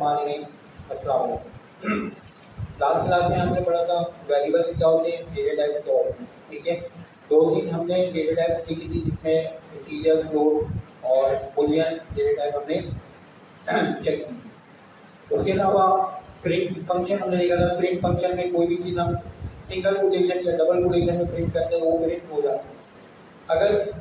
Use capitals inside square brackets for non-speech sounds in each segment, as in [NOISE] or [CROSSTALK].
अस्सलाम last class में हमने पढ़ा था वेरिएबल्स क्या होते हैं डेटा टाइप्स क्या होते हैं, ठीक है? दो तीन हमने डेटा टाइप्स की थी जिसमें इंटीजर फ्लोट और बुलियन डेटा टाइप हमने चेक की उसके अलावा प्रिंट फ़ंक्शन हमने देखा था प्रिंट फ़ंक्शन में कोई भी चीज़ हम सिंगल कोटेशन या डबल कोटेशन में प्रिंट करते हैं, वो प्रिंट हो जाता है। अगर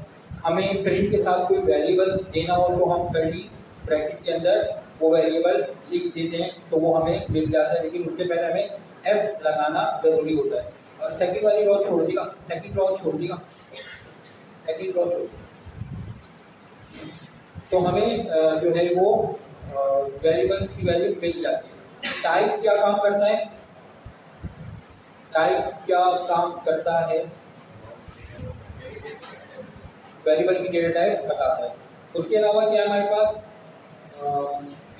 हमें प्रिंट के साथ कोई वेरिएबल देना हो तो हम करली ब्रैकेट के अंदर वो वेरिएबल लिख देते हैं तो वो हमें मिल जाता है। लेकिन उससे पहले हमें एफ़ लगाना ज़रूरी होता है। और सेकंड वाली रॉ छोड़ देगा सेकंड रॉ छोड़ देगा सेकंड रॉ छोड़ तो हमें जो है वो वेरिएबल्स की वैल्यू मिल जाती है। टाइप क्या काम करता है? टाइप क्या काम करता है? वेरिएबल की डेटा टाइप बताता है। उसके अलावा क्या हमारे पास?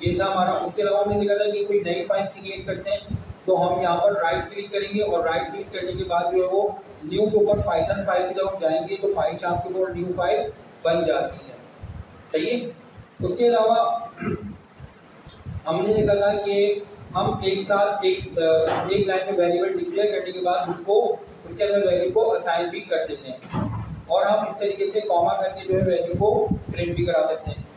ये था हमारा। उसके अलावा हमने देखा था कि कोई नई फ़ाइल क्रिएट करते हैं तो हम यहाँ पर राइट क्लिक करेंगे और राइट क्लिक करने के बाद जो है वो न्यू के ऊपर पाइथन फ़ाइल की जब हम जाएँगे तो फ़ाइल चाप के ऊपर न्यू फ़ाइल बन जाती है। सही है? उसके अलावा [CLEARS THROAT] हमने देखा था कि हम एक साथ एक एक लाइन में वेरिएबल डिक्लेयर करने के बाद उसको, उसके अंदर वैल्यू को असाइन भी कर देते हैं। और हम इस तरीके से कॉमा करके जो है वैल्यू को प्रिंट भी करा सकते हैं।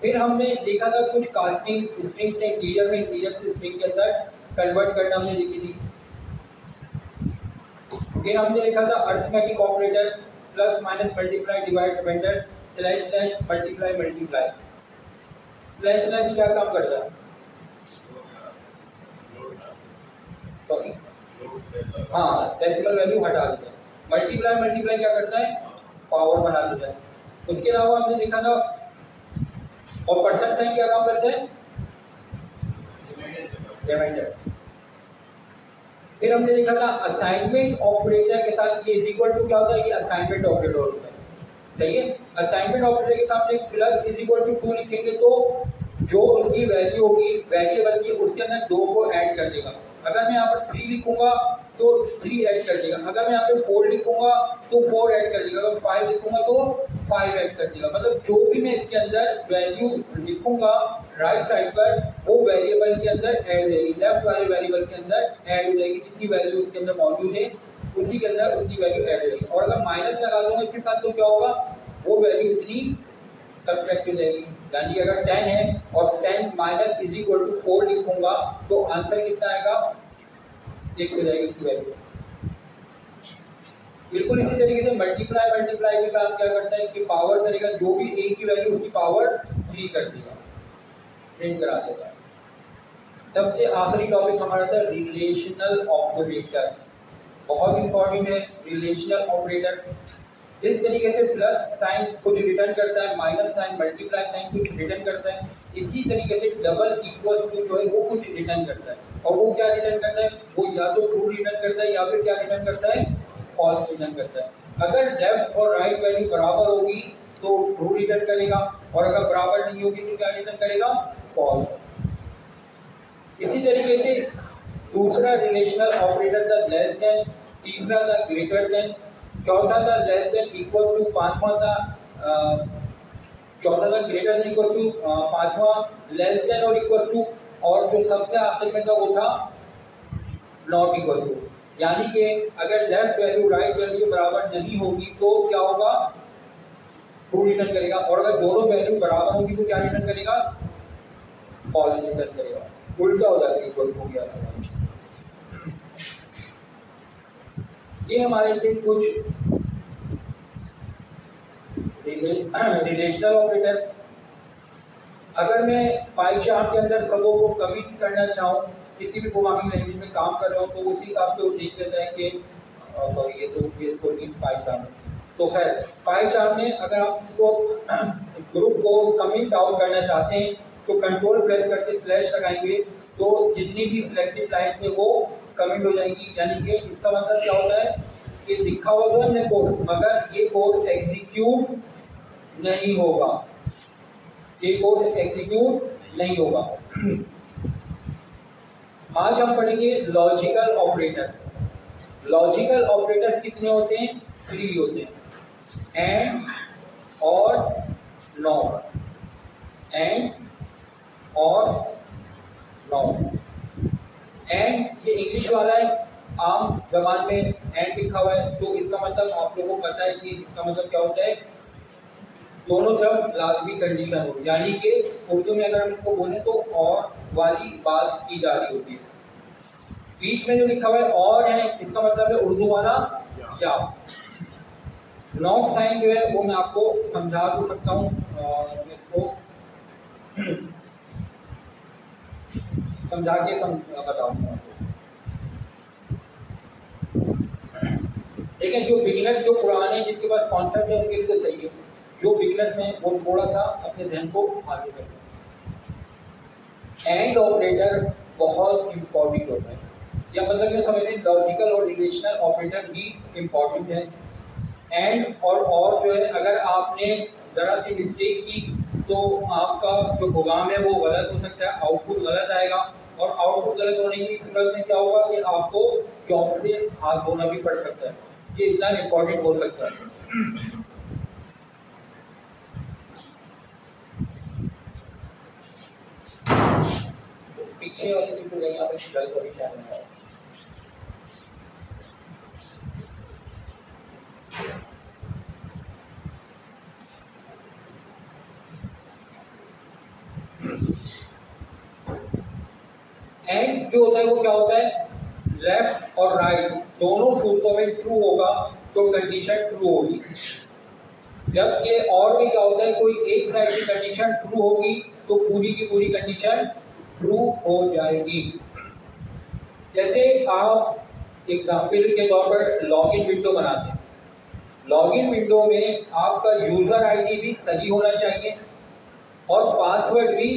फिर हमने देखा था कुछ कास्टिंग स्ट्रिंग से इंटीरियर में इंटीरियर से स्ट्रिंग के अंदर कन्वर्ट करना हमने देखी थी। फिर हमने देखा था arithmetic operator plus minus multiply divide remainder slash slash multiply multiply slash slash क्या काम करता है? हाँ डेसिमल वैल्यू हटा देता है। मल्टीप्लाई मल्टीप्लाई क्या करता है? पावर बना देता है। उसके अलावा हमने देखा था और परसेंट साइन क्या काम करते हैं? फिर हमने देखा था असाइनमेंट ऑपरेटर के साथ ये इक्वल टू क्या होता है? ये असाइनमेंट ऑपरेटर होता है। सही है? असाइनमेंट ऑपरेटर के साथ एक plus is equal to two लिखेंगे तो जो उसकी वैल्यू होगी वेरिएबल की, उसके अंदर दो को ऐड कर देगा। अगर मैं यहाँ पर थ्री लिखूँगा तो थ्री ऐड कर देगा। अगर मैं यहाँ पे फोर लिखूँगा तो फोर ऐड कर देगा। अगर फाइव लिखूँगा तो फाइव ऐड कर देगा। मतलब जो भी मैं इसके अंदर वैल्यू लिखूँगा राइट साइड पर, वो वेरिएबल के अंदर ऐड जाएगी लेफ़्ट वाले वेरिएबल के अंदर ऐड हो जाएगी जितनी वैल्यू उसके अंदर मौजूद है, उसी के अंदर उतनी वैल्यू ऐड हो जाएगी और अगर माइनस लगा दूँगा इसके साथ तो क्या होगा? वो वैल्यू उतनी सब्ट्रैक्ट हो जाएगी। यानी अगर टेन है और ten minus is equal to four लिखूँगा तो आंसर कितना आएगा? सिक्स हो जाएगी इसकी वैल्यू बिल्कुल इसी तरीके से मल्टीप्लाई मल्टीप्लाई का काम क्या करता है? कि पावर करेगा। जो भी ए की वैल्यू उसकी पावर थ्री कर देगा। प्रिंट करा देगा। सबसे आखिरी टॉपिक हमारा था रिलेशनल ऑपरेटर बहुत इंपॉर्टेंट है रिलेशनल ऑपरेटर इस तरीके से प्लस साइन कुछ रिटर्न करता है माइनस साइन मल्टीप्लाई साइन कुछ रिटर्न करता है। इसी तरीके से डबल इक्वल टू जो है वो कुछ रिटर्न करता है। और वो क्या रिटर्न करता है? वो या तो ट्रू रिटर्न करता है या फिर क्या रिटर्न करता है? फॉल्स रिटर्न करता है। अगर लेफ़्ट और राइट वैल्यू बराबर होगी तो ट्रू रिटर्न करेगा। और अगर बराबर नहीं होगी तो क्या रिटर्न करेगा? फॉल्स इसी तरीके से दूसरा रिलेशनल ऑपरेटर था लेस देन तीसरा था ग्रेटर देन चौथा था लेस देन इक्वल टू पांचवा था चौथा था ग्रेटर देन इक्वल टू पांचवा लेस देन और इक्वल टू और जो सबसे आखिर में था वो था नॉट इक्वल टू यानी कि अगर लेफ़्ट वैल्यू राइट वैल्यू बराबर नहीं होगी तो क्या होगा? ट्रू रिटर्न करेगा। और अगर दोनों वैल्यू बराबर होगी तो क्या रिटर्न करेगा? फॉल्स रिटर्न करेगा। उल्टा हो है इक्वल हो गया। ये हमारे थे कुछ रिलेशनल ऑपरेटर [CLEARS THROAT] अगर मैं चार्ट के अंदर सबों को कमिट करना चाहूँ, किसी भी प्रोग्रामिंग लैंग्वेज में काम कर रहे हो तो उसी हिसाब से वो देख लेता है कि सॉरी ये तो बेस कोडिंग पाई चार्ट तो खैर चार्ट में अगर आप इसको [CLEARS THROAT] ग्रुप को कमिट आउट करना चाहते हैं तो कंट्रोल प्रेस करके स्लैश लगाएँगे तो जितनी भी सिलेक्टिव लाइन्स है वो कमिट हो जाएगी। यानी कि इसका मतलब क्या होता है कि लिखा हुआ तो है कोड मगर ये कोड एग्जीक्यूट नहीं होगा। ये कोड एग्जीक्यूट नहीं होगा। [CLEARS THROAT] आज हम पढ़ेंगे लॉजिकल ऑपरेटर्स लॉजिकल ऑपरेटर्स कितने होते हैं? थ्री होते हैं। एंड और नॉट एंड और नॉट एंड ये इंग्लिश वाला है, आम जबान में एंड लिखा हुआ है तो इसका मतलब आप लोगों को पता है कि इसका मतलब क्या होता है? दोनों तरफ़ लाजमी कंडीशन हो, यानी कि उर्दू में अगर हम इसको बोलें तो और वाली बात की जा रही होती है। बीच में जो लिखा हुआ है, और है, इसका मतलब है उर्दू वाला या। नॉट साइन जो है, वो मैं आपको समझा दो सकता हूँ इसको समझा के बताऊँगा देखिए जो बिगिनर जो पुराने, जिनके पास कॉन्सेप्ट है, उनके लिए तो सही है। जो बिगनर्स हैं, वो थोड़ा सा अपने ध्यान को हासिल करें एंड ऑपरेटर बहुत इंपॉर्टेंट होता है। या मतलब ये समझ लें लॉजिकल और रिलेशनल ऑपरेटर ही इंपॉर्टेंट है। एंड और और जो है, अगर आपने ज़रा सी मिस्टेक की तो आपका जो प्रोग्राम है, वो गलत हो सकता है आउटपुट गलत आएगा। और आउटपुट गलत होने की सूरत में क्या होगा कि आपको जॉब से हाथ धोना भी पड़ सकता है। ये इतना इम्पोर्टेंट हो सकता है। पीछे वाली सीट पे जाइए आप इस गल को भी ख्याल में एंड जो होता है वो क्या होता है? लेफ़्ट और राइट दोनों सूरतों में ट्रू होगा तो कंडीशन ट्रू होगी। जबकि और भी क्या होता है, कोई एक साइड की कंडीशन ट्रू होगी तो पूरी की पूरी कंडीशन ट्रू हो जाएगी। जैसे आप एग्ज़ाम्पल के तौर पर लॉगिन विंडो बनाते हैं। लॉगिन विंडो में आपका यूज़र आईडी भी सही होना चाहिए और पासवर्ड भी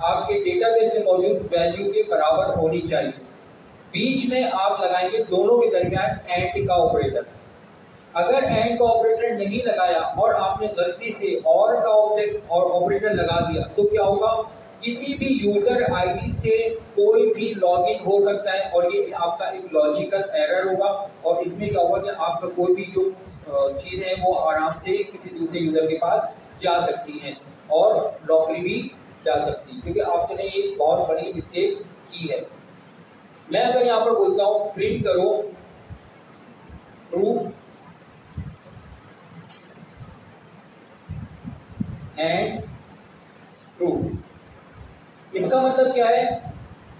आपके डेटाबेस में मौजूद वैल्यू के बराबर होनी चाहिए। बीच में आप लगाएँगे दोनों के दरमियान एंड का ऑपरेटर अगर एंड का ऑपरेटर नहीं लगाया और आपने गलती से और का ऑब्जेक्ट और ऑपरेटर लगा दिया तो क्या होगा? किसी भी यूज़र आईडी से कोई भी लॉगिन हो सकता है और ये आपका एक लॉजिकल एरर होगा और इसमें क्या होगा कि आपका कोई भी जो चीज़ है वो आराम से किसी दूसरे यूज़र के पास जा सकती है और नौकरी भी जा सकती, क्योंकि आपने एक बहुत बड़ी मिस्टेक की है। मैं अगर यहाँ पर बोलता हूँ प्रिंट करो ट्रू एंड ट्रू इसका मतलब क्या है?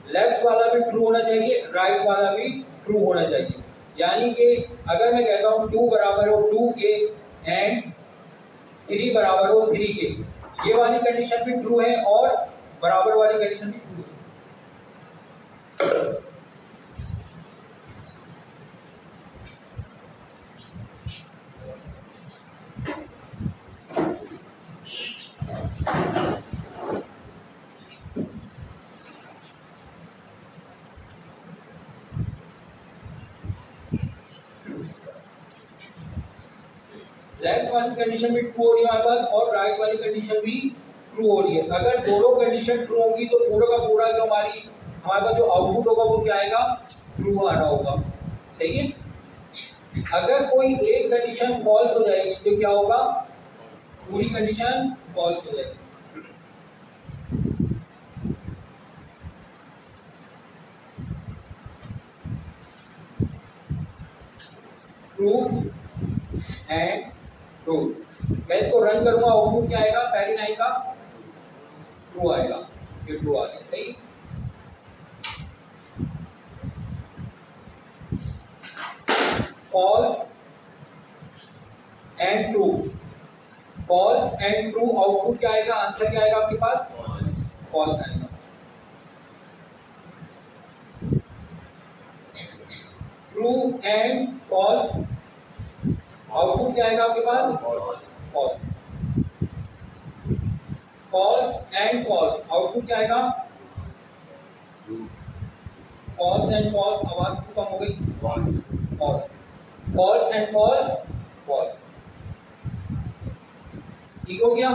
लेफ़्ट वाला भी ट्रू होना चाहिए राइट वाला भी ट्रू होना चाहिए। यानी कि अगर मैं कहता हूँ टू बराबर हो टू के एंड थ्री बराबर हो थ्री के ये वाली कंडीशन भी ट्रू है और बराबर वाली कंडीशन भी ट्रू है। लेफ़्ट वाली कंडीशन भी ट्रू हो रही है हमारे पास और राइट वाली कंडीशन भी ट्रू हो रही है। अगर दोनों कंडीशन ट्रू होंगी तो पूरा का पूरा जो हमारी, हमारे पास जो आउटपुट होगा वो क्या आएगा? ट्रू आ रहा होगा। सही है? अगर कोई एक कंडीशन फॉल्स हो जाएगी तो क्या होगा? पूरी कंडीशन फॉल्स हो जाएगी। ट्रू एंड टू मैं इसको रन करूँगा आउटपुट क्या आएगा? पहली लाइन का ट्रू आएगा, ये ट्रू आ गया, सही? False and true false and true output क्या आएगा? आंसर क्या आएगा आपके पास? फॉल्स आएगा। ट्रू एंड फॉल्स आउटपुट क्या आएगा आपके पास? False false and false output क्या आएगा? फॉल्स एंड फॉल्स आवाज़ तो कम हो गई? False false false and false false ठीक हो गया?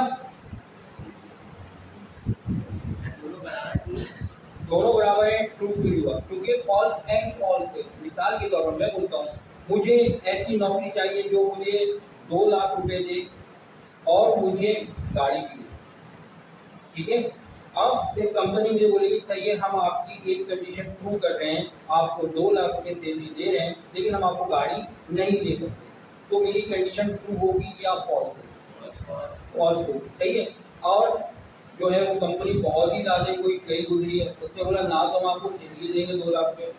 दोनों बराबर है ट्रू टू हुआ। क्योंकि फॉल्स एंड फॉल्स है। मिसाल के तौर पर मैं बोलता हूँ। मुझे ऐसी नौकरी चाहिए जो मुझे दो लाख रुपए दे और मुझे गाड़ी भी दे ठीक है? अब एक कंपनी मुझे बोलेगी सही है हम आपकी एक कंडीशन प्रूव कर रहे हैं। आपको दो लाख रुपए सैलरी दे रहे हैं लेकिन हम आपको गाड़ी नहीं दे सकते। तो मेरी कंडीशन प्रूव होगी या फॉल्स है? फॉल्स होगी सही है? और जो है वो कंपनी बहुत ही ज़्यादा कोई कई गुजरी है। उसने बोला ना तो हम आपको सैलरी देंगे दो लाख रुपये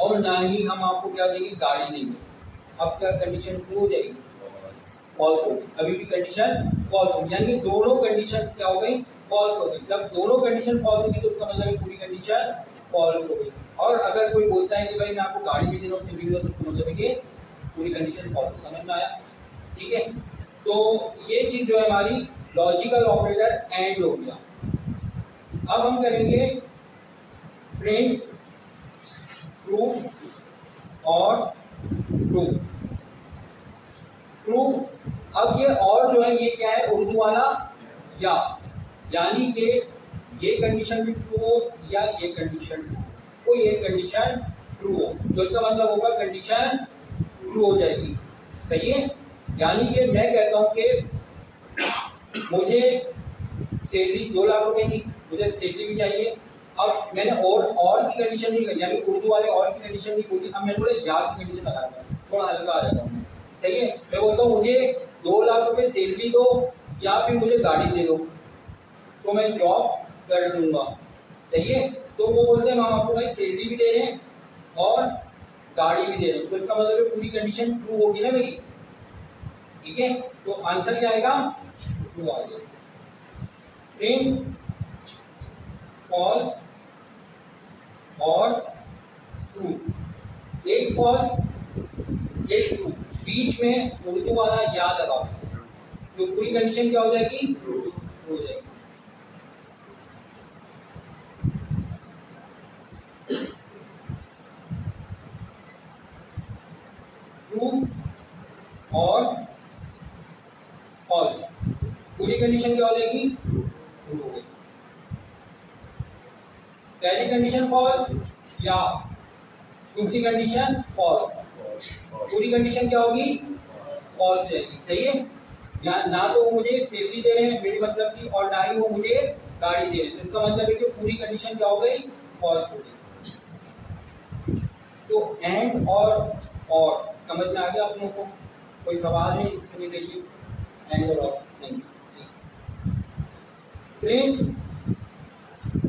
और ना ही हम आपको क्या देंगे गाड़ी देंगे। क्या कंडीशन प्रूव हो जाएगी। फॉल्स होगी। अभी भी कंडीशन फॉल्स होगी। यानी दोनों कंडीशन क्या हो गई? फॉल्स हो गई। जब दोनों कंडीशन फॉल्स होगी तो उसका मतलब है पूरी कंडीशन फॉल्स हो गई। और अगर कोई बोलता है कि भाई मैं आपको गाड़ी भी दे रहा हूँ सिविल तो उसका मतलब है कि पूरी कंडीशन फॉल्स समझ में आया? ठीक है? तो ये चीज़ जो है हमारी लॉजिकल ऑपरेटर एंड हो गया। अब हम करेंगे प्रिंट प्रूफ और प्रूफ प्रूफ अब ये और जो है, ये क्या है? उर्दू वाला? या। यानी कि ये कंडीशन भी ट्रू हो या ये कंडीशन ट्रू ये कंडीशन ट्रू हो। तो इसका मतलब होगा कंडीशन ट्रू हो जाएगी। सही है? यानी कि मैं कहता हूँ कि मुझे सैलरी दो लाख रुपए की, मुझे सैलरी भी चाहिए। अब मैंने और और की कंडीशन नहीं यानी उर्दू वाले और की कंडीशन नहीं बोली। अब मैंने बोला याद की कंडीशन लगाया थोड़ा हल्का आ जाता हूँ। सही है? मैं बोलता हूँ, मुझे दो लाख रुपए सैलरी दो या फिर मुझे गाड़ी दे दो। तो मैं जॉब कर लूँगा। सही है? तो वो बोलते हैं हम आपको भाई सैलरी भी दे रहे हैं और गाड़ी भी दे रहे हैं। तो इसका मतलब पूरी कंडीशन ट्रू होगी ना मेरी? ठीक है? तो आंसर क्या आएगा? ट्रू आ गया। ट्रेन फॉल्स और ट्रू एक फॉल्स एक ट्रू बीच में उर्दू वाला याद लगाओ तो पूरी कंडीशन क्या हो जाएगी? हो जाएगी। ट्रू और फॉल्स पूरी कंडीशन क्या हो जाएगी? ट्रू हो पहली कंडीशन फॉल्स या दूसरी कंडीशन फॉल्स पूरी कंडीशन क्या होगी? फॉल्स जाएगी। सही है? या ना तो वो मुझे सैलरी दे रहे हैं, मेरे मतलब की, और ना ही वो मुझे गाड़ी दे रहे हैं। तो इसका मतलब है कि पूरी कंडीशन क्या हो गई? फॉल्स हो गई। तो एंड और और समझ में आ गया आप लोगों को? कोई सवाल है इससे रिलेटेड एंड और नहीं। प्रिंट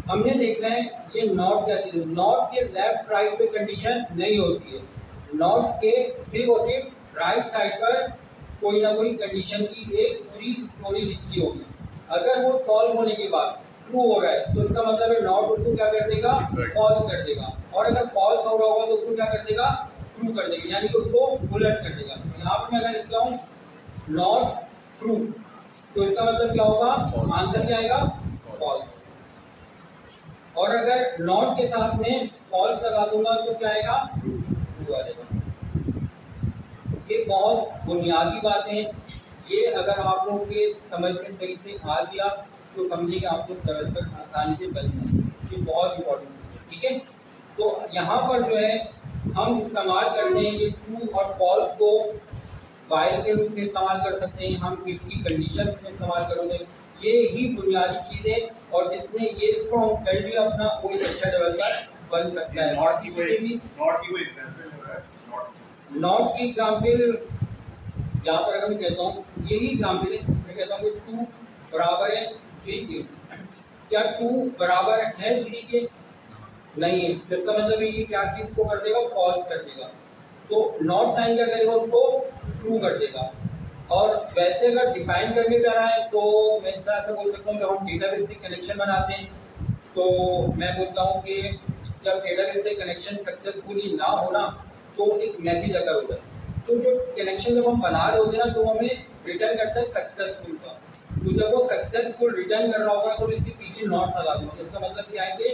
हमने देखना है ये नॉट क्या चीज़ है? नॉट के लेफ़्ट राइट पे कंडीशन नहीं होती है। नॉट के सिर्फ़ और सिर्फ़ राइट साइड पर कोई ना कोई कंडीशन की एक पूरी स्टोरी लिखी होगी। अगर वो सॉल्व होने के बाद ट्रू हो रहा है तो इसका मतलब है नॉट उसको क्या कर देगा? फॉल्स कर देगा। और अगर फॉल्स हो रहा होगा तो उसको क्या कर देगा? ट्रू कर देगा। यानी कि उसको उलट कर देगा। यहाँ पर मैं अगर लिखता हूँ नॉट ट्रू तो इसका मतलब क्या होगा? आंसर क्या आएगा? फॉल्स और अगर नॉट के साथ में फॉल्स लगा दूँगा तो क्या आएगा? ट्रू आ जाएगा। ये बहुत बुनियादी बातें हैं। ये अगर आप लोगों के समझ में सही से आ गया तो समझिए कि आप लोग डेवलपर आसानी से बन जाए ये बहुत इंपॉर्टेंट है ठीक है? तो यहाँ पर जो है हम इस्तेमाल करते हैं ये ट्रू और फॉल्स को वाइल के रूप में इस्तेमाल कर सकते हैं। हम इसकी कंडीशन में इस्तेमाल करोगे। ये ही बुनियादी चीज़ें और जिसने ये हम कर लिया अपना वो एक अच्छा डेवलपर बन सकता है। नॉट की भी नॉट की नॉट की एग्ज़ाम्पल यहाँ पर अगर मैं कहता हूँ, यही एग्ज़ाम्पल है, मैं कहता हूँ टू बराबर है थ्री के। क्या टू बराबर है थ्री के? नहीं है। इसका मतलब ये क्या चीज़ को कर देगा फॉल्स कर देगा। तो नॉट साइन क्या करेगा उसको? ट्रू कर देगा। और वैसे अगर डिफाइन पे आ रहा है तो मैं इस तरह से बोल सकता हूँ जब हम डेटाबेस से कनेक्शन बनाते हैं। तो मैं बोलता हूँ कि जब डेटाबेस से कनेक्शन सक्सेसफुली ना होना तो एक मैसेज अगर होता. है तो जो कनेक्शन जब हम बना रहे होते हैं ना तो हमें रिटर्न करता है सक्सेसफुल का. तो जब वो सक्सेसफुल रिटर्न कर रहा होगा तो इसके पीछे नॉट लगा. दूँगा इसका मतलब क्या है कि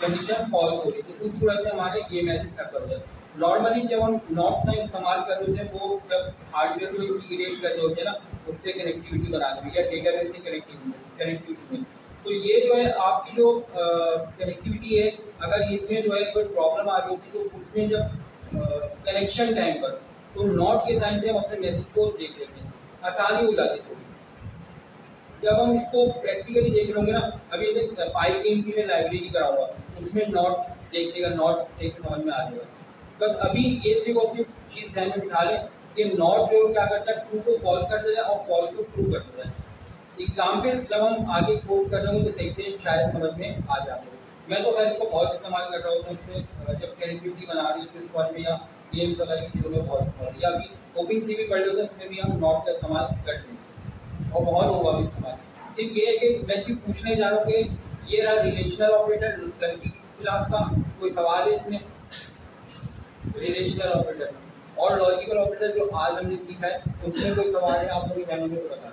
कंडीशन फॉल्स हो रही थी उस सूरत में हमारे ये मैसेज का कर है. नॉर्मली जब हम नॉट साइन इस्तेमाल कर रहे होते हैं, वो जब हार्डवेयर को इंटीग्रेट कर रहे होते हैं ना, उससे कनेक्टिविटी बनाने में या डेटाबेस से कनेक्टिविटी कनेक्टिविटी में. तो ये जो है, आपकी जो कनेक्टिविटी है, अगर इसमें जो है कोई प्रॉब्लम आ रही होती है तो उसमें जब कनेक्शन टाइम पर तो नॉट के साइन से हम अपने मैसेज को देख लेते हैं। आसानी हो जाती थोड़ी जब हम इसको प्रैक्टिकली देख रहे होंगे ना, अभी जैसे पाई गेम के लाइब्रेरी करा हुआ, उसमें नॉट देखिएगा नॉट सही से समझ में आ जाएगा। बस अभी ये सिर्फ़ और सिर्फ़ चीज़ ध्यान में बिठा लें कि नॉट जो क्या करता है ट्रू को फॉल्स कर देता है और फॉल्स को ट्रू कर देता है। एग्ज़ाम्पल जब हम आगे कोड कर रहे होंगे तो सही से शायद समझ में आ जाते मैं तो खैर इसको बहुत इस्तेमाल कर रहा हूँ इसमें जब क्रिएटिविटी बना रही हूँ इस बार में या गेम्स वगैरह की चीज़ों में बहुत इस्तेमाल या अभी ओपन सी भी पढ़ लो तो इसमें भी हम नॉट का इस्तेमाल करते हैं। और बहुत होगा भी इस्तेमाल। सिर्फ़ ये है कि मैं सिर्फ़ पूछने जा रहा हूँ कि ये रहा रिलेशनल ऑपरेटर लड़की की क्लास का कोई सवाल है इसमें? रिलेशनल ऑपरेटर और लॉजिकल ऑपरेटर जो आज हमने सीखा है, उसमें कोई सवाल है, आप लोग बता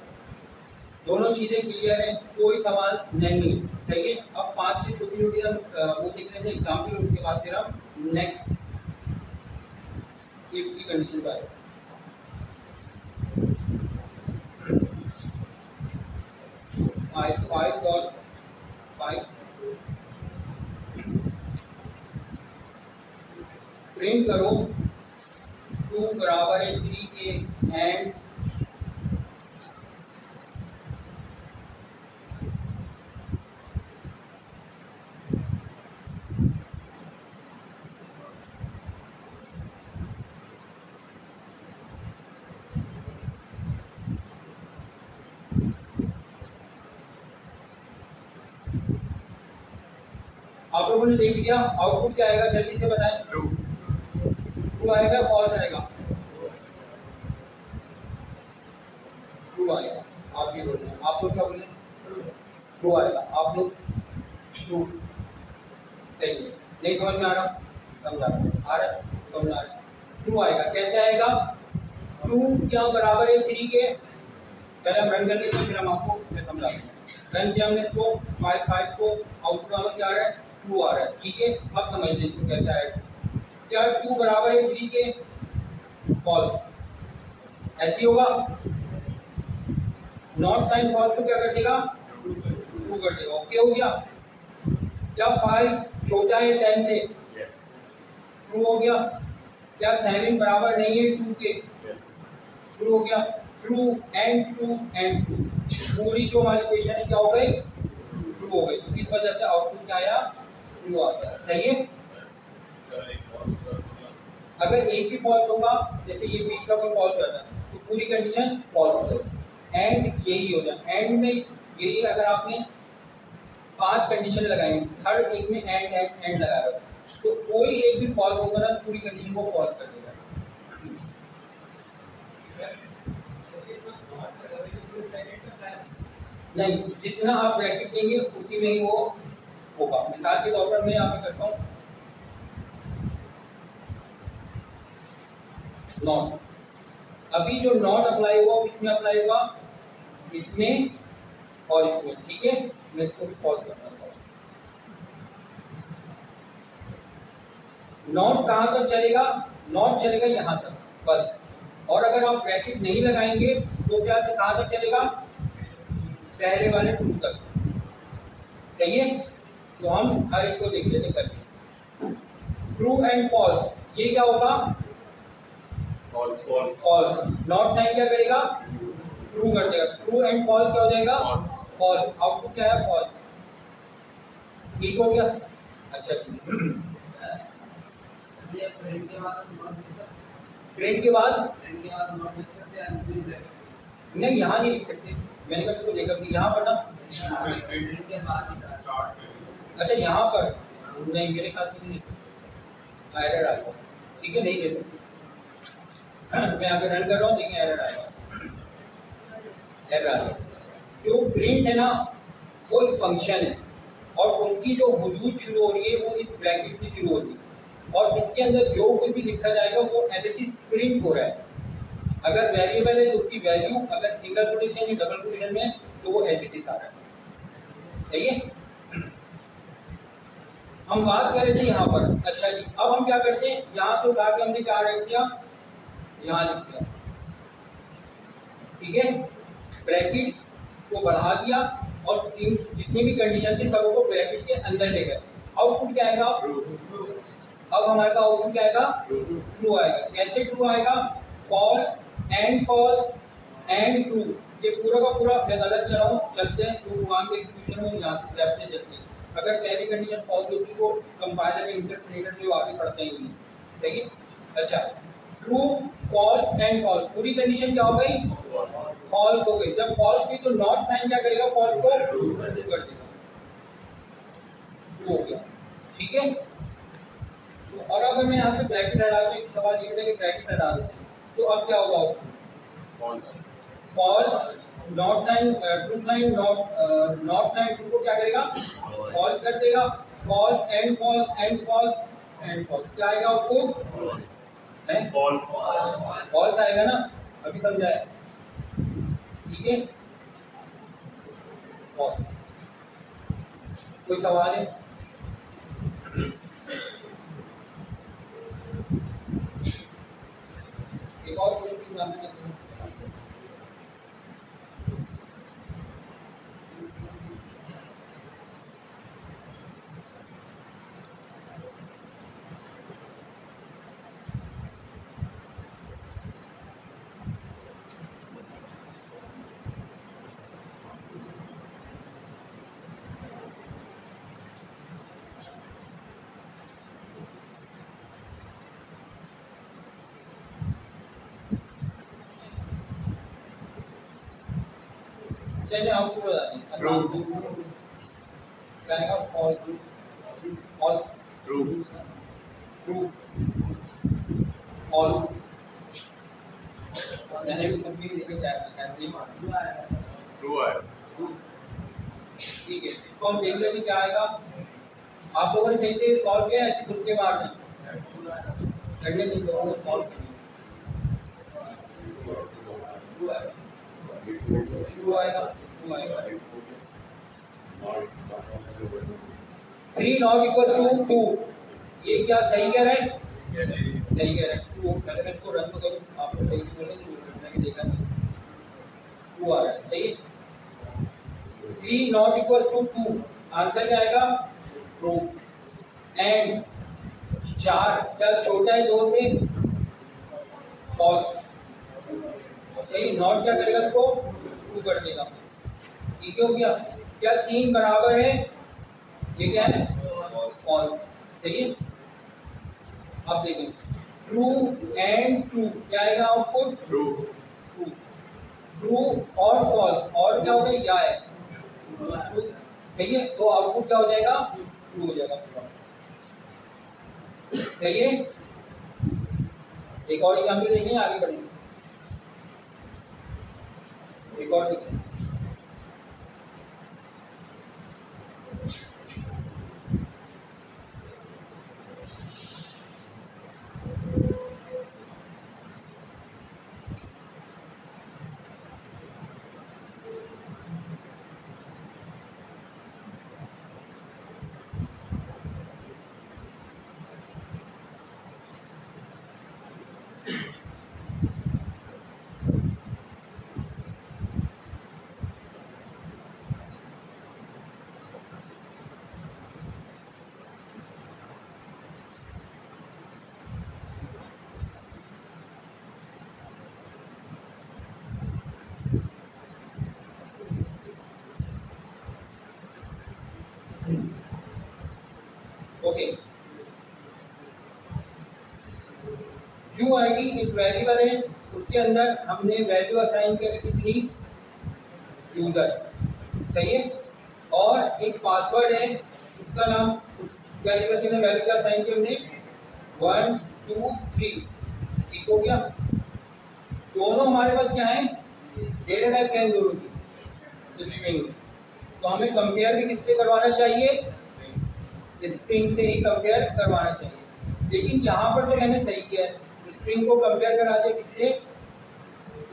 दोनों चीज़ें क्लियर है, कोई सवाल नहीं। सही है? अब पाँच छह छोटी छोटी वो देख रहे थे एग्ज़ाम्पल उसके बाद फिर हम नेक्स्ट इफ़ की कंडीशन पर प्रिंट करो। टू बराबर है थ्री के एंड आप लोगों ने देख लिया आउटपुट क्या आएगा जल्दी से बताएँ। ट्रू ट्रू आएगा फॉल्स आएगा। ट्रू आएगा। आप ये बोल रहे हैं। आप लोग क्या बोले ट्रू आएगा। आप लोग ट्रू सही है। नहीं समझ में आ रहा? समझा आ रहा है। समझ आ रहा ट्रू आएगा। कैसे आएगा? टू क्या बराबर है थ्री के? पहले हम रन कर लेते फिर हम आपको मैं समझाते हैं। रन किया हमने इसको फाइव फाइव को आउटपुट हमारा क्या आ रहा है? टू आ रहा है ठीक है? अब समझ लीजिए इसको कैसे आएगा क्या टू बराबर है थ्री के फॉल्स ऐसी होगा। नॉट साइन फॉल्स को क्या कर देगा? टू कर देगा। ओके हो गया? क्या फाइव छोटा है टेन से? ट्रू हो गया? क्या सेवन बराबर नहीं है टू के? ट्रू हो गया? True and true and true पूरी जो हमारी क्वेश्चन है क्या हो गई? ट्रू हो गई। इस वजह से आउटपुट क्या आया? ट्रू आ गया सही है अगर एक भी फॉल्स होगा, जैसे ये बीच का कोई फॉल्स हो जाता तो पूरी कंडीशन फॉल्स है। एंड यही हो जाए एंड में यही अगर आपने पाँच कंडीशन लगाएँगे हर एक में एंड एंड एंड लगा रहा तो कोई एक भी फॉल्स होगा ना, पूरी कंडीशन को फॉल्स कर देगा। नहीं, जितना आप ब्रैकेट देंगे, उसी में ही वो होगा। मिसाल के तौर पर मैं यहाँ पे करता हूँ। नॉट अभी जो नॉट अप्लाई हुआ इसमें अप्लाई होगा इसमें और इसमें, ठीक है? मैं इसको भी पॉज करता हूँ। नॉट कहाँ तक चलेगा? नॉट चलेगा यहाँ तक, बस। और अगर आप ब्रैकेट नहीं लगाएँगे तो क्या कहाँ तक चलेगा? पहले वाले टू तक। है? तो हम हर एक को देख लेते करके ट्रू एंड फॉल्स ये क्या होगा false false false not sign क्या करेगा? ट्रू कर देगा। ट्रू एंड फॉल्स क्या हो जाएगा? फॉल्स आउटपुट क्या है? फॉल्स ठीक हो गया? अच्छा। प्रिंट के बाद? नहीं यहाँ नहीं लिख सकते। मैंने कहा इसको देखा? यहाँ पर ना अच्छा यहाँ पर नहीं, मेरे ख्याल से नहीं एरर आएगा ठीक है, नहीं दे सकते। [CLEARS THROAT] मैं अगर रन कर रहा हूँ, देखिए एरर आएगा एरर आएगा जो प्रिंट है ना, वो एक फ़ंक्शन है। और उसकी जो वजूद शुरू हो रही है, वो इस ब्रैकेट से शुरू हो रही है। और इसके अंदर जो कुछ भी लिखा जाएगा, वो एज इट इज़ प्रिंट हो रहा है। अगर वेरिएबल है तो उसकी वैल्यू अगर सिंगल कोटेशन या डबल कोटेशन में तो वो एज इट इज़ आ रहा है। सही है? हम बात कर थे यहाँ पर। अच्छा जी, अब हम क्या करते हैं? यहाँ से उठा के हमने क्या रख दिया यहाँ लिख दिया। ठीक है? ब्रैकेट को बढ़ा दिया और जितनी भी कंडीशन थी सबको ब्रैकेट के अंदर ले गए। आउटपुट क्या आएगा? अब हमारे का आउटपुट क्या आएगा? ट्रू आएगा। कैसे ट्रू आएगा? False and false and true ये पूरा का पूरा मैं गलत चलाऊँ चलते हैं। तो वहाँ के एग्जीक्यूशन में यहाँ से लेफ़्ट से चलते हैं। अगर पहली कंडीशन फॉल्स होती तो कंपाइलर इंटरप्रेटर जो आगे पढ़ते ही नहीं सही? है अच्छा। ट्रू फॉल्स एंड फॉल्स पूरी कंडीशन क्या हो गई? फॉल्स हो गई। जब फॉल्स हुई तो नॉट साइन क्या करेगा? फॉल्स को ट्रू कर देगा। हो गया। ठीक है? तो और अगर मैं यहाँ से ब्रैकेट हटा दूँ एक सवाल ये कि ब्रैकेट हटा देते तो अब क्या होगा? False false not sign true sign not not sign true को क्या करेगा? फॉल्स कर देगा। False and false and false and false क्या आएगा है? फॉल्स फॉल्स आएगा ना? अभी समझाया ठीक है? फॉल्स कोई सवाल है? एक और थोड़ी सी बात है चलिए आपको बता दें True. क्या आएगा false false true true false मैंने भी खुद भी देखा क्या है नहीं माना। ट्रू है ठीक है इसको हम देख हैं क्या आएगा। आप लोगों ने सही से सॉल्व किया ऐसे खुद के मार दें। करने नहीं लोगों ने सॉल्व किया। टू आएगा टू आएगा। Three not equal to two. ये क्या सही कह रहा है? सही कह रहा है। टू। पहले मैं इसको रन तो करूँ आप लोग सही बोले मैंने देखा नहीं। टू आ रहा है। सही? Three not equal to two. Answer क्या आएगा? टू। एंड चार। क्या छोटा है दो से? फॉल्स सही? नॉट क्या करेगा इसको? टू कर देगा। ठीक हो गया। क्या तीन बराबर है? ये क्या है? फॉल्स सही है? अब देखें ट्रू एंड ट्रू क्या आएगा आउटपुट ट्रू ट्रू ट्रू और फॉल्स और क्या हो गया? या है। सही है? तो आउटपुट क्या हो जाएगा? ट्रू हो जाएगा पूरा। सही है? एक और एग्ज़ाम्पल देखें आगे बढ़ेंगे एक और देखें ओके यू आईडी एक वेरिएबल है, उसके अंदर हमने वैल्यू असाइन करी कितनी? यूज़र सही है? और एक पासवर्ड है, उसका नाम, उस वेरिएबल के अंदर वैल्यू क्या असाइन की हमने। वन टू थ्री ठीक हो गया? दोनों हमारे पास क्या है? डेटा टाइप क्या है दोनों की। स्ट्रिंग तो हमें कंपेयर भी किससे करवाना चाहिए? स्प्रिंग से ही कंपेयर करवाना चाहिए। लेकिन यहाँ पर तो मैंने सही किया है। स्प्रिंग को कंपेयर करा दिया किससे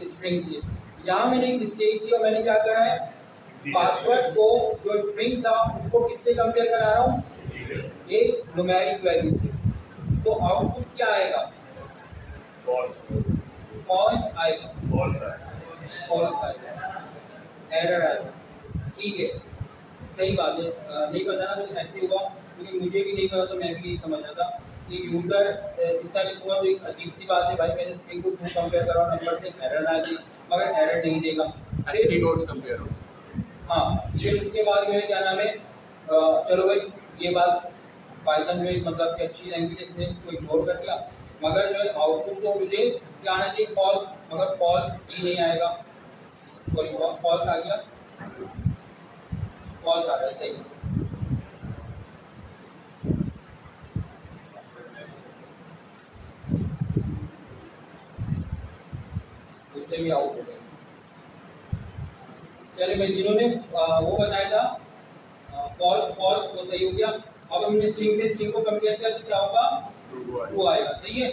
स्प्रिंग से यहाँ मैंने एक मिस्टेक की और मैंने क्या करा है? पासवर्ड को जो स्प्रिंग था उसको किससे कंपेयर करा रहा हूँ? एक न्यूमेरिक वैल्यू से। तो आउटपुट क्या आएगा? फॉल्स आएगा। फॉल्स आएगा। एरर आएगा। ठीक है। सही बात है। नहीं पता ना ऐसे हुआ क्योंकि मुझे भी नहीं पता तो मैं भी यही समझ रहा था। कि यूज़र इस तरह लिखूँगा तो एक अजीब सी बात है भाई मैंने स्क्रीन को टू कंपेयर करा नंबर से एरर आ गई मगर एरर नहीं देगा। एसकी कोड्स कंपेयर हो। हाँ फिर उसके बाद है क्या नाम है चलो भाई ये बात पाइथन में मतलब कि अच्छी लैंग्वेज ने इसको इग्नोर कर दिया। मगर जो है आउटपुट तो मुझे क्या आना चाहिए फॉल्स मगर फॉल्स ही नहीं आएगा। सॉरी फॉल्स आ गया। फॉल्स आ रहा है सही। उससे भी आउट हो गए। चलिए भाई जिन्होंने वो बताया था फॉल्स फॉल्स वो सही हो गया। अब हमने स्ट्रिंग से स्ट्रिंग को कंपेयर किया तो क्या होगा? टू आएगा। सही है?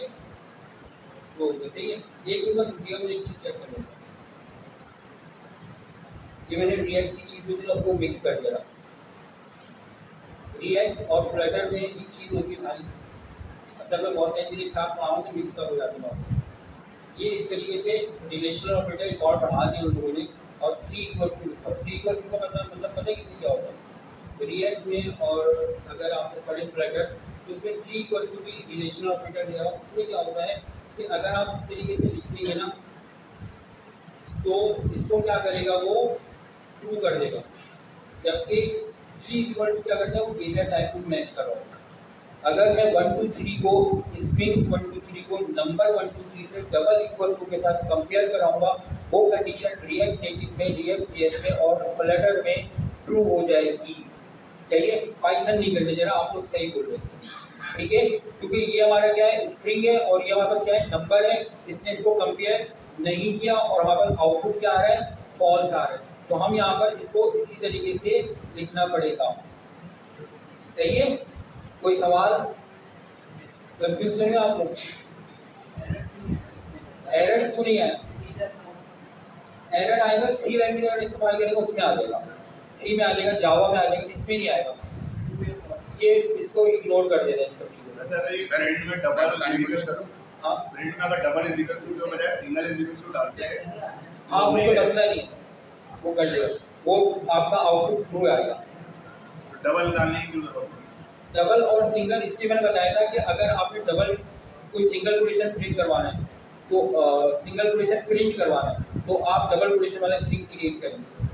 वो हो गया सही है? एक मिनट बस रुकिएगा मुझे चीज़ चेक करनी है ये मैंने रिएक्ट की चीज़ में उसको मिक्स कर दिया रिएक्ट और फ्लटर में एक चीज़ होती है खाली। असल में बहुत सारी चीज़ें एक साथ तो मिक्स हो जाती है। ये इस तरीके से रिलेशनल ऑपरेटर एक और बढ़ा दिया उन लोगों ने और थ्री इक्वल्स टू लिखा थ्री इक्वल्स टू का मतलब मतलब पता है किसी क्या होता है? रिएक्ट में और अगर आपने पढ़े फ्लटर तो उसमें थ्री इक्वल्स टू भी रिलेशनल ऑपरेटर दिया उसमें क्या होता है कि अगर आप इस तरीके से लिख देंगे ना तो इसको क्या करेगा वो ट्रू कर देगा। जबकि थ्री इक्वल टू क्या करता है? वो डेटा टाइप को मैच कर रहा होगा। अगर मैं वन टू थ्री को स्ट्रिंग वन टू को नंबर वन टू थ्री से डबल इक्वल टू के साथ कंपेयर कराऊँगा, वो कंडीशन रिएक्ट नेटिव में रिएक्ट जेएस में और फ्लटर में ट्रू हो जाएगी। चाहिए पाइथन नहीं करते, जरा आप लोग सही बोल रहे हैं। ठीक है? क्योंकि ये हमारा क्या है? स्ट्रिंग है और ये हमारे पास क्या है? नंबर है। इसने इसको कंपेयर नहीं किया और हमारे पास आउटपुट क्या आ रहा है? फॉल्स आ रहा है। तो हम यहाँ पर इसको इसी तरीके से लिखना पड़ेगा। सही है? कोई सवाल? कंफ्यूज नहीं आप लोग? एरर क्यों नहीं आया एरर आएगा सी लैंग्वेज इस्तेमाल करेगा उसमें आ जाएगा। सी में आ जाएगा जावा में आ जाएगा इसमें नहीं आएगा। ये इसको इग्नोर कर देना इन सब चीज़ों अच्छा तो में डबल बताने की कोशिश करो। हाँ। प्रिंट में अगर डबल इज़ इक्वल टू के बजाय सिंगल इज़ इक्वल टू डालते हैं। हाँ वो तो मसला नहीं। वो कर देगा। वो आपका आउटपुट ट्रू आएगा। डबल डालने की ज़रूरत डबल और सिंगल इसलिए मैंने बताया था कि अगर आपने डबल कोई सिंगल कोटेशन प्रिंट करवाना है तो सिंगल कोटेशन प्रिंट करवाना है तो आप डबल कोटेशन वाला स्ट्रिंग क्रिएट करेंगे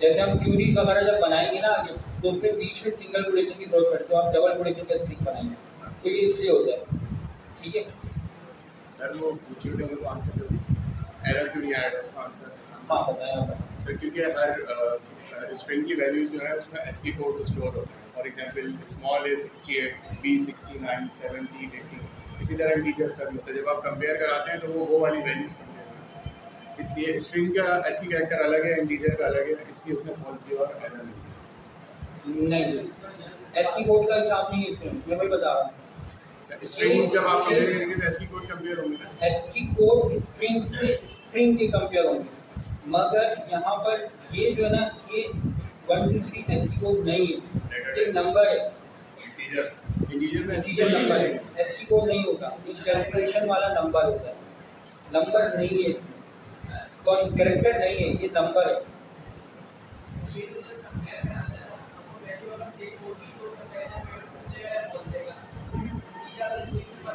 जैसे हम क्यूरीज वगैरह जब बनाएँगे ना आगे तो उसमें बीच में सिंगल कोटेशन की ज़रूरत पड़ती है तो आप डबल कोटेशन का स्ट्रिंग बनाएँगे तो ये इसलिए होता है ठीक है? सर वो पूछिए थे उनको आंसर दो। एरर क्यों नहीं आएगा उसका आंसर हाँ बताया सर क्योंकि हर स्ट्रिंग की वैल्यूज़ जो है उसमें एसकी कोड स्टोर होते हैं। For example small A 68 B 69 70 80 इसी तरह इंटीजर्स का भी होता है। जब आप कंपेयर कराते हैं तो वो वो वाली वैल्यूज़ कंपेयर करते हैं। इसलिए स्ट्रिंग का एसकी कैरेक्टर अलग है इंटीजर का अलग है इसलिए उसने फॉल्स दिया और एरर नहीं नहीं एस की कोड का हिसाब नहीं है इसमें। मैं वही बता रहा हूँ। स्ट्रिंग जब आप कंपेयर करेंगे तो एसकी कोड कंपेयर होंगे ना? एस की कोड स्ट्रिंग से स्ट्रिंग के कंपेयर होंगे। मगर यहाँ पर ये जो है ना ये one two three ASCII code नहीं है। एक नंबर है। इंटीजर इंटीजर में इंटीजर नंबर है। एस कोड नहीं होता एक कैलकुलेशन वाला नंबर होता है। नंबर नहीं है इसमें। सॉरी कैरेक्टर नहीं है ये नंबर है।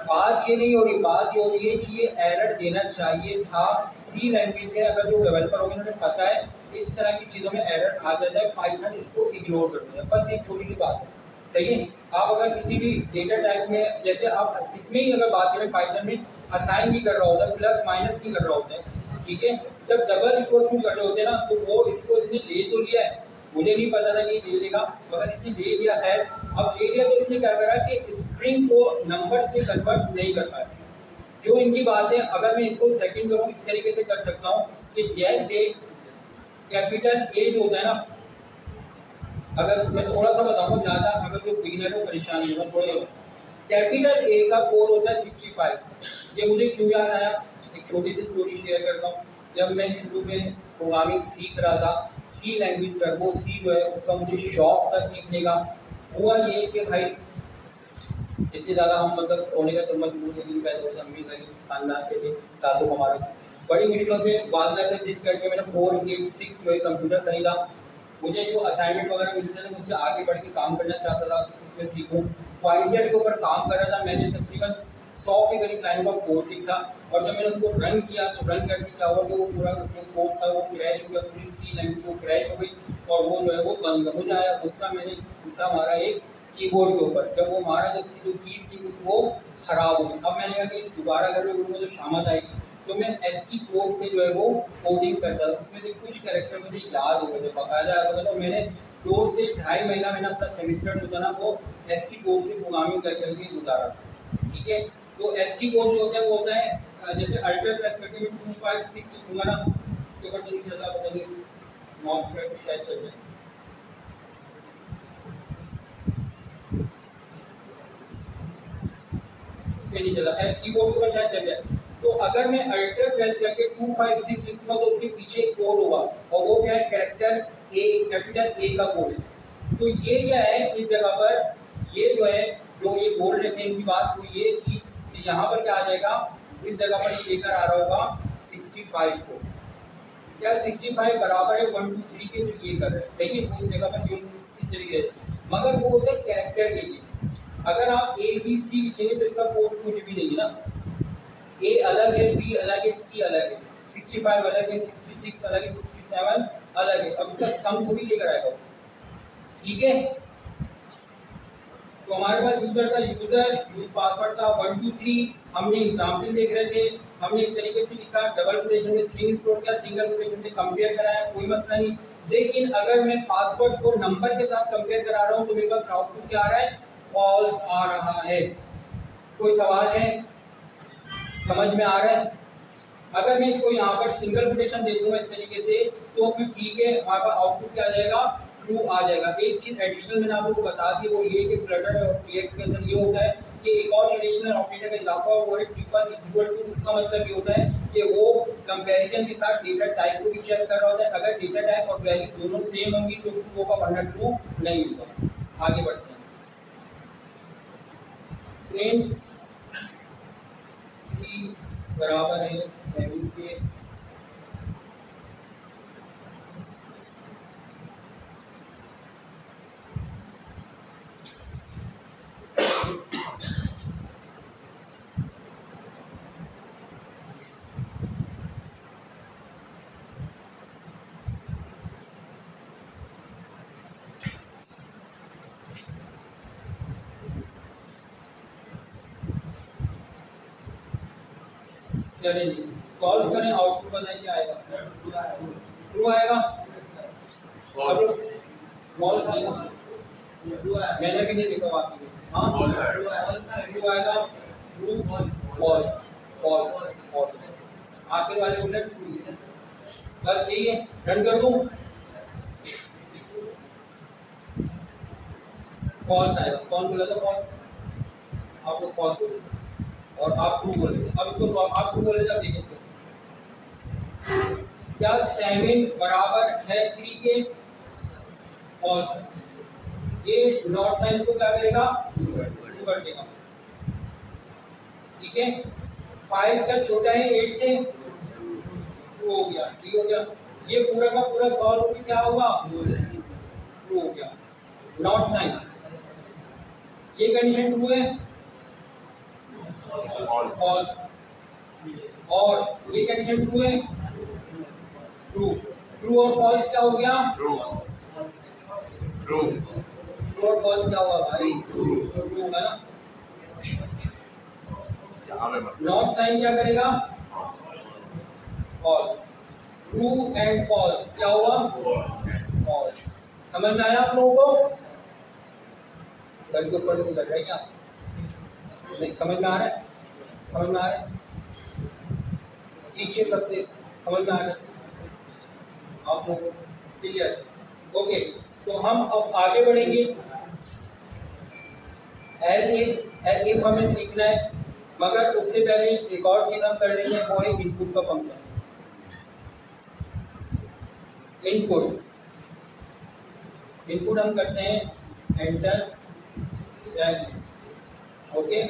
बात ये नहीं हो रही बात ये हो रही है कि ये एरर देना चाहिए था। सी लैंग्वेज में अगर जो डेवलपर होंगे उन्हें पता है इस तरह की चीज़ों में एरर आ जाता है पाइथन इसको इग्नोर करते हैं। बस एक छोटी सी बात है। सही है। आप अगर किसी भी डेटा टाइप में, जैसे आप इसमें ही अगर बात करें पाइथन में असाइन भी कर रहा होता है प्लस माइनस भी कर रहा होता है, ठीक है? जब डबल इक्वल्स टू कर रहे होते हैं ना तो वो इसको इसने ले तो लिया है। मुझे नहीं पता था कि ले लेगा, मगर इसने ले लिया है। अब ले लिया तो इसने क्या करा कि स्ट्रिंग को नंबर से कन्वर्ट नहीं कर पाया। जो इनकी बात है अगर मैं इसको सेकंड करूँ, इस तरीके से कर सकता हूँ कि जैसे कैपिटल ए जो होता है ना अगर मैं थोड़ा सा बताऊँ, ज़्यादा अगर जो बिगिनर को परेशान होगा, थोड़े कैपिटल ए का कोड होता है सिक्सटी फाइव ये मुझे क्यों याद आया? एक छोटी सी स्टोरी शेयर करता हूँ। जब मैं शुरू में प्रोग्रामिंग सीख रहा था सी लैंग्वेज टर्बो सी जो है, उसका मुझे शौक था सीखने का। हुआ ये कि भाई, इतनी ज़्यादा हम मतलब सोने का चम्मच दूर लेकिन पैदा हुए अम्मी गरीब खानदान से थे तातो हमारे। बड़ी मुश्किलों से वालदा से जिद करके मैंने फोर एट सिक्स जो है कंप्यूटर खरीदा। मुझे जो असाइनमेंट वगैरह मिलते थे मुझसे आगे बढ़ के काम करना चाहता था, उसमें सीखूँ। फाइटर के ऊपर काम कर रहा था, मैंने तकरीबन सौ के करीब लाइन का कोड लिखा और जब मैंने उसको रन किया तो रन करके क्या हुआ कि वो पूरा जो कोड था, वो क्रैश हो गया, पूरी सी लाइन वो क्रैश हो गई और वो जो है, वो बंद मुझे आया गुस्सा मैंने, गुस्सा मारा एक कीबोर्ड के ऊपर। जब वो मारा तो उसकी जो कीज थी, वो खराब हो गई। अब मैंने कहा कि दोबारा घर में बोलूँगा जो शामत आएगी तो मैं एस की कोड से जो है वो कोडिंग करता था। उसमें से कुछ करेक्टर मुझे याद हो गए थे बाकायदा याद हो तो मैंने दो से ढाई महीना मैंने अपना सेमिस्टर जो था ना, वो एस की कोड से प्रोग्रामिंग कर करके गुजारा था। ठीक है? तो एस की कोड जो होता है, वो होता है जैसे अल्टर प्रेस करके मैं टू फाइव सिक्स लिखूँगा ना इसके ऊपर तो नहीं चलता पता नहीं नॉट शायद चल जाए। नहीं चला। है कीबोर्ड के ऊपर शायद चल जाए। तो अगर मैं अल्टर प्रेस करके 256 लिखूँगा तो उसके पीछे एक कोड होगा। और वो क्या है? कैरेक्टर ए कैपिटल ए का कोड है। तो ये क्या है? इस जगह पर ये जो है जो ये बोल रहे थे इनकी बात वो ये कि यहाँ पर क्या आ जाएगा? इस जगह पर ये लेकर आ रहा होगा 65 को। क्या 65 बराबर है? वन टू थ्री के जो ये कर रहे हैं। है उस जगह पर क्यों? इस, इस तरीके से। मगर वो होता है कैरेक्टर के लिए। अगर आप ए बी सी लिखेंगे तो इसका कोड कुछ भी नहीं ना। ए अलग है बी अलग है सी अलग है। 65 अलग है 66 अलग है 67 अलग है। अब इसका सम थोड़ी लेकर आएगा ठीक है? तो हमारे पास यूज़र का यूज़र पासवर्ड था वन टू थ्री हमने एग्ज़ाम्पल देख रहे थे। हमने इस तरीके से लिखा डबल कोटेशन में स्ट्रिंग स्टोर किया सिंगल कोटेशन से कंपेयर कराया, कोई मसला नहीं। लेकिन अगर मैं पासवर्ड को नंबर के साथ कंपेयर करा रहा हूँ तो मेरे पास आउटपुट क्या आ रहा है? फॉल्स आ रहा है। कोई सवाल है? समझ में आ रहा है? अगर मैं इसको यहाँ पर सिंगल कोटेशन दे दूँगा इस तरीके से तो फिर ठीक है हमारे पास आउटपुट क्या जाएगा? ट्रू आ जाएगा। एक चीज़ एडिशनल मैंने आप लोगों को बता दी, वो ये कि फ्लटर और रिएक्ट के अंदर ये होता है कि एक और रिलेशनल ऑपरेटर का इजाफा वो है ट्रिपल इक्वल टू उसका मतलब ये होता है कि वो कंपैरिजन के साथ डेटा टाइप को भी चेक कर रहा होता है। अगर डेटा टाइप और वैल्यू दोनों सेम होंगी तो ट्रू होगा वरना ट्रू नहीं होगा। आगे बढ़ते हैं। प्रिंट बराबर है सेवन के। जी सॉल्व करें आउटपुट बताइए क्या आएगा? ट्रू आएगा? फॉल्स आएगा? मैंने भी नहीं देखा बाकी हाँ? ट्रू आएगा? ट्रू फॉल्स फॉल्स फॉल्स आखिर वाले बोले ट्रू बस यही है। रन कर दूँ? फॉल्स आएगा। कौन बोला था फॉल्स आप लोग फॉल्स बोले और आप टू बोले अब इसको आप टू बोले जब देखिए इसको। क्या सेवन बराबर है थ्री के? और ये नॉट साइन इसको क्या करेगा? टू कर देगा। ठीक है? फाइव का छोटा है एट से टू हो गया ठीक हो गया। ये पूरा का पूरा सॉल्व होकर क्या होगा टू हो गया। नॉट साइन ये कंडीशन टू है। फॉल्स और ये कंडीशन ट्रू है? ट्रू ट्रू और फॉल्स क्या हो गया? ट्रू ट्रू ट्रू और फॉल्स क्या हुआ भाई? ट्रू होगा ना? नॉट साइन क्या करेगा? फॉल्स ट्रू एंड फॉल्स क्या हुआ? फॉल्स समझ में आया आप लोगों को? घर के ऊपर से रहे क्या? नहीं समझ में आ रहा है? समझ में आ रहा है? सीखिए सबसे समझ में आ रहा है। आप लोगों क्लियर ओके तो हम अब आगे बढ़ेंगे। एल इफ़ एल इफ़ हमें सीखना है, मगर उससे पहले एक और चीज़ हम कर लेंगे, वो है इनपुट का फ़ंक्शन इनपुट इनपुट हम करते हैं एंटर ओके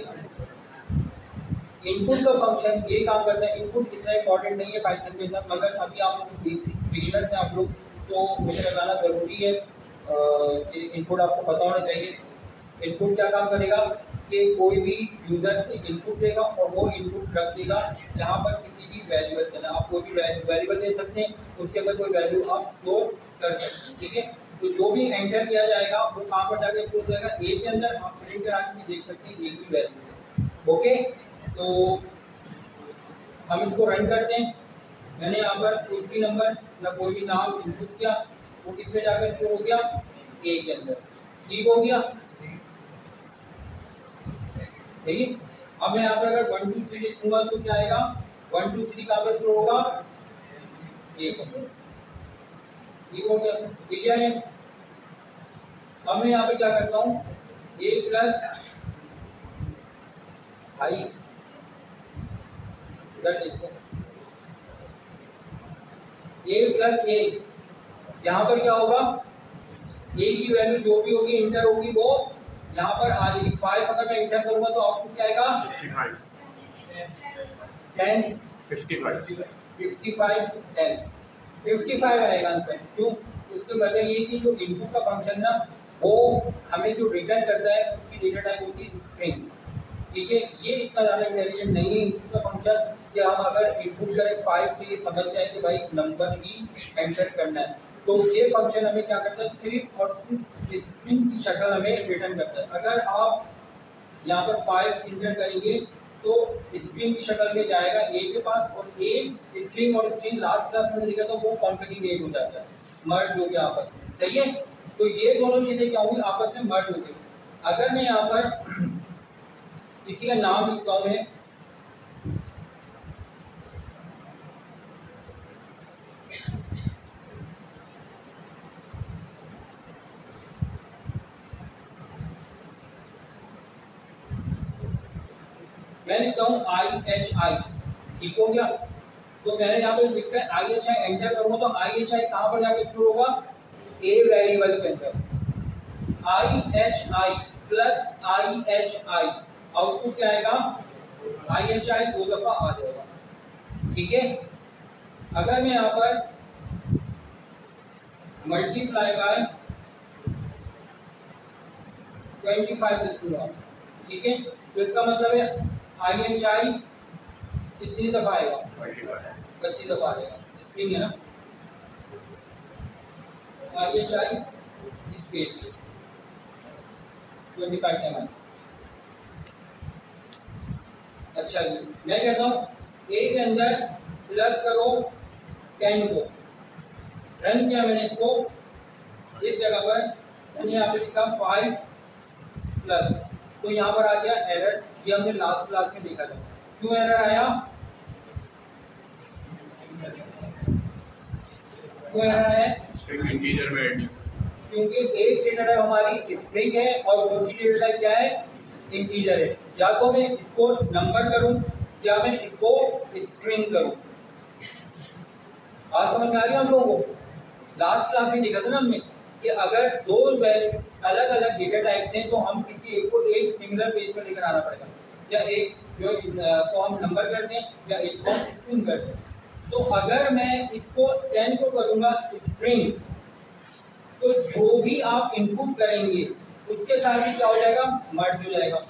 इनपुट का फ़ंक्शन ये काम करता है इनपुट इतना इंपॉर्टेंट नहीं है पाइथन के अंदर, मगर अभी आप लोग बेसिक हैं आप लोग तो मुझे बताना ज़रूरी है कि इनपुट आपको पता होना चाहिए। इनपुट क्या काम करेगा? कि कोई भी यूज़र से इनपुट लेगा और वो इनपुट रख देगा यहाँ पर किसी भी वेरिएबल के आप कोई भी वेरिएबल दे सकते हैं, उसके अंदर कोई वैल्यू आप स्टोर कर सकते हैं, ठीक है? तो जो भी एंटर किया जाएगा, वो कहाँ पर जाकर स्टोर हो जाएगा ए के अंदर आप प्रिंट करा के देख सकते हैं ए की वैल्यू ओके तो हम इसको रन करते हैं। मैंने यहाँ पर कोई भी नंबर या कोई भी नाम इनपुट किया, वो किसमें जाकर स्टोर हो गया? ए के अंदर। ठीक हो गया? ठीक है अब मैं यहाँ पर अगर वन टू थ्री लिखूँगा तो क्या आएगा? वन टू थ्री कहाँ पर स्टोर होगा? ए के अंदर। हो गया क्लियर है। अब मैं यहाँ पे क्या करता हूँ? ए प्लस आई इधर देखो ए प्लस ए यहाँ पर क्या होगा? ए की वैल्यू जो भी होगी इंटर होगी वो यहाँ पर आ जाएगी। फाइव अगर मैं इंटर करूँगा तो आउटपुट क्या आएगा? Ten fifty five fifty five ten fifty five आएगा आंसर क्यों? उसके वजह ये कि जो इनपुट का फ़ंक्शन ना, वो हमें जो रिटर्न करता है, उसकी डेटा टाइप होती है स्ट्रिंग ठीक है? ये इतना ज़्यादा इंटेलिजेंट नहीं है इनपुट का फ़ंक्शन कि हम अगर इनपुट करें फाइव तो ये समझ जाए कि भाई नंबर ही एंटर करना है। तो ये फ़ंक्शन हमें क्या करता है? सिर्फ़ और सिर्फ़ स्ट्रिंग की शक्ल हमें रिटर्न करता है। अगर आप यहाँ पर फाइव इंटर करेंगे तो स्क्रीन की शक्ल में जाएगा ए के पास और ए स्क्रीन और स्क्रीन लास्ट क्लास में देखा तो वो कॉन्केटिनेट हो जाता है। मर्ज हो गया आपस में। सही है? तो ये दोनों चीज़ें क्या होंगी आपस में मर्ज हो गई। अगर मैं यहाँ पर [CLEARS THROAT] किसी का नाम लिखता हूँ मैं लिखता हूँ आई एच आई ठीक हो गया? तो मैंने यहाँ पे लिखा है आई एच आई एंटर करूँगा तो आई एच आई कहाँ पर जाके शुरू होगा? ए वेरिएबल के अंदर। I H I plus I H I output क्या आएगा? आई एच आई दो दफ़ा आ जाएगा। ठीक है? अगर मैं यहाँ पर मल्टीप्लाई बाय ट्वेंटी फाइव लिखूँगा। ठीक है? तो इसका मतलब है आई? कितनी दफ़ा आएगा? पच्चीस दफ़ा आएगा। स्क्रीन है ना I H I? Space twenty five time अच्छा जी, मैं कहता हूँ ए के अंदर प्लस करो टेन को। रन किया मैंने इसको। इस जगह पर मैंने यहाँ पे लिखा फाइव प्लस तो यहाँ पर आ गया एरर ये हमने लास्ट क्लास में देखा था। क्यों एरर आया? क्यों एरर आया? स्ट्रिंग इंटीजर में ऐड नहीं क्योंकि एक डेटा टाइप हमारी स्ट्रिंग है और दूसरी डेटा टाइप क्या है? इंटीजर है। या तो मैं इसको नंबर करूँ या मैं इसको स्ट्रिंग करूँ। आज समझ में आ रही है हम लोगों को? लास्ट क्लास में देखा था ना हमने? कि अगर दो अलग अलग डेटा टाइप्स हैं तो हम किसी एक को एक सिंगलर पेज पर लेकर आना पड़ेगा। या एक जो हम नंबर करते हैं, या एक हम स्ट्रिंग करते हैं। तो अगर मैं इसको टेन को करूँगा स्ट्रिंग तो जो भी आप इनपुट करेंगे, उसके साथ ही क्या हो जाएगा? मर्ज हो जाएगा।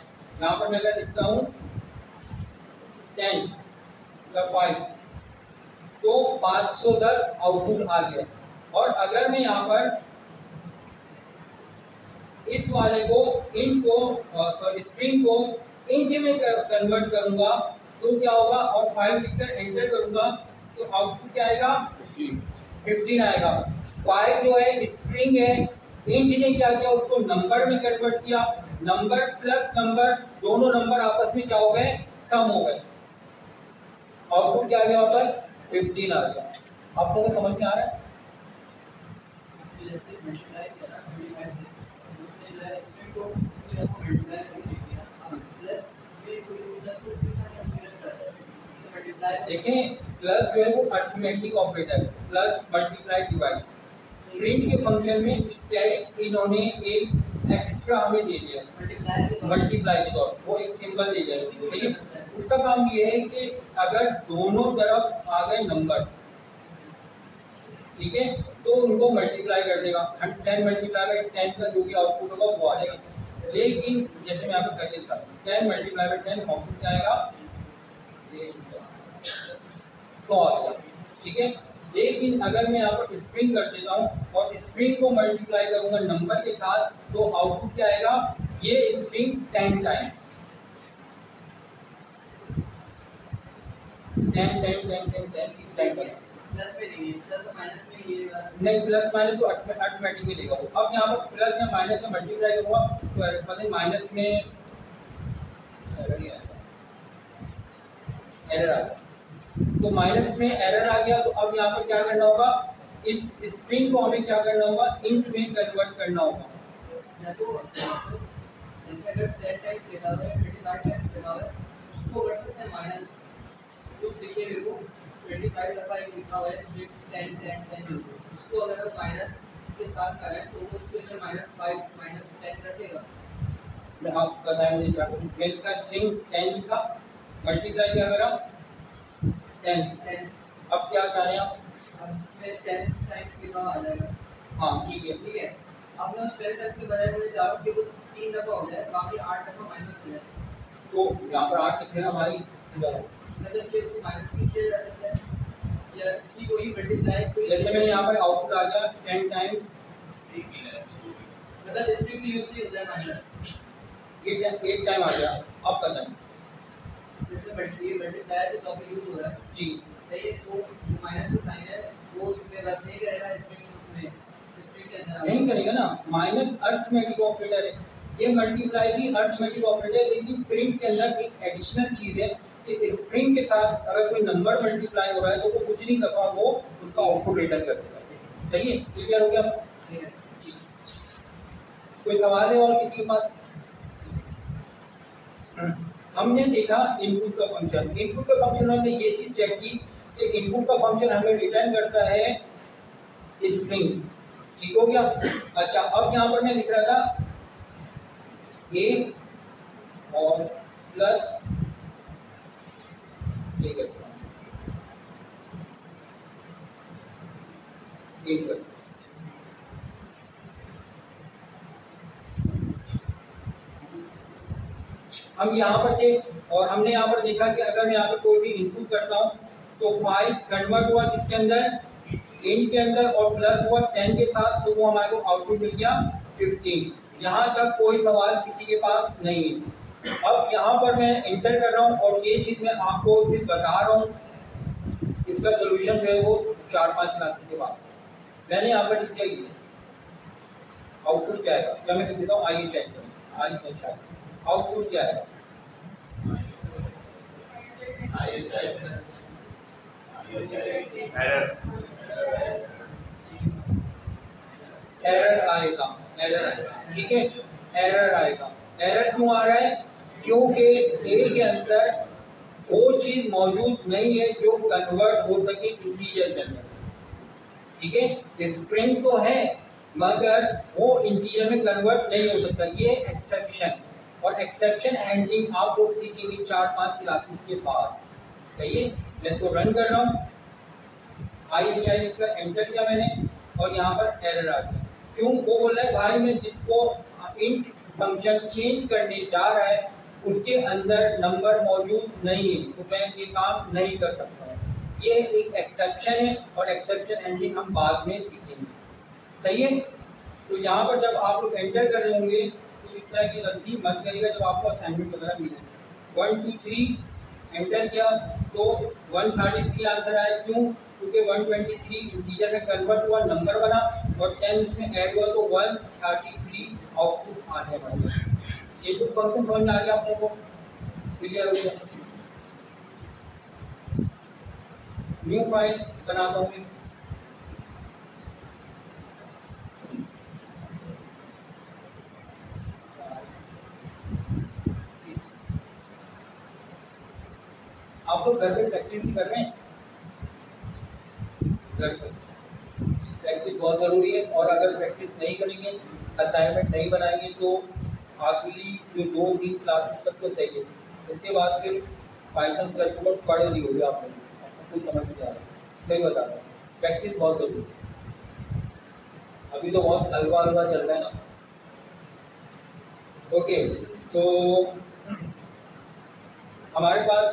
यहाँ पर मैं अगर लिखता हूँ टेन या फाइव तो पाँच सौ दस आउटपुट आ गया। और अगर मैं यहाँ पर इस वाले को इन को सॉरी स्ट्रिंग को इंट में कन्वर्ट करूँगा तो क्या होगा? और फाइव लिखकर एंटर करूँगा तो आउटपुट क्या आएगा? फिफ्टीन आएगा। फाइव जो है स्ट्रिंग है। इंट ने क्या किया? उसको नंबर में कन्वर्ट किया। नंबर प्लस नंबर दोनों नंबर आपस में क्या हो गए? सम हो गए। आउटपुट क्या आ गया वहाँ पर? फिफ्टीन आ गया। आप लोगों को समझ में आ रहा है? देखें प्लस जो है वो arithmetic operator plus multiply divide print के फ़ंक्शन में इन्होंने एक एक्स्ट्रा हमें दे दिया मल्टीप्लाई के तौर वो एक सिंबल दे दिया सही उसका काम ये है कि अगर दोनों तरफ़ आ गए नंबर ठीक है? तो उनको मल्टीप्लाई कर देगा। टेन मल्टीप्लाई बाई टेन का जो भी आउटपुट होगा, वो आ जाएगा। लेकिन, जैसे मैं आपको करके दिखा ten multiply by ten output क्या आएगा? सौ आ गया ठीक है? लेकिन अगर मैं यहाँ पर स्प्रिंग कर देता हूँ और स्प्रिंग को मल्टीप्लाई करूँगा नंबर के साथ तो आउटपुट क्या आएगा? ये string ten time ten ten ten ten ten time पर। नहीं प्लस माइनस तो ऑटोमेटिक में लेगा वो। अब यहाँ पर प्लस या माइनस में मल्टीप्लाई करूँगा तो मतलब माइनस में एरर आ गया। तो माइनस में एरर आ गया तो अब यहाँ पर क्या करना होगा? इस स्ट्रिंग को हमें क्या करना होगा? इंट में कन्वर्ट करना होगा। तो जैसे अगर 10 टाइम्स लेता 25 टाइम्स लेता उसको कर सकते हैं माइनस कुछ देखिए मेरे को 25 दफ़ा एक लिखा हुआ है स्ट्रिंग 10 10 10 उसको अगर हम माइनस के साथ करें तो वो उसके अंदर माइनस 5 माइनस 10 रखेगा। आप बताएँ मुझे क्या मैंने का स्ट्रिंग 10 लिखा मल्टीप्लाई क्या करा। टेन अब क्या चाहें आप? इसमें टेन टाइम्स के आ जाएगा। हाँ ठीक है। ठीक है? अब मैं उस टेन से बजाय मुझे चारों के वो तीन दफ़ा हो जाए बाकी आठ दफ़ा माइनस हो जाए तो यहाँ पर आठ कितने भाई मतलब कि उसको माइनस भी किया जा सकता है या इसी को ही। मल्टीप्लाई जैसे मैंने यहाँ पर आउटपुट आ गया टेन टाइम मतलब स्ट्रिंग यूज़ नहीं होता है माइनस एक टाइम आ गया। अब का टाइम इसमें मल्टीप्लाई तो टॉपिक यूज़ हो रहा है। जी। सही है तो माइनस का साइन है वो उसमें रद्द नहीं करेगा स्ट्रिंग उसमें स्ट्रिंग के अंदर नहीं करेगा ना। माइनस अर्थमेटिक ऑपरेटर है ये मल्टीप्लाई भी अर्थमेटिक ऑपरेटर है लेकिन प्रिंट के अंदर एक एडिशनल चीज़ है कि स्ट्रिंग के साथ अगर कोई नंबर मल्टीप्लाई हो रहा है तो वो कुछ नहीं दफ़ा वो उसका आउटपुट रिटर्न कर देगा। सही है? क्लियर हो गया? कोई सवाल है और किसी के पास? हमने देखा इनपुट का फ़ंक्शन इनपुट का फ़ंक्शन हमने ये चीज़ चेक की कि इनपुट का फ़ंक्शन हमें रिटर्न करता है स्ट्रिंग ठीक हो गया? अच्छा अब यहाँ पर मैं लिख रहा था ए और प्लस ये करता हूँ। हम यहाँ पर थे और हमने यहाँ पर देखा कि अगर मैं यहाँ पर कोई भी इनपुट करता हूँ तो फाइव कन्वर्ट हुआ किसके अंदर? इंट के अंदर और प्लस हुआ टेन के साथ तो वो हमारे को आउटपुट मिल गया फिफ्टीन यहाँ तक कोई सवाल किसी के पास नहीं है। अब यहाँ पर मैं इंटर कर रहा हूँ और ये चीज़ मैं आपको सिर्फ़ बता रहा हूँ। इसका सोल्यूशन जो है वो चार पाँच क्लासेस के बाद। मैंने यहाँ पर लिख दिया आउटपुट क्या है? क्या मैं लिख देता हूँ? आइए चेक करें। आइए अच्छा आउटपुट क्या है? एरर आएगा एरर आएगा, ठीक है? एरर आएगा। एरर क्यों आ रहा है? क्योंकि ए के अंदर वो चीज़ मौजूद नहीं है जो कन्वर्ट हो सके इंटीजर के अंदर। ठीक है? स्प्रिंग तो है, मगर वो इंटीजर में कन्वर्ट नहीं हो सकता। ये एक्सेप्शन और एक्सेप्शन हैंडलिंग आप लोग सीखेंगे चार पाँच क्लासेस के बाद। है मैं इसको रन कर रहा हूँ। आई एच आई लिखकर एंटर किया मैंने और यहाँ पर एरर आ गया। क्यों? वो बोल रहा है, भाई, मैं जिसको इंट फ़ंक्शन चेंज करने जा रहा है, उसके अंदर नंबर मौजूद नहीं है। तो मैं ये काम नहीं कर सकता हूँ। ये एक एक्सेप्शन है और एक्सेप्शन हैंडलिंग हम बाद में सीखेंगे। सही है? तो यहाँ पर जब आप लोग एंटर कर रहे होंगे तो इस तरह की गलती मत करिएगा जब आपको असाइनमेंट वगैरह मिले। वन टू थ्री एंटर किया तो वन थर्टी थ्री आंसर आया क्यों? क्योंकि वन ट्वेंटी थ्री इंटीजर में कन्वर्ट हुआ नंबर बना और 10 इसमें ऐड हुआ तो वन थर्टी थ्री आउटपुट आने वाले ये तो फ़ंक्शन समझ में आ गया आप लोगों को? क्लियर हो गया। न्यू फ़ाइल बनाता हूँ मैं। आप लोग घर पे प्रैक्टिस भी कर रहे हैं? घर पे। प्रैक्टिस बहुत ज़रूरी है और अगर प्रैक्टिस नहीं करेंगे असाइनमेंट नहीं बनाएँगे तो अगली जो दो तीन क्लासेस तो सही है उसके बाद फिर पाइथन सर्कुलर पढ़ रही होगी आप लोग। आपको कुछ समझ नहीं आ रहा। सही बता रहा प्रैक्टिस बहुत ज़रूरी है। अभी तो बहुत हलवा हलवा चल रहा है ना। ओके तो हमारे पास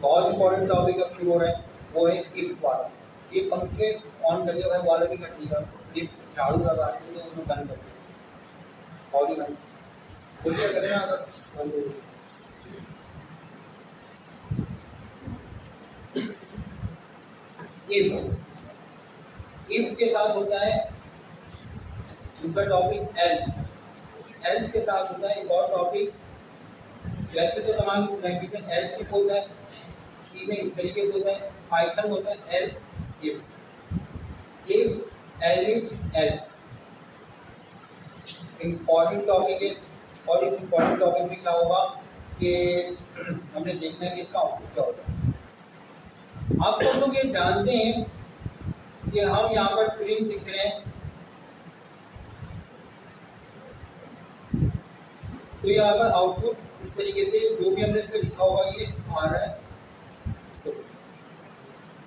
बहुत इंपॉर्टेंट टॉपिक अब शुरू हो रहा है, वो है इफ़ वाला। ये पंखे ऑन कर दिया वाला भी कट दिया। ये झाड़ू लगा के तो उसमें बंद कर और ही बंद। तो क्या करें अगर इफ़ इफ़ के साथ होता है दूसरा टॉपिक एल्स एल्स के साथ होता है एक और टॉपिक वैसे तो तमाम लैंग्वेज में एल्स इफ़ होता है। सी में इस तरीके से होता है पाइथन होता है elif if elif else important topic है, और इस इंपॉर्टेंट टॉपिक में क्या होगा कि हमने देखना है कि इसका आउटपुट क्या होता है। आप सब लोग ये जानते हैं कि हम यहाँ पर प्रिंट लिख रहे हैं। तो यहाँ पर आउटपुट इस तरीके से, जो भी हमने इस पर लिखा होगा, ये आ रहा है।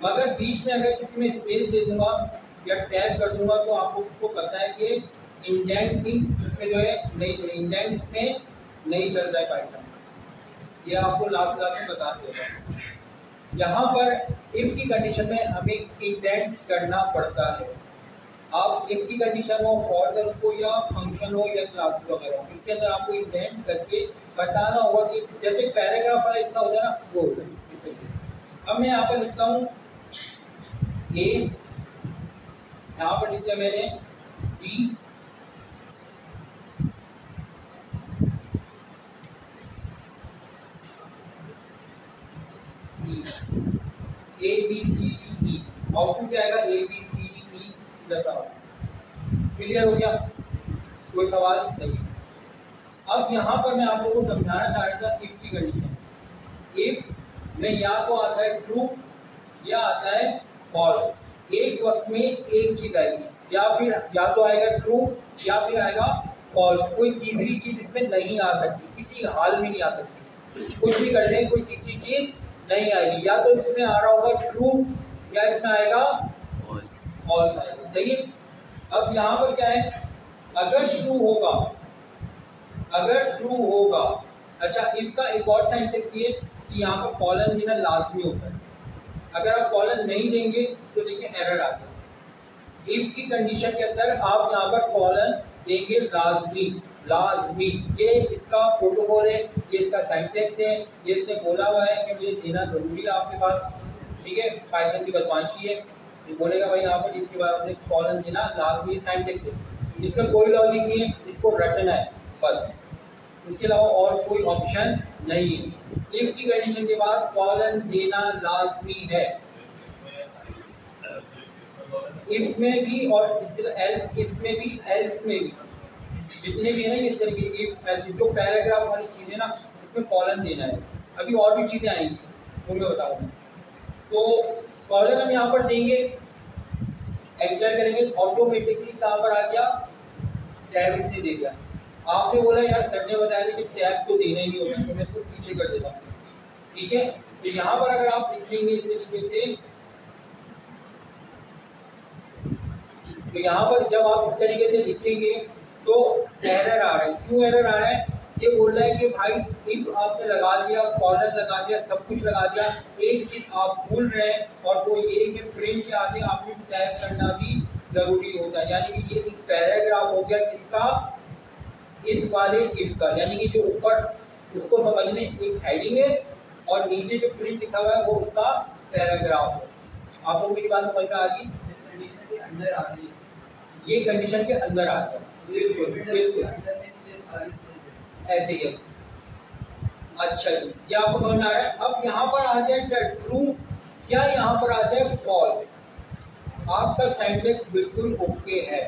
मगर बीच में अगर किसी में स्पेस दे दूँगा या टैग कर दूँगा तो आपको उसको पता है कि इंडेंट भी इसमें जो है, नहीं चल इंडेंट इसमें नहीं चल रहा है पाइथन ये आपको लास्ट क्लास में बता देगा यहाँ पर इफ़ की कंडीशन में हमें इंडेंट करना पड़ता है। आप इफ़ की कंडीशन हो फॉर को या फ़ंक्शन हो या क्लास वगैरह हो, इसके अंदर आपको इंडेंट करके बताना होगा कि जैसे पैराग्राफ वाला हिस्सा होता है ना, वो इस अब मैं यहाँ पर लिखता हूँ ए यहाँ पर लिख दिया मैंने B A B C D E output क्या आएगा? ए बी सी डी ई सीधा सवाल। क्लियर हो गया? कोई सवाल नहीं। अब यहाँ पर मैं आप लोगों को समझाना चाह रहा था इफ़ की कंडीशन इफ़ में या तो आता है ट्रू या आता है फॉल्स एक वक्त में एक चीज़ आएगी। या फिर, या तो आएगा ट्रू या फिर आएगा फॉल्स कोई तीसरी चीज़ इसमें नहीं आ सकती, किसी हाल में नहीं आ सकती। कुछ भी कर ले, कोई तीसरी चीज़ नहीं आएगी। या तो इसमें आ रहा होगा ट्रू या इसमें आएगा फॉल्स आएगा। सही अब यहाँ पर क्या है? अगर ट्रू होगा, अगर ट्रू होगा अच्छा इसका एक और साइन देखिए कि यहाँ पर कॉलन देना लाजमी होता है। अगर आप कॉलन नहीं देंगे तो देखिए एरर आ गया। इफ़ की कंडीशन के अंदर आप यहाँ पर कॉलन देंगे लाजमी लाजमी ये इसका प्रोटोकॉल है, ये इसका साइंटेक्स है, ये इसने बोला हुआ है कि मुझे देना ज़रूरी है आपके पास। ठीक है? पाइथन की बदमाशी है। ये बोलेगा भाई यहाँ पर इसके बाद अपने कॉलन देना लाजमी साइंटेक्स है। इसमें कोई लॉजिक नहीं है, इसको रटना है, बस। इसके अलावा और कोई ऑप्शन नहीं है। इफ़ की कंडीशन के बाद कॉलन देना लाजमी है। इफ़ में भी और इसके एल्स इफ़ में भी एल्स में भी। जितने भी है ना इस तरीके इफ़ एल्स जो पैराग्राफ वाली चीज़ें ना, इसमें कॉलन देना है। अभी और भी चीज़ें आएँगी, वो मैं बताऊँगा तो कॉलन हम यहाँ पर देंगे एंटर करेंगे ऑटोमेटिकली कहाँ पर आ गया? टैब इसने दे आपने बोला यार सर ने बताया था कि टैब तो देना ही होगा तो मैं इसको पीछे कर देता हूँ। ठीक है? तो यहाँ पर अगर आप लिखेंगे इस तरीके से तो यहाँ पर जब आप इस तरीके से लिखेंगे तो एरर आ रहा है। क्यों एरर आ रहा है? ये बोल रहा है कि भाई इफ़ आपने लगा दिया कॉर्नर लगा दिया, सब कुछ लगा दिया, एक चीज़ आप भूल रहे हैं और वो ये कि प्रिंट के आगे आपने टाइप करना भी ज़रूरी होता है। यानी कि ये एक पैराग्राफ हो गया, किसका? इस वाले इफ़ का, यानी कि जो ऊपर इसको समझने एक हेडिंग है और नीचे जो प्रिंट लिखा हुआ है वो उसका पैराग्राफ है। आप लोगों मेरी बात समझ में आ गई? कंडीशन के अंदर आ गई ये कंडीशन के अंदर आता है बिल्कुल बिल्कुल। ऐसे ही ऐसे अच्छा जी, ये आपको समझ में आ रहा है। अब यहाँ पर आ जाए ट्रू या यहाँ पर आ जाए फॉल्स आपका साइंटेक्स बिल्कुल ओके है।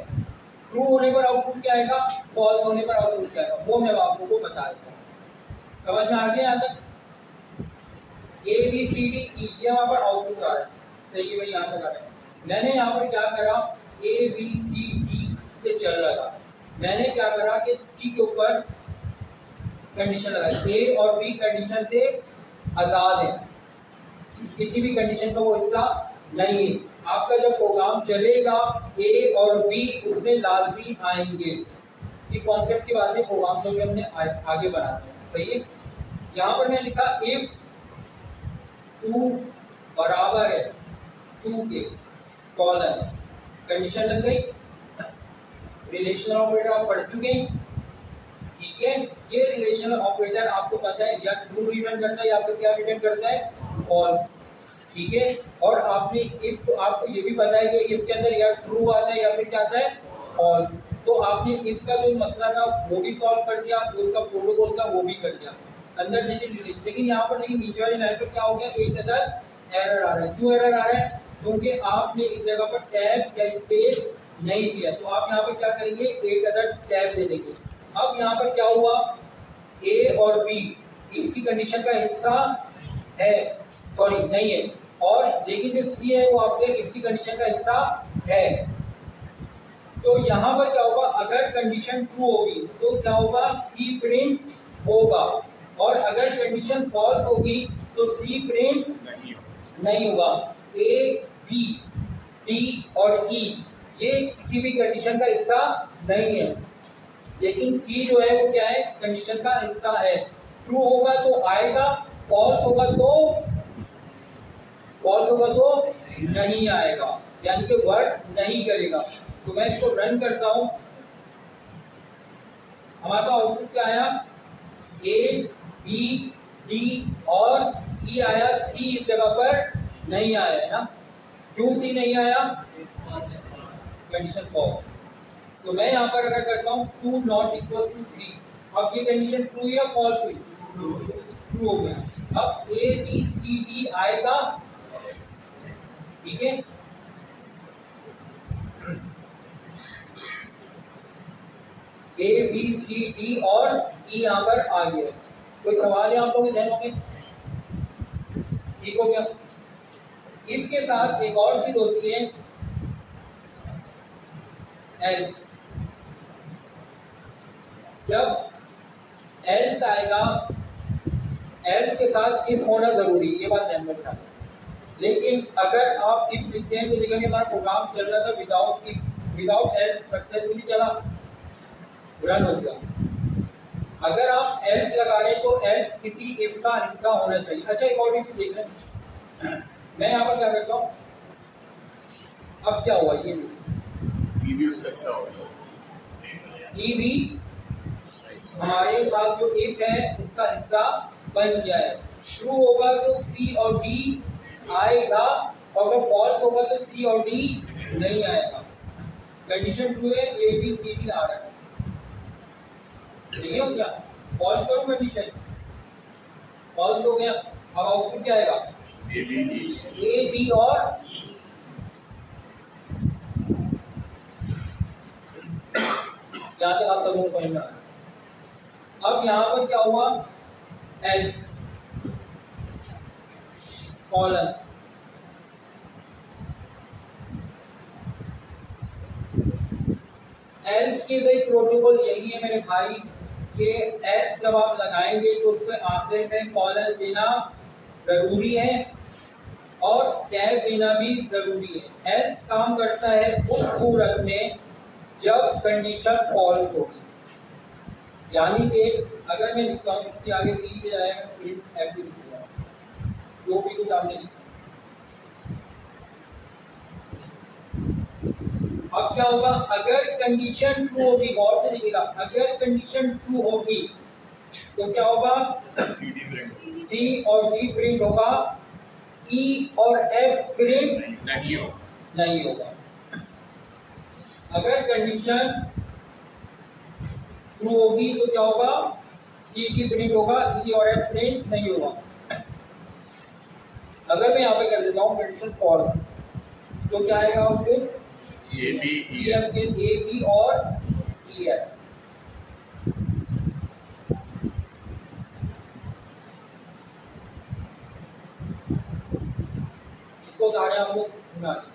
ट्रू होने पर आउटपुट क्या आएगा फॉल्स होने पर आउटपुट क्या आएगा। वो मैं आपको को बता देता हूँ। समझ में आ गया यहाँ तक? ए बी सी डी ई ये यहाँ पर आउटपुट आ रहा है। सही है भाई, यहाँ तक आ रहा है मैंने यहाँ पर क्या करा? ए बी सी डी पे चल रहा था मैंने क्या करा कि सी के ऊपर कंडीशन लगा ए और बी कंडीशन से आज़ाद है किसी भी कंडीशन का वो हिस्सा नहीं है। आपका जब प्रोग्राम चलेगा ए और बी उसमें लाजमी आएँगे। ये कॉन्सेप्ट की बात है प्रोग्राम को भी हमने आगे बनाते हैं। सही है? यहाँ पर मैं लिखा इफ़ टू बराबर है टू के कॉलन कंडीशन लग गई। रिलेशनल ऑपरेटर आप पढ़ चुके हैं। ठीक है? ये रिलेशनल ऑपरेटर आपको पता है, या ट्रू रिटर्न करता है, या फिर क्या रिटर्न करता है? फॉल्स ठीक है? और आपने इफ़ तो आपको ये भी पता है कि इफ़ के अंदर या ट्रू आता है या फिर क्या आता है? फॉल्स तो आपने इफ़ का जो मसला था, वो भी सॉल्व कर दिया, उसका प्रोटोकॉल था वो भी कर दिया। अंदर रिलेशन लेकिन यहाँ पर देखिए नीचे वाली लाइन पर क्या हो गया? एक अदर एरर आ रहा है। क्यों एरर आ रहा है? क्योंकि आपने इस जगह पर टैब या स्पेस नहीं दिया। तो आप यहाँ पर क्या करेंगे? एक अदर टैब दे देंगे अब यहाँ पर क्या हुआ? ए और बी इसकी कंडीशन का हिस्सा है। सॉरी नहीं है। और लेकिन जो सी है वो आपके इसकी कंडीशन का हिस्सा है। तो यहाँ पर क्या होगा? अगर कंडीशन ट्रू होगी तो क्या होगा? सी प्रिंट होगा। और अगर कंडीशन फॉल्स होगी तो सी प्रिंट नहीं, होगा। ए बी डी और ई e, ये किसी भी कंडीशन का हिस्सा नहीं है। लेकिन सी जो है वो क्या है? कंडीशन का हिस्सा है। ट्रू होगा तो आएगा फॉल्स होगा तो फॉल्स होगा तो नहीं आएगा। यानी कि वर्क नहीं करेगा। तो मैं इसको रन करता हूँ। हमारे पास आउटपुट क्या आया? ए बी डी और ई e आया। सी इस जगह पर नहीं आया, है ना? क्यों सी नहीं आया? कंडीशन फॉल्स तो मैं यहाँ पर अगर करता हूँ two not equal to three अब ये कंडीशन ट्रू या फॉल्स हुई? ट्रू हो गया। अब ए बी सी डी आएगा। ठीक है? ए बी सी डी और ई e यहाँ पर आ गया। कोई सवाल है आप लोगों के जहनों में? ठीक हो गया। इफ़ के साथ एक और चीज़ होती है। एल्स जब एल्स आएगा एल्स के साथ इफ़ होना ज़रूरी ये बात ध्यान में रखना। लेकिन अगर आप इफ़ लिखते हैं तो लेकिन हमारा प्रोग्राम चल रहा था without if without else successfully चला रन हो गया। अगर आप एल्स लगा रहे हैं तो एल्स किसी इफ़ का हिस्सा होना चाहिए। अच्छा एक और भी चीज़ देख रहे हैं। मैं यहाँ पर क्या करता हूँ? अब क्या हुआ? ये देखिए उसका हिस्सा हो गया। हमारे पास जो इफ़ है उसका हिस्सा बन गया है। ट्रू होगा तो सी और डी आएगा और अगर फॉल्स होगा तो सी और डी नहीं आएगा। कंडीशन टू है ए बी सी डी आ रहा है। ठीक हो क्या? फॉल्स करो कंडीशन फॉल्स हो गया अब आउटपुट क्या आएगा? ए बी और यहाँ तक आप सब लोग समझ में आ अब यहाँ पर क्या हुआ? एल्स कॉलन एल्स के भाई प्रोटोकॉल यही है मेरे भाई, कि एल्स जब आप लगाएँगे तो उस पर आखिर में कॉलन देना ज़रूरी है और टैब देना भी ज़रूरी है। एल्स काम करता है उस सूरत में जब कंडीशन फॉल्स होगी। यानी कि अगर मैं लिखता हूँ, इसके आगे के जाए मैं प्रिंट एफ़ जो भी कुछ आपने लिखा अब क्या होगा? अगर कंडीशन ट्रू होगी गौर से देखिएगा अगर कंडीशन ट्रू होगी तो क्या होगा? सी और डी प्रिंट होगा। ई e और एफ़ प्रिंट नहीं होगा। नहीं होगा। अगर कंडीशन ट्रू होगी तो क्या होगा? सी की प्रिंट होगा ई e और एफ़ प्रिंट नहीं होगा। अगर मैं यहाँ पे कर देता हूँ कंडीशन फॉल्स तो क्या आएगा output A B E F के ए बी और ई एफ़ इसको कहा आप लोग।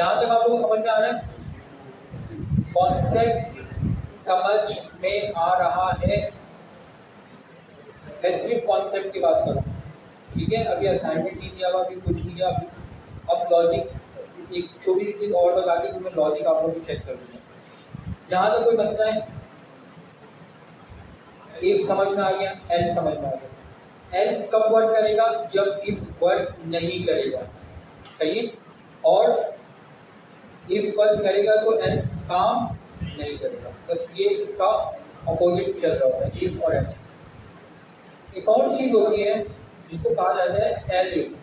यहाँ तक आप लोग समझ में आ रहा है कॉन्सेप्ट समझ में आ रहा है। मैं सिर्फ़ कॉन्सेप्ट की बात करूँ ठीक है, अभी असाइनमेंट नहीं दिया हुआ, अभी कुछ नहीं अभी अब लॉजिक एक छोटी सी चीज़ और बता दी मैं लॉजिक आप लोग चेक कर दूँगा। यहाँ तक कोई मसला है इफ़ समझ में आ गया एल समझ में आ गया। एल्स कब वर्क करेगा? जब इफ़ वर्क नहीं करेगा। सही? और इफ़ वर्क करेगा तो एल्स काम नहीं करेगा। बस ये इसका अपोजिट चल रहा होता है इफ़ और एल्स एक और चीज़ होती है, जिसको कहा जाता है एल इफ़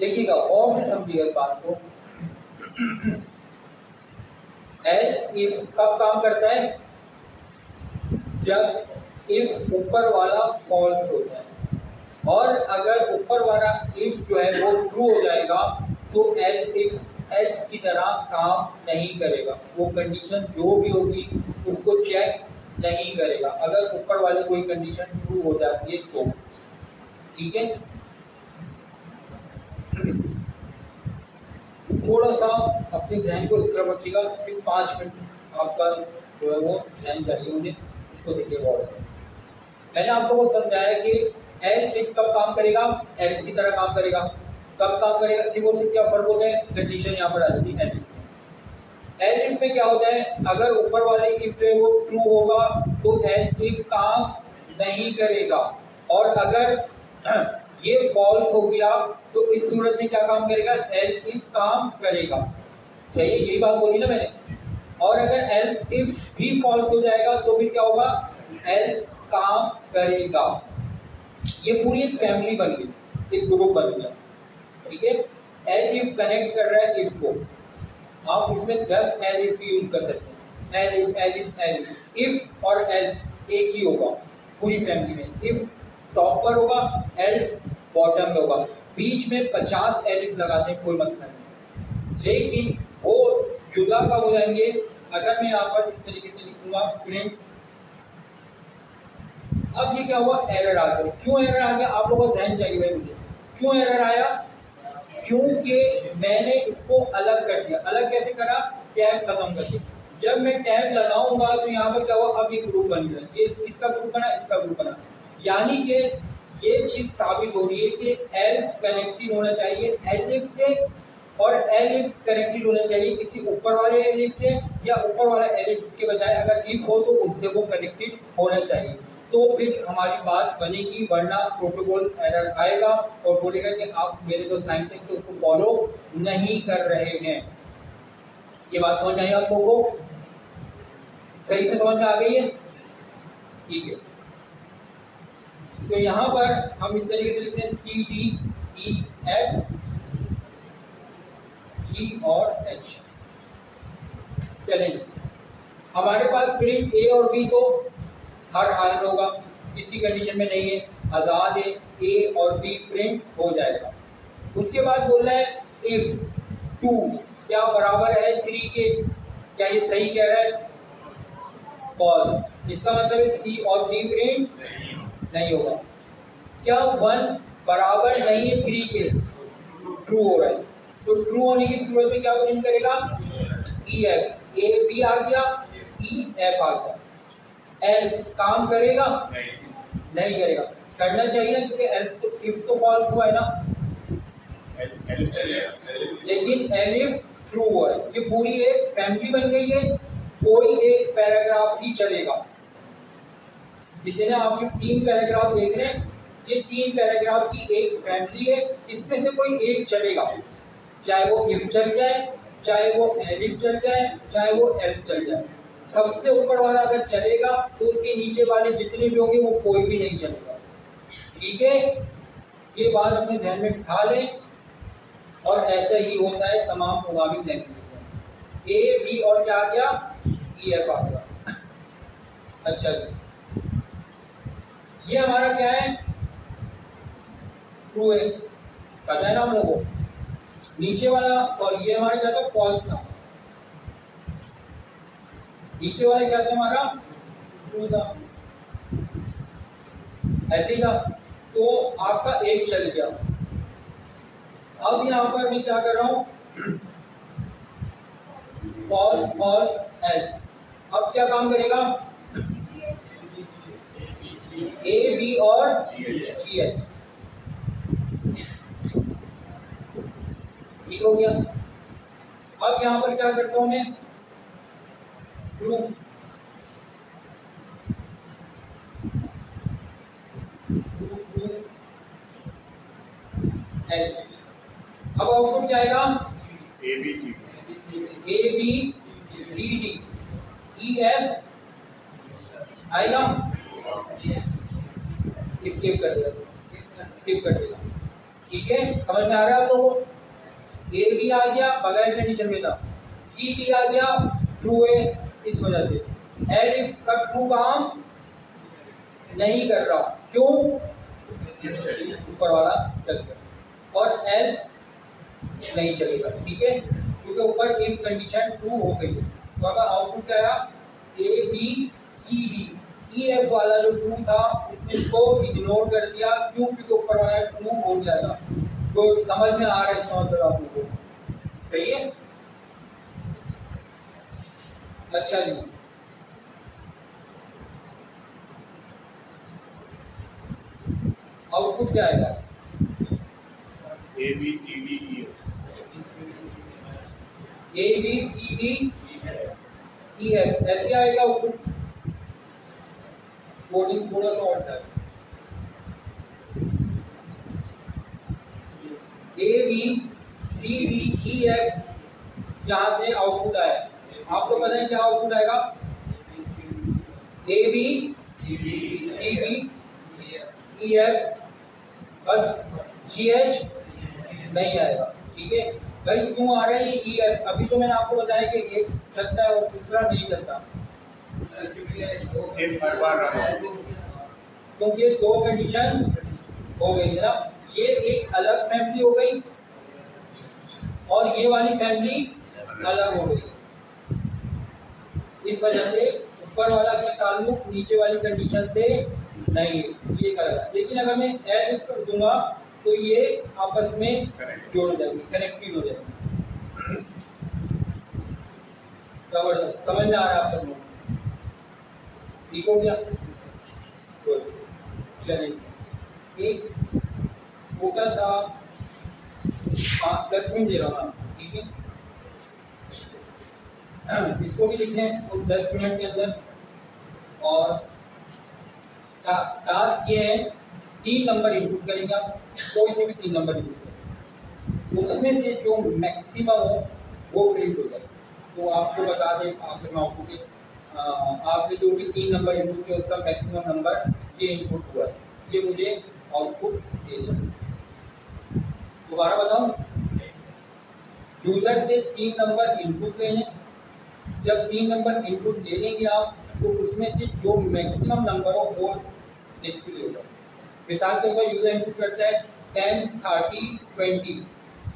देखिएगा और से समझिएगा बात को एल इफ़ कब काम करता है जब इफ़ ऊपर वाला फॉल्स है और अगर ऊपर वाला इफ़ जो है वो ट्रू हो जाएगा तो एल इफ़ एल्स की तरह काम नहीं करेगा। वो कंडीशन जो भी होगी, उसको चेक नहीं करेगा। अगर ऊपर वाली कोई कंडीशन ट्रू हो जाती है तो। ठीक है? थोड़ा सा अपने जहन को इस तरफ़ रखिएगा। सिर्फ़ पाँच मिनट आपका जो है वो जहन चाहिए उन्हें इसको देखिए गौर से मैंने आप लोगों समझाया कि एल इफ़ कब काम करेगा? एल्स की तरह काम करेगा। कब काम करेगा? सिर्फ़ और सिर्फ़ क्या फ़र्क होता है कंडीशन यहाँ पर आ जाती है एल एल इफ़ में क्या होता है? अगर ऊपर वाले इफ़ जो है वो ट्रू होगा तो एल इफ़ काम नहीं करेगा। और अगर [CLEARS THROAT] ये फॉल्स हो गया तो इस सूरत में क्या काम करेगा? एल इफ़ काम करेगा। चाहिए यही बात बोली ना मैंने? और अगर एल इफ़ भी फॉल्स हो जाएगा तो फिर क्या होगा? एल काम करेगा। ये पूरी एक फैमिली बन गई, एक ग्रुप बन गया। ठीक है? एल इफ़ कनेक्ट कर रहा है इफ़ को। आप इसमें दस एल इफ़ भी यूज़ कर सकते हैं। Elif elif elif if और एल एक ही होगा, पूरी फैमिली में। इफ़ टॉप पर होगा एल्फ बॉटम होगा। बीच में पचास एलिफ लगाते हैं, कोई मसला नहीं। लेकिन वो जुदा कब हो जाएँगे? अगर मैं यहाँ पर इस तरीके से लिखूँगा प्रिंट अब ये क्या हुआ? एरर आ गया। क्यों एरर आ गया? आप लोगों को जहन चाहिए मुझे। क्यों एरर आया? क्योंकि मैंने इसको अलग कर दिया। अलग कैसे करा? टैब खत्म कर दिया। जब मैं टैब लगाऊँगा तो यहाँ पर क्या हुआ? अब ये ग्रुप बन गया। ये इसका ग्रुप बना, इसका ग्रुप बना। यानी कि ये चीज़ साबित हो रही है कि एल्स कनेक्टेड होना चाहिए। एलिफ से और एलिफ कनेक्टेड होना चाहिए किसी ऊपर वाले एलिफ से या ऊपर वाला एलिफ के बजाय अगर इफ़ हो तो उससे वो कनेक्टेड होना चाहिए। तो फिर हमारी बात बनेगी, वरना प्रोटोकॉल एरर आएगा और बोलेगा कि आप मेरे जो साइंटिस्ट उसको फॉलो नहीं कर रहे हैं। ये बात समझ आई आप लोगों को? सही से समझ में आ गई है? ठीक है। तो यहाँ पर हम इस तरीके से लिखते हैं सी डी ई एफ़ ई और एच चलेंगे हमारे पास प्रिंट ए और बी तो हर हाल में होगा किसी कंडीशन में नहीं है, आज़ाद है ए और बी प्रिंट हो जाएगा। उसके बाद बोल रहा है इफ़ टू क्या बराबर है थ्री के? क्या ये सही कह रहा है? फॉल्स इसका मतलब है सी और डी प्रिंट नहीं होगा। क्या वन बराबर नहीं है थ्री के? ट्रू हो रहा है। तो ट्रू होने की सूरत में क्या प्रिंट करेगा? ई एफ़ ए बी आ गया ई e, एफ़ आ गया. एल्स काम करेगा? नहीं, नहीं करेगा. करना चाहिए ना क्योंकि एल्स इफ़ तो फॉल्स हुआ है ना. लेकिन एलिफ ट्रू हुआ है. ये पूरी एक फैमिली बन गई है. कोई एक पैराग्राफ ही चलेगा. जितने आप ये तीन पैराग्राफ देख रहे हैं ये तीन पैराग्राफ की एक फैमिली है. इसमें से कोई एक चलेगा. चाहे वो इफ़ चल जाए, चाहे वो एलिफ चल जाए, चाहे वो एल्फ चल जाए। सबसे ऊपर वाला अगर चलेगा तो उसके नीचे वाले जितने भी होंगे, वो कोई भी नहीं चलेगा। ठीक है? ये बात अपने ध्यान में बिठा लें। और ऐसा ही होता है तमाम प्रोग्रामिंग लैंग्वेज ए बी और क्या आ गया? ई एफ़ आ गया। अच्छा जी। ये हमारा क्या है? ट्रू है। पता है ना हम लोगों को? नीचे वाला सॉरी ये हमारा क्या था? फॉल्स था। नीचे वाला क्या था हमारा? ट्रू था। ऐसे ही था। तो आपका एक चल गया। अब यहाँ पर मैं क्या कर रहा हूँ? फॉल्स फॉल्स एल्स अब क्या काम करेगा? ए बी और जी एच ठीक हो गया। अब यहाँ पर क्या करता हूँ मैं? ट्रू एच अब आउटपुट क्या आएगा? A B C A B C D E F आएगा? स्किप कर देगा स्किप कर देगा ठीक है? समझ में आ रहा है आप लोगों ए बी आ गया बगैर कंडीशन में था। सी डी आ गया ट्रू है इस वजह से। एल इफ़ का ट्रू काम नहीं कर रहा। क्यों? ऊपर वाला चल गया। और एल्स नहीं चलेगा ठीक है? क्योंकि ऊपर इफ़ कंडीशन ट्रू हो गई है। तो अगर आउटपुट क्या आया? A B C D E F वाला जो टू था उसने इसको इग्नोर कर दिया। क्यों? क्योंकि ऊपर वाला टू हो गया था। तो समझ में आ रहा है इसका मतलब आप लोगों को। सही है? अच्छा जी। आउटपुट क्या आएगा? A B C D E A B C D E F ऐसे आएगा आउटपुट कोडिंग थोड़ा सा और था A B C D E F यहाँ से आउटपुट आया। आपको पता है क्या आउटपुट आएगा? A B C D E F बस जी एच नहीं आएगा। ठीक है? भाई क्यों आ रहा है ये ई एफ़ अभी तो मैंने आपको बताया कि एक चलता है और दूसरा नहीं चलता। हो क्योंकि दो कंडीशन हो गई है ना? ये एक अलग फैमिली हो गई और ये वाली फैमिली अलग हो गई। इस वजह से ऊपर वाला का ताल्लुक नीचे वाली कंडीशन से नहीं है। ये अलग है। लेकिन अगर मैं एड कर दूँगा तो ये आपस में जोड़ जाएँगे कनेक्टिव हो जाएँगे। ज़बरदस्त। समझ में आ रहा है आप सब लोग ठीक हो गया. चलिए। एक छोटा सा पाँच दस मिनट दे रहा हूँ ठीक है? इसको भी लिख उस दस मिनट के अंदर। और टास्क ये है, तीन नंबर इनपुट करेंगे आप, कोई से भी तीन नंबर इनपुट करेंगे उसमें से जो मैक्सिमम हो, वो प्रिंट हो जाए। तो आपको बता दें आखिर में आपको कि आपने जो भी तीन नंबर इनपुट किया, उसका मैक्सिमम नंबर ये इनपुट हुआ है। ये मुझे आउटपुट दे दें। दोबारा बताओ यूज़र से तीन नंबर इनपुट लेने जब तीन नंबर इनपुट दे देंगे आप तो उसमें से जो मैक्सिमम नंबर हो, वो डिस्प्ले होगा। मिसाल के तौर यूज़र इनपुट करता है टेन थर्टी ट्वेंटी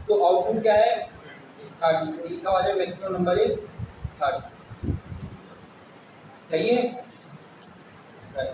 तो आउटपुट क्या है? थर्टी तो लिखा हुआ है मैक्सिमम नंबर इज़ थर्टी सही है. सर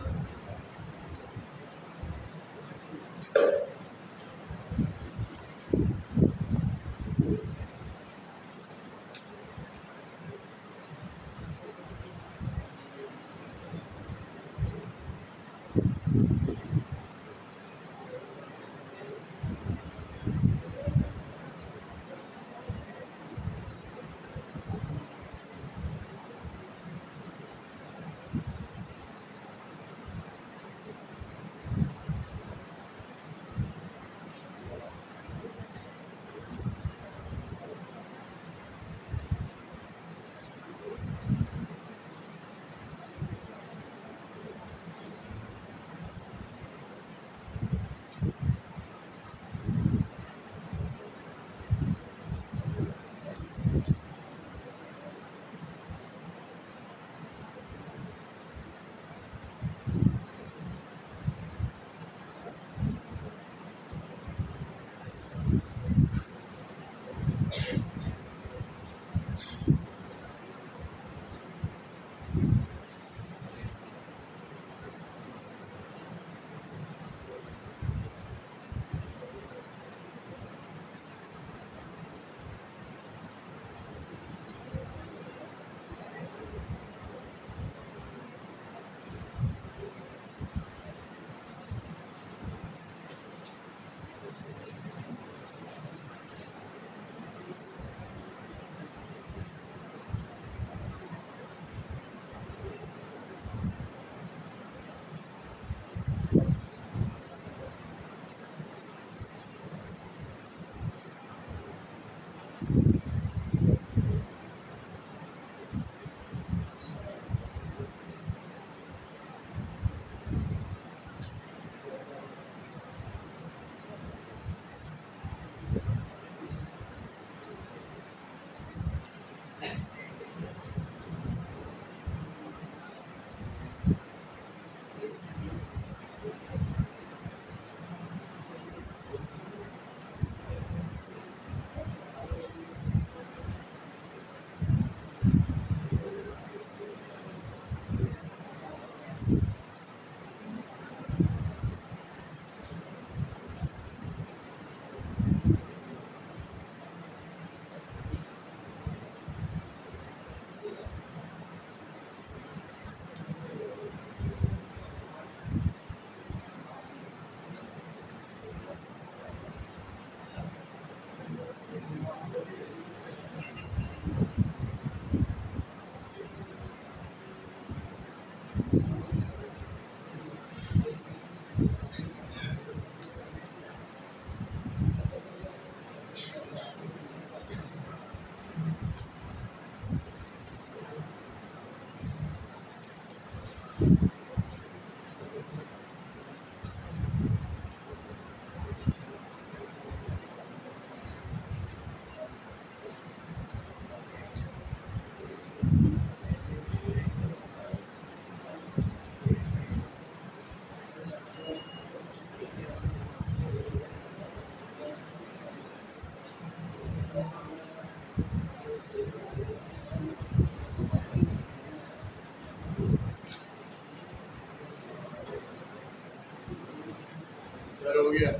हो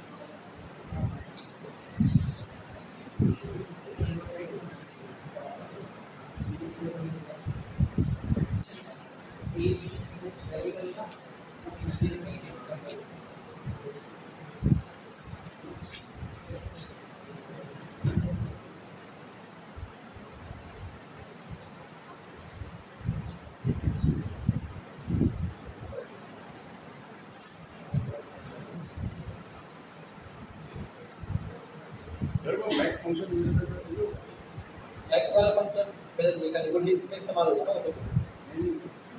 सर वो मैक्स फ़ंक्शन यूज़ करना सही होगा एक्स वाला फ़ंक्शन पहले देखा नहीं वो लिस्ट में इस्तेमाल होगा ना तो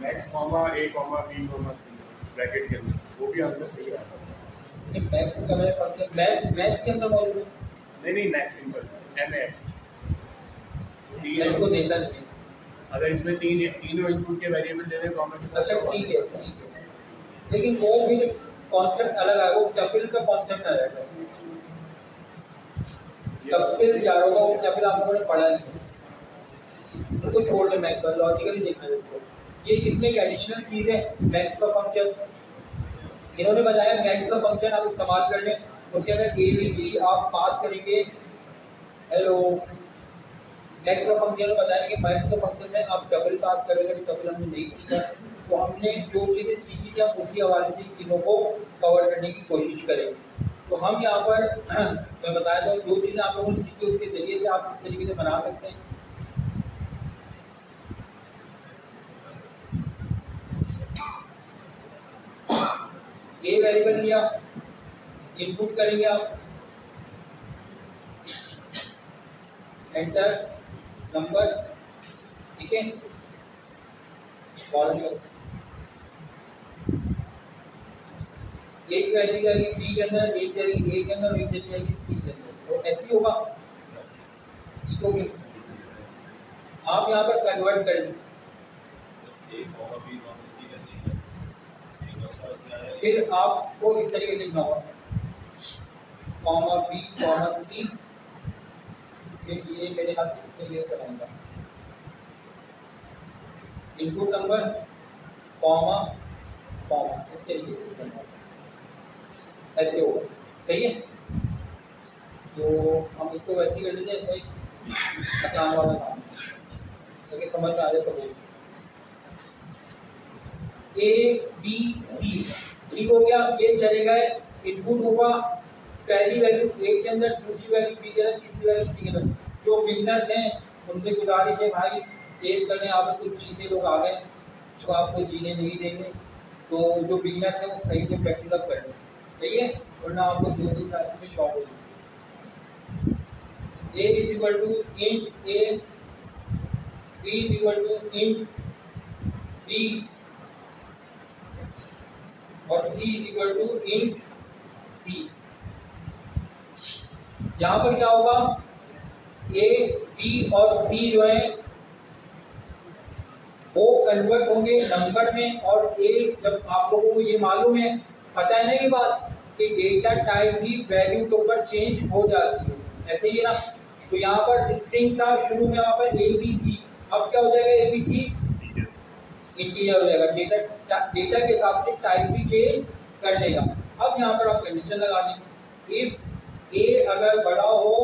max comma A comma B comma C bracket के अंदर वो भी आंसर सही आता है ये मैक्स का मेरे फ़ंक्शन मैथ मैथ के अंदर है। नहीं नहीं मैक्स सिंपल एम एक्स मैं तीन देखा नहीं। अगर इसमें तीन तीनों इनपुट के वेरिएबल दे दें कॉमा के साथ अच्छा ठीक है ठीक है। लेकिन वो भी कॉन्सेप्ट अलग है वो टपिल का कॉन्सेप्ट अलग है। टपिल यार आप लोगों ने पढ़ा नहीं। इसको छोड़ दे वाला लॉजिकली देखना है इसको ये इसमें एडिशनल चीज़ है का फ़ंक्शन इन्होंने बताया का फ़ंक्शन आप इस्तेमाल कर लें, उसके अंदर ए बी सी आप पास करेंगे। हेलो का फ़ंक्शन बताया कि का फ़ंक्शन में आप डबल पास करेंगे तो डबल हमने नहीं सीखा। तो हमने जो चीज़ें सीखी थी, हम उसी हवाले से चीज़ों को कवर करने की कोशिश करेंगे। तो हम यहाँ पर, [CLEARS THROAT] मैं बताया था जो चीज़ें आप लोगों ने सीखी, उसके ज़रिए से आप इस तरीके से बना सकते हैं। ए वेरिएबल लिया इनपुट करेंगे आप। एंटर नंबर ठीक है? कॉलम एक वैल्यू जाएगी बी के अंदर, एक जाएगी ए के अंदर, एक चली जाएगी सी के अंदर। तो ऐसे ही होगा। इको मिक्स आप यहाँ पर कन्वर्ट करेंगे फिर आपको इस तरीके लिखना होगा। कॉमा बी कॉमा सी फिर ये मेरे हाथ से इस तरीके से कराऊँगा। इनपुट नंबर कॉमा कॉमा इस तरीके से करना होगा। ऐसे होगा सही है? तो हम इसको वैसे ही कर लेते हैं, ऐसे आसान वाला काम ताकि समझ में आ जाए सब ए बी सी ठीक हो गया, ये चले गए। इनपुट होगा पहली वैल्यू ए के अंदर, दूसरी वैल्यू बी के अंदर, तीसरी वैल्यू सी के अंदर। जो बिगनर्स हैं, उनसे गुजारिश है भाई, तेज करने, आप कुछ चीज़ें लोग आ गए। जो आपको जीने नहीं देंगे तो जो बिगनर्स हैं, वो सही से प्रैक्टिस अप कर लें सही है वरना आपको दो शॉर्ट हो is equal to is equal to और c इज़ इक्वल टू पर क्या होगा? ए बी और सी जो है, वो कन्वर्ट होंगे नंबर में, और ए जब आप लोगों को ये मालूम है, पता है ना ये बात? कि डेटा टाइप भी वैल्यू के ऊपर चेंज हो जाती है। ऐसे ही ना तो यहाँ पर स्ट्रिंग था, शुरू में वहाँ पर ए बी सी अब क्या हो जाएगा ए बी सी इंटीजर हो जाएगा। डेटा डेटा के हिसाब से टाइप भी चेंज कर देगा। अब यहाँ पर आप कंडीशन लगा दें। इफ़ ए अगर बड़ा हो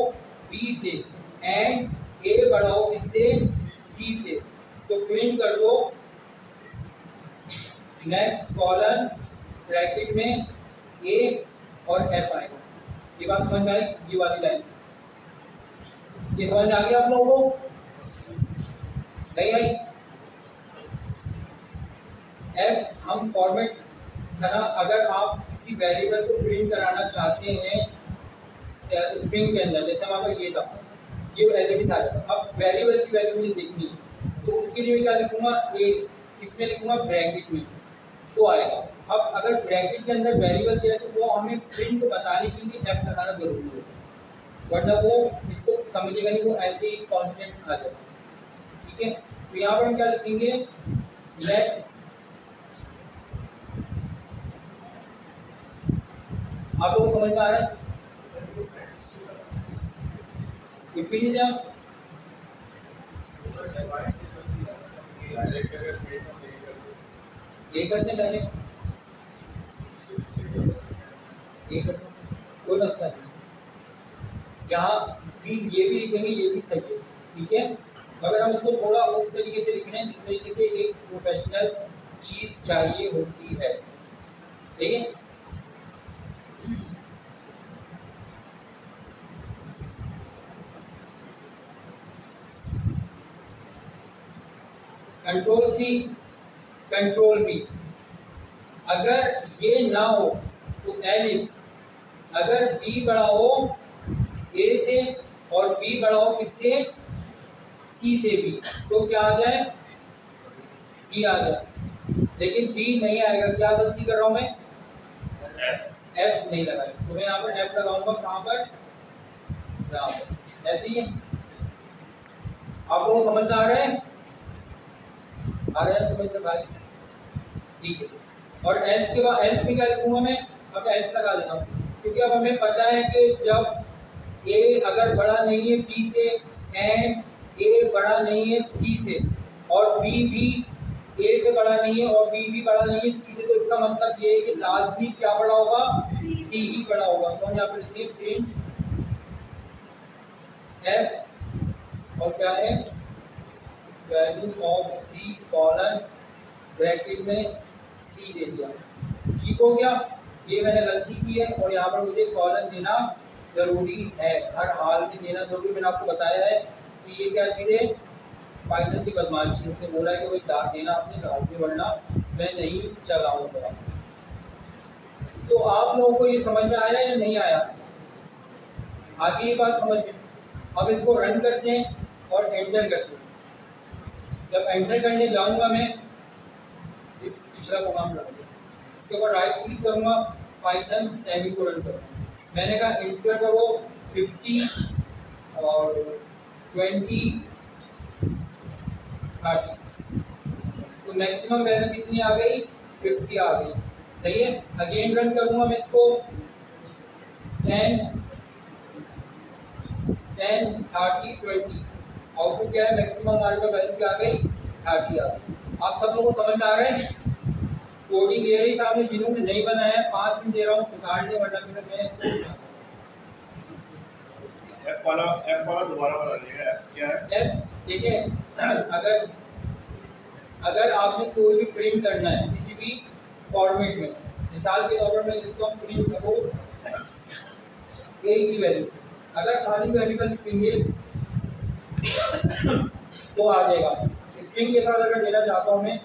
बी से एंड ए बड़ा हो किससे सी से तो प्रिंट कर दो। नेक्स्ट कॉलन ब्रैकेट में ए और एफ़ आएगा ये बात समझ में आई? ये वाली लाइन ये समझ में आ गया आप लोगों को? नहीं आई एफ़ हम फॉर्मेट था अगर आप किसी वेरिएबल को प्रिंट कराना चाहते हैं स्ट्रिंग के अंदर, जैसे हमारे ये था। ये एज इट इज़ अब वेरिएबल की वैल्यू मुझे देखनी है। तो उसके लिए मैं क्या लिखूँगा? ए इसमें लिखूँगा ब्रैकेट में। तो आएगा अब अगर ब्रैकेट के अंदर वेरिएबल दिया है तो वो हमें प्रिंट बताने के लिए एफ़ लगाना ज़रूरी है। वरना वो इसको समझेगा नहीं, वो ऐसे ही कॉन्स्टेंट आ जाएगा ठीक है? तो यहाँ पर हम क्या लिखेंगे? लेट्स आप लोगों को समझ में आ रहा है? आप। ये करते हैं डायरेक्ट ये करते हैं। कोई मसला नहीं। यहाँ भी ये भी लिखेंगे, ये भी सही है। ठीक है? मगर हम इसको थोड़ा उस तरीके से लिख रहे हैं, जिस तरीके से एक प्रोफेशनल चीज़ चाहिए होती है। ठीक है कंट्रोल सी कंट्रोल बी अगर ये ना हो तो एलिफ अगर बी बड़ा हो ए से और बी बड़ा हो किससे? सी से भी तो क्या आ जाए? बी आ जाए. लेकिन बी नहीं आएगा क्या गलती कर रहा हूँ मैं? एफ़ नहीं लगा तो मैं यहाँ पर एफ़ लगाऊँगा कहाँ पर? यहाँ पर. ऐसे ही है. आप लोगों को समझ में आ रहा है? आ रहा है समझ में भाई? ठीक है। और एल्स के बाद एल्स में क्या लिखूँगा मैं? अब एल्स लगा देता हूँ। क्योंकि अब हमें पता है कि जब ए अगर बड़ा नहीं है बी से एंड ए बड़ा नहीं है सी से, और बी भी ए से बड़ा नहीं है और बी भी बड़ा नहीं है सी से तो इसका मतलब ये है कि लाजमी क्या बड़ा होगा? सी ही बड़ा होगा। तो यहाँ पर लिखिए प्रिंट एफ़ और क्या है? Value of C colon bracket में सी दे दिया। ठीक हो गया? ये मैंने गलती की है और यहाँ पर मुझे कॉलन देना ज़रूरी है। हर हाल में देना ज़रूरी, मैंने आपको बताया है कि ये क्या चीज़ है? पाइथन की बदमाशी इसने बोला है कि भाई दाग देना अपने घाव में, वरना मैं नहीं चलाऊँगा। तो आप लोगों को ये समझ में आया या नहीं आया? आगे ये बात समझ में। अब इसको रन करते हैं और एंटर करते हैं। जब एंटर करने जाऊँगा मैं पिछला प्रोग्राम रख इसके ऊपर राइट क्लिक करूँगा पाइथन सेमी को रन मैंने कहा इंटर करो फिफ्टी और ट्वेंटी थर्टी तो मैक्सिमम वैल्यू कितनी आ गई? फिफ्टी आ गई। सही है? अगेन रन करूँगा मैं इसको। Ten ten thirty twenty output क्या है? मैक्सिमम हमारे पास वैल्यू क्या आ गई? थर्टी आ गई। आप सब लोगों को समझ में आ रहा है? कोडिंग दे रही सामने जिन्होंने नहीं बनाया है पाँच मिनट दे रहा हूँ उतारने वरना फिर मैं एफ़ वाला एफ़ वाला दोबारा बता दीजिएगा एफ़ क्या है? एफ़ देखिए अगर अगर आपने कोई भी प्रिंट करना है किसी भी फॉर्मेट में मिसाल के तौर पर मैं लिखता हूँ प्रिंट करो ए की वैल्यू अगर खाली वेरिएबल लिखेंगे तो आ जाएगा। स्ट्रिंग के साथ अगर देना चाहता हूँ मैं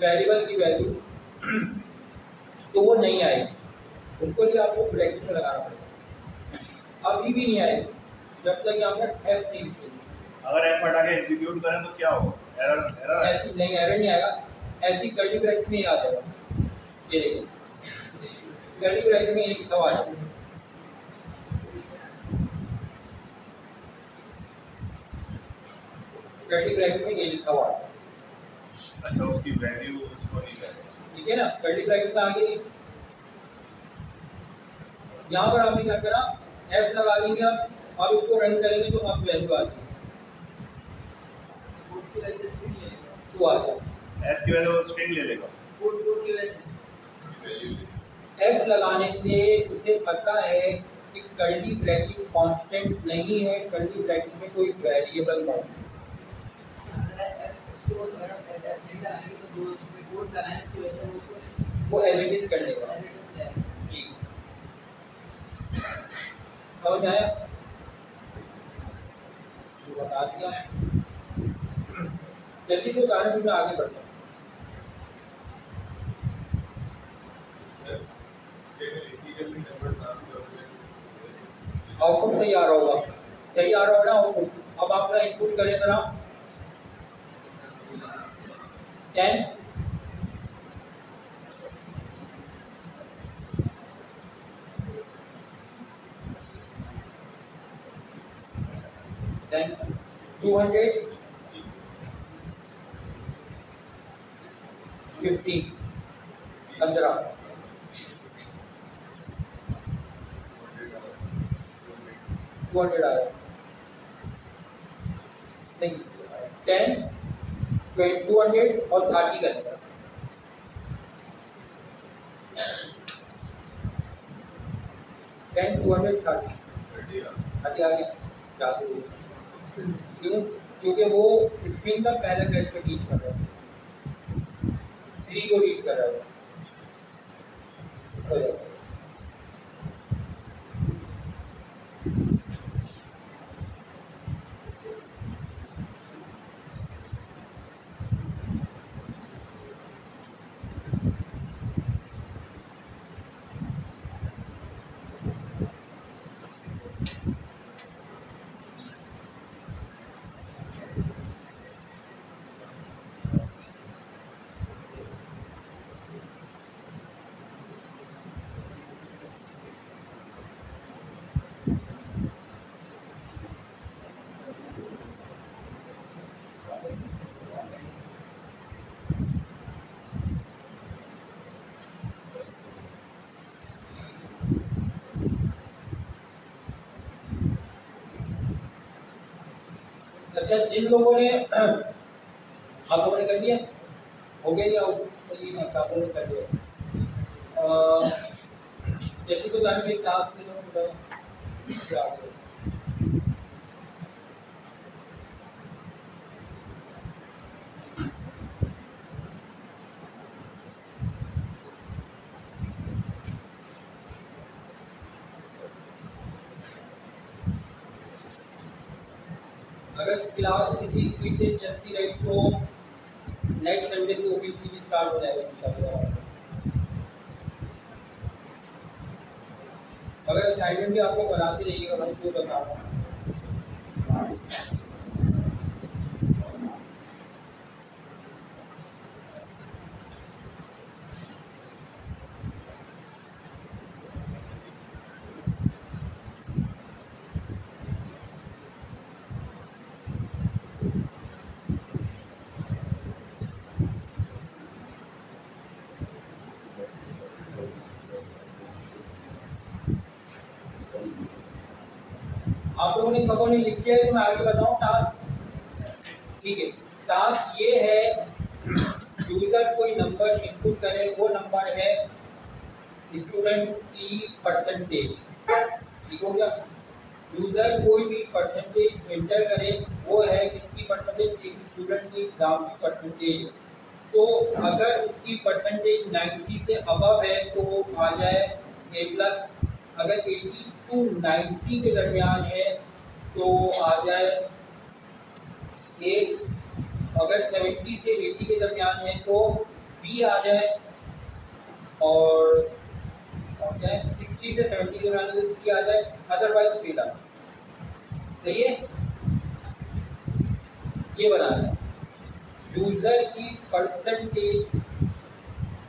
वेरिएबल की वैल्यू [CLEARS THROAT] तो वो नहीं आएगी। उसको लिए आपको ब्रैकेट में लगाना पड़ेगा। अभी भी नहीं आएगी जब तक यहाँ पर एफ़ नहीं लिखेगी अगर एफ़ हटा के एग्जीक्यूट करें तो क्या होगा? एरर एरर ऐसी नहीं एरर नहीं आएगा। ऐसी कर्ली ब्रैकेट में ही आ जाएगा ये देखिए। कर्ली ब्रैकेट में ये लिखा हुआ कर्ली ब्रैकेट में ये लिखा हुआ है। अच्छा उसकी वैल्यू उसको नहीं करेगा ठीक है ना? कर्ली ब्रैकेट में आगे। यहाँ पर आपने क्या करा? एफ़ लगा देंगे आप अब इसको रन करेंगे तो अब वैल्यू आ जाएगी। टू आ जाएगा। एफ़ की वजह वो स्ट्रिंग ले लेगा। एफ़ लगाने से उसे पता है कि कर्ली ब्रैकेट कांस्टेंट नहीं है कर्ली ब्रैकेट में कोई वेरिएबल मौजूद है। वो एज इट कर लेगा समझ आया तो बता दिया जल्दी से उदाहरण फिर मैं आगे बढ़ता हूँ। आउटपुट सही आ रहा होगा। सही आ रहा होगा ना आउटपुट अब आप इनपुट करें जरा। टेन then 200 50 पंद्रह टू हंड्रेड आया नहीं टेन टू हंड्रेड और थर्टी करेगा टेन टू हंड्रेड थर्टी। क्यों? क्योंकि वो स्क्रीन का पहला कैरेक्टर रीड कर रहा है। थ्री को रीड कर रहा है। इस वजह से अच्छा जिन लोगों ने आप लोगों ने कर दिया। हो गया या सही है आप लोगों ने कर दिया। जैसे तो जाने में टास्क अगर क्लास इसी स्पीड से चलती रही तो नेक्स्ट संडे से ओपीसी भी स्टार्ट हो जाएगा अगर असाइनमेंट भी आपको बनाते रहिएगा मैं तो बता रहा हूँ आप लोगों ने लिया है तो मैं आगे बताऊँ टास्क ठीक है टास्क ये है यूज़र कोई नंबर इनपुट करे, वो नंबर है स्टूडेंट की परसेंटेज ठीक हो गया? यूज़र कोई भी परसेंटेज एंटर करे, वो है किसकी परसेंटेज एक स्टूडेंट की एग्ज़ाम की परसेंटेज तो अगर उसकी परसेंटेज 90 से अबव है तो वो आ जाए ए प्लस अगर 80 टू 90 के दरमियान है तो आ जाए ए अगर 70 से 80 के दरमियान है तो बी आ जाए और क्या है? 60 से 70 के दरमियान है तो सी आ जाए अदरवाइज़ फेल आ सही है? ये बनाना है। यूज़र की परसेंटेज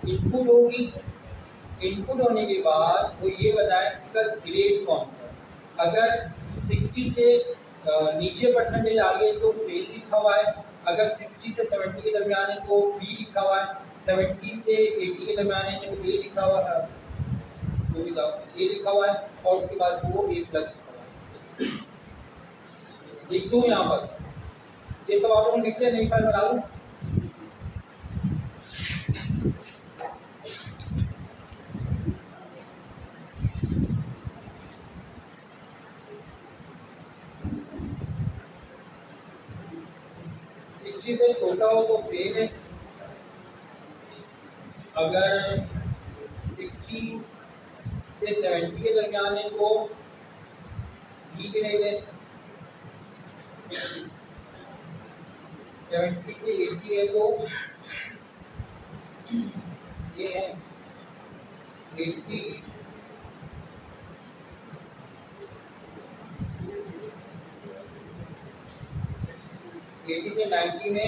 इनपुट होगी। इनपुट होने के बाद वो ये बताए, इसका ग्रेड कौन सा अगर 60 से नीचे परसेंटेज आ गए तो फेल लिखा हुआ है। अगर 60 से 70 के दरमियान है तो बी लिखा हुआ है। 70 से 80 के दरमियान है तो ए लिखा हुआ है। तो ए लिखा हुआ है और उसके बाद वो ए प्लस लिखा हुआ है। लिख दूँ यहाँ पर। ये सब आप लोग हैं, नहीं फ़ाइल बना दूँ। सिक्सटी से छोटा हो तो फेल है। अगर सिक्सटी से सेवेंटी के दरमियान है तो बी ग्रेड है सेवेंटी से एटी है तो ये है। एट्टी एटी से नाइन्टी में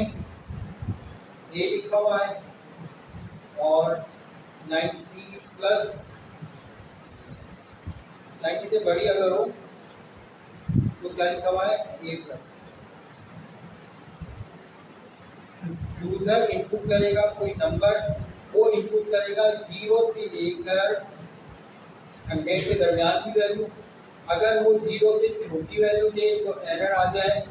ए लिखा हुआ है और नाइन्टी प्लस नाइन्टी से बड़ी अगर हो तो क्या लिखा हुआ है? ए प्लस यूज़र इनपुट करेगा, कोई नंबर वो इनपुट करेगा ज़ीरो से लेकर हंड्रेड के दरमियान की वैल्यू अगर वो ज़ीरो से छोटी वैल्यू दे तो एरर आ जाए.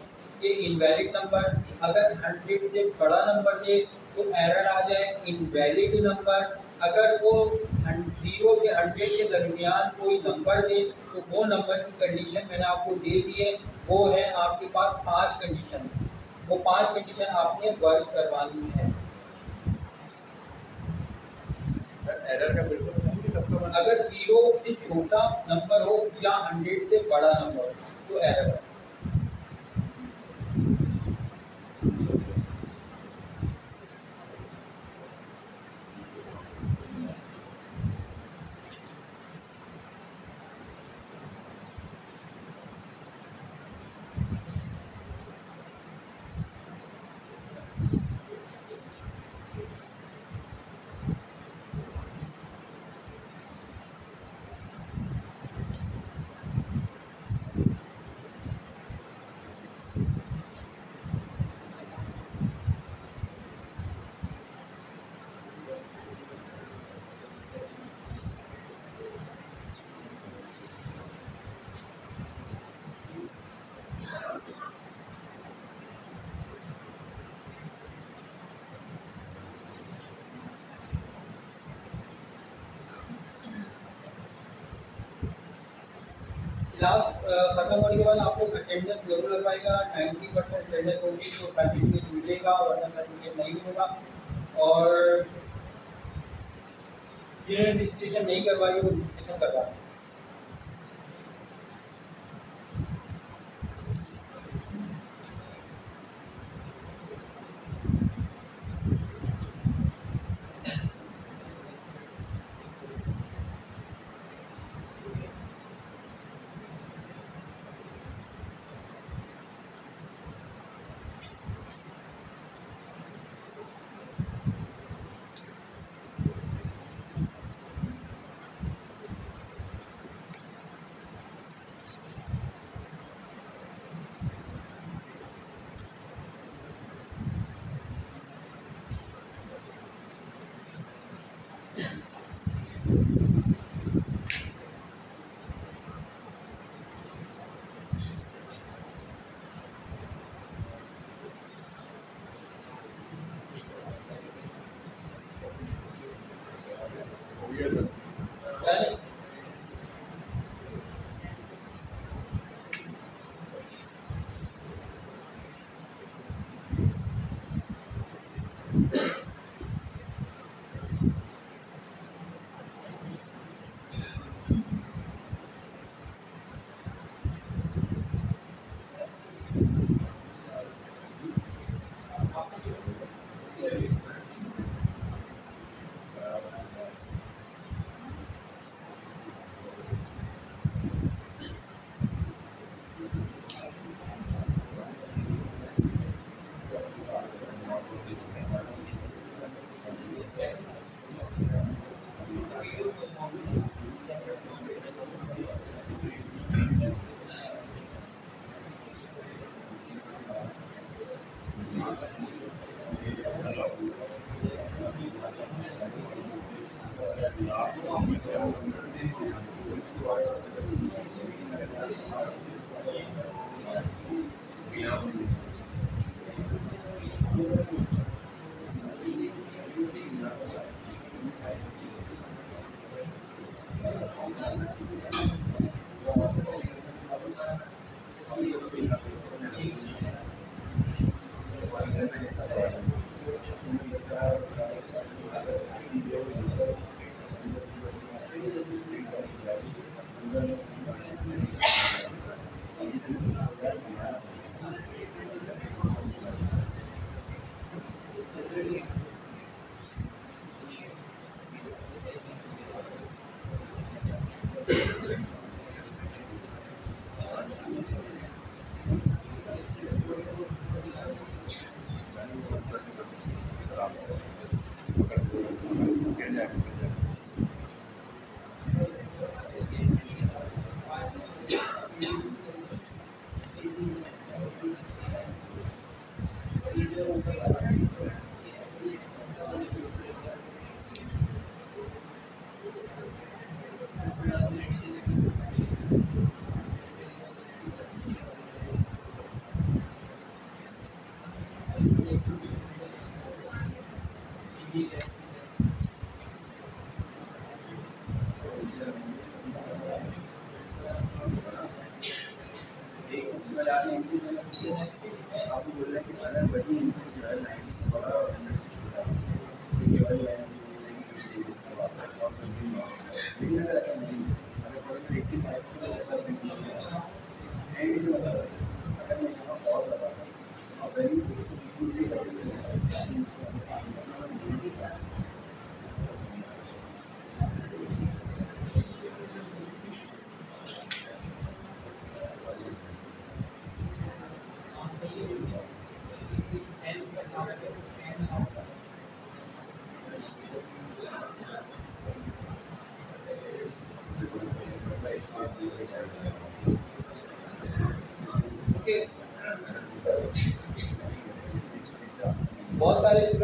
ये इनवैलिड नंबर अगर हंड्रेड से बड़ा नंबर दे तो एरर आ जाए। इनवैलिड नंबर अगर वो ज़ीरो से हंड्रेड के दरमियान कोई नंबर दे तो वो नंबर की कंडीशन मैंने आपको दे दी है। वो है आपके पास पाँच कंडीशन वो पाँच कंडीशन आपने वर्क करवानी है। एरर का फिर से कब अगर ज़ीरो से छोटा नंबर हो या हंड्रेड से बड़ा नंबर हो तो एरर है क्लास होने के बाद आपको अटेंडेंस ज़रूर लगवाएगा नाइन्टी परसेंट अटेंडेंस होगी तो सर्टिफिकेट मिलेगा वरना सर्टिफिकेट नहीं मिलेगा और ये रजिस्ट्रेशन नहीं करवाई वो रजिस्ट्रेशन करवा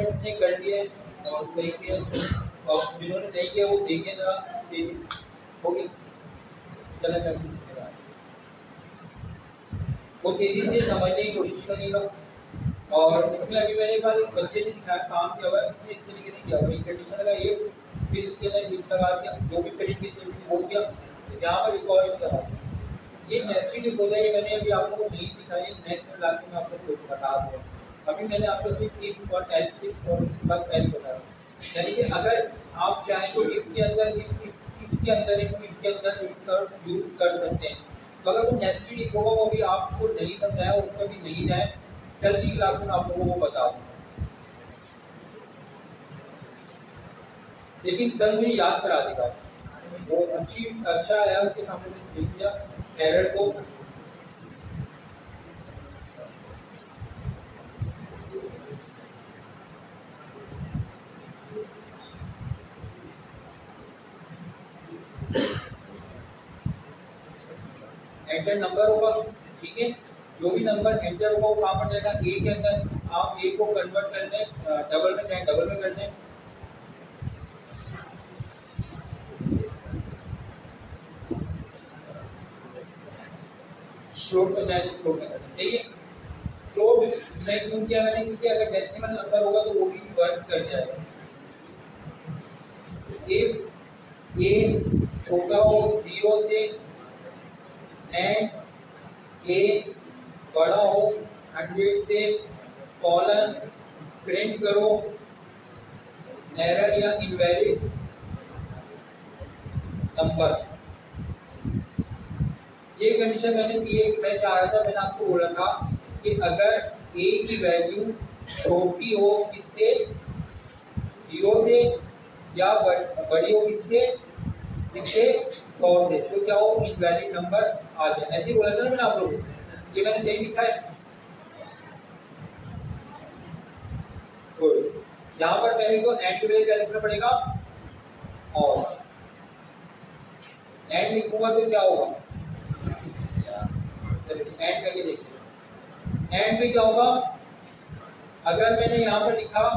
स्टूडेंट्स ने कर लिए और सही किया और जिन्होंने नहीं किया, वो देखें जरा तेज़ी हो रहा हूँ। वो तेज़ी से समझने की कोशिश करिएगा और इसमें अभी मेरे पास एक बच्चे ने दिखाया, काम किया हुआ है, उसने इस तरीके से किया हुआ एक कंडीशन लगा ये, फिर इसके अंदर इफ़ लगा दिया, जो भी करीब की स्टेटमेंट वो किया। यहाँ पर एक और लगा ये नेस्टेड है, ये मैंने अभी आप लोगों को नहीं सिखाया नेक्स्ट क्लास में मैं आपको बता दूँगा। अभी मैंने आपको सिर्फ़ इफ़ और एल्स इफ़ और उसके बाद एल्स बताया। यानी कि अगर आप चाहें तो इफ़ के अंदर इफ़ इफ़ अंदर इफ़ इफ़ के अंदर इफ़ का यूज़ कर सकते हैं। तो अगर वो नेस्टेड इफ़ होगा, वो भी आपको नहीं समझाया उस पर भी नहीं जाए, कल की क्लास में आप लोगों को बता दूँगा लेकिन कल मुझे याद करा देगा। वो अच्छी अच्छा आया, उसके सामने मैंने देख लिया। एरर को एंटर नंबर होगा, ठीक है? जो भी नंबर एंटर होगा, वो कहाँ पर जाएगा ए के अंदर। आप ए को कन्वर्ट कर दें डबल में, चाहे डबल में कर दें। फ्लोट में जाए फ्लोट में कर सही है? फ्लोट में क्यों किया मैंने? क्योंकि अगर डेसिमल नंबर होगा तो वो भी वर्क कर जाएगा। इफ़ ए छोटा हो ज़ीरो से एंड ए बड़ा हो हंड्रेड से कॉलन प्रिंट करो एरर या इनवैलिड नंबर ये कंडीशन मैंने दी है मैं चाह रहा था, मैंने आपको बोला था कि अगर ए की वैल्यू छोटी हो किससे ज़ीरो से या बड़ी हो किससे किससे सौ से तो क्या हो इनवैलिड नंबर आ जाए ऐसे ही बोला था ना मैंने आप लोगों को ये मैंने सही लिखा है? Good. यहाँ पर मेरे को एंड के लिए क्या लिखना पड़ेगा। और एंड लिखूँगा तो क्या होगा? एंड करके देखिए। एंड में क्या होगा? अगर मैंने यहाँ पर लिखा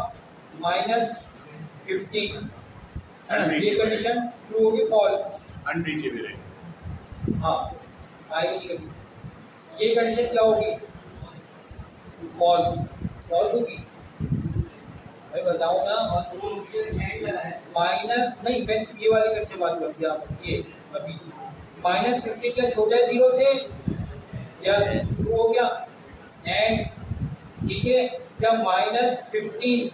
माइनस फिफ्टीन ये कंडीशन ट्रू होगी फॉल्स अनरीचेबल है। हाँ आएगी ये कंडीशन क्या होगी? फॉल्स फॉल्स होगी? भाई बताओ ना। माइनस नहीं मैं ये वाली कंडीशन बात करती हूँ ये अभी। माइनस फिफ्टीन क्या छोटा है ज़ीरो से? यस ट्रू हो गया एंड ठीक है? क्या माइनस फिफ्टीन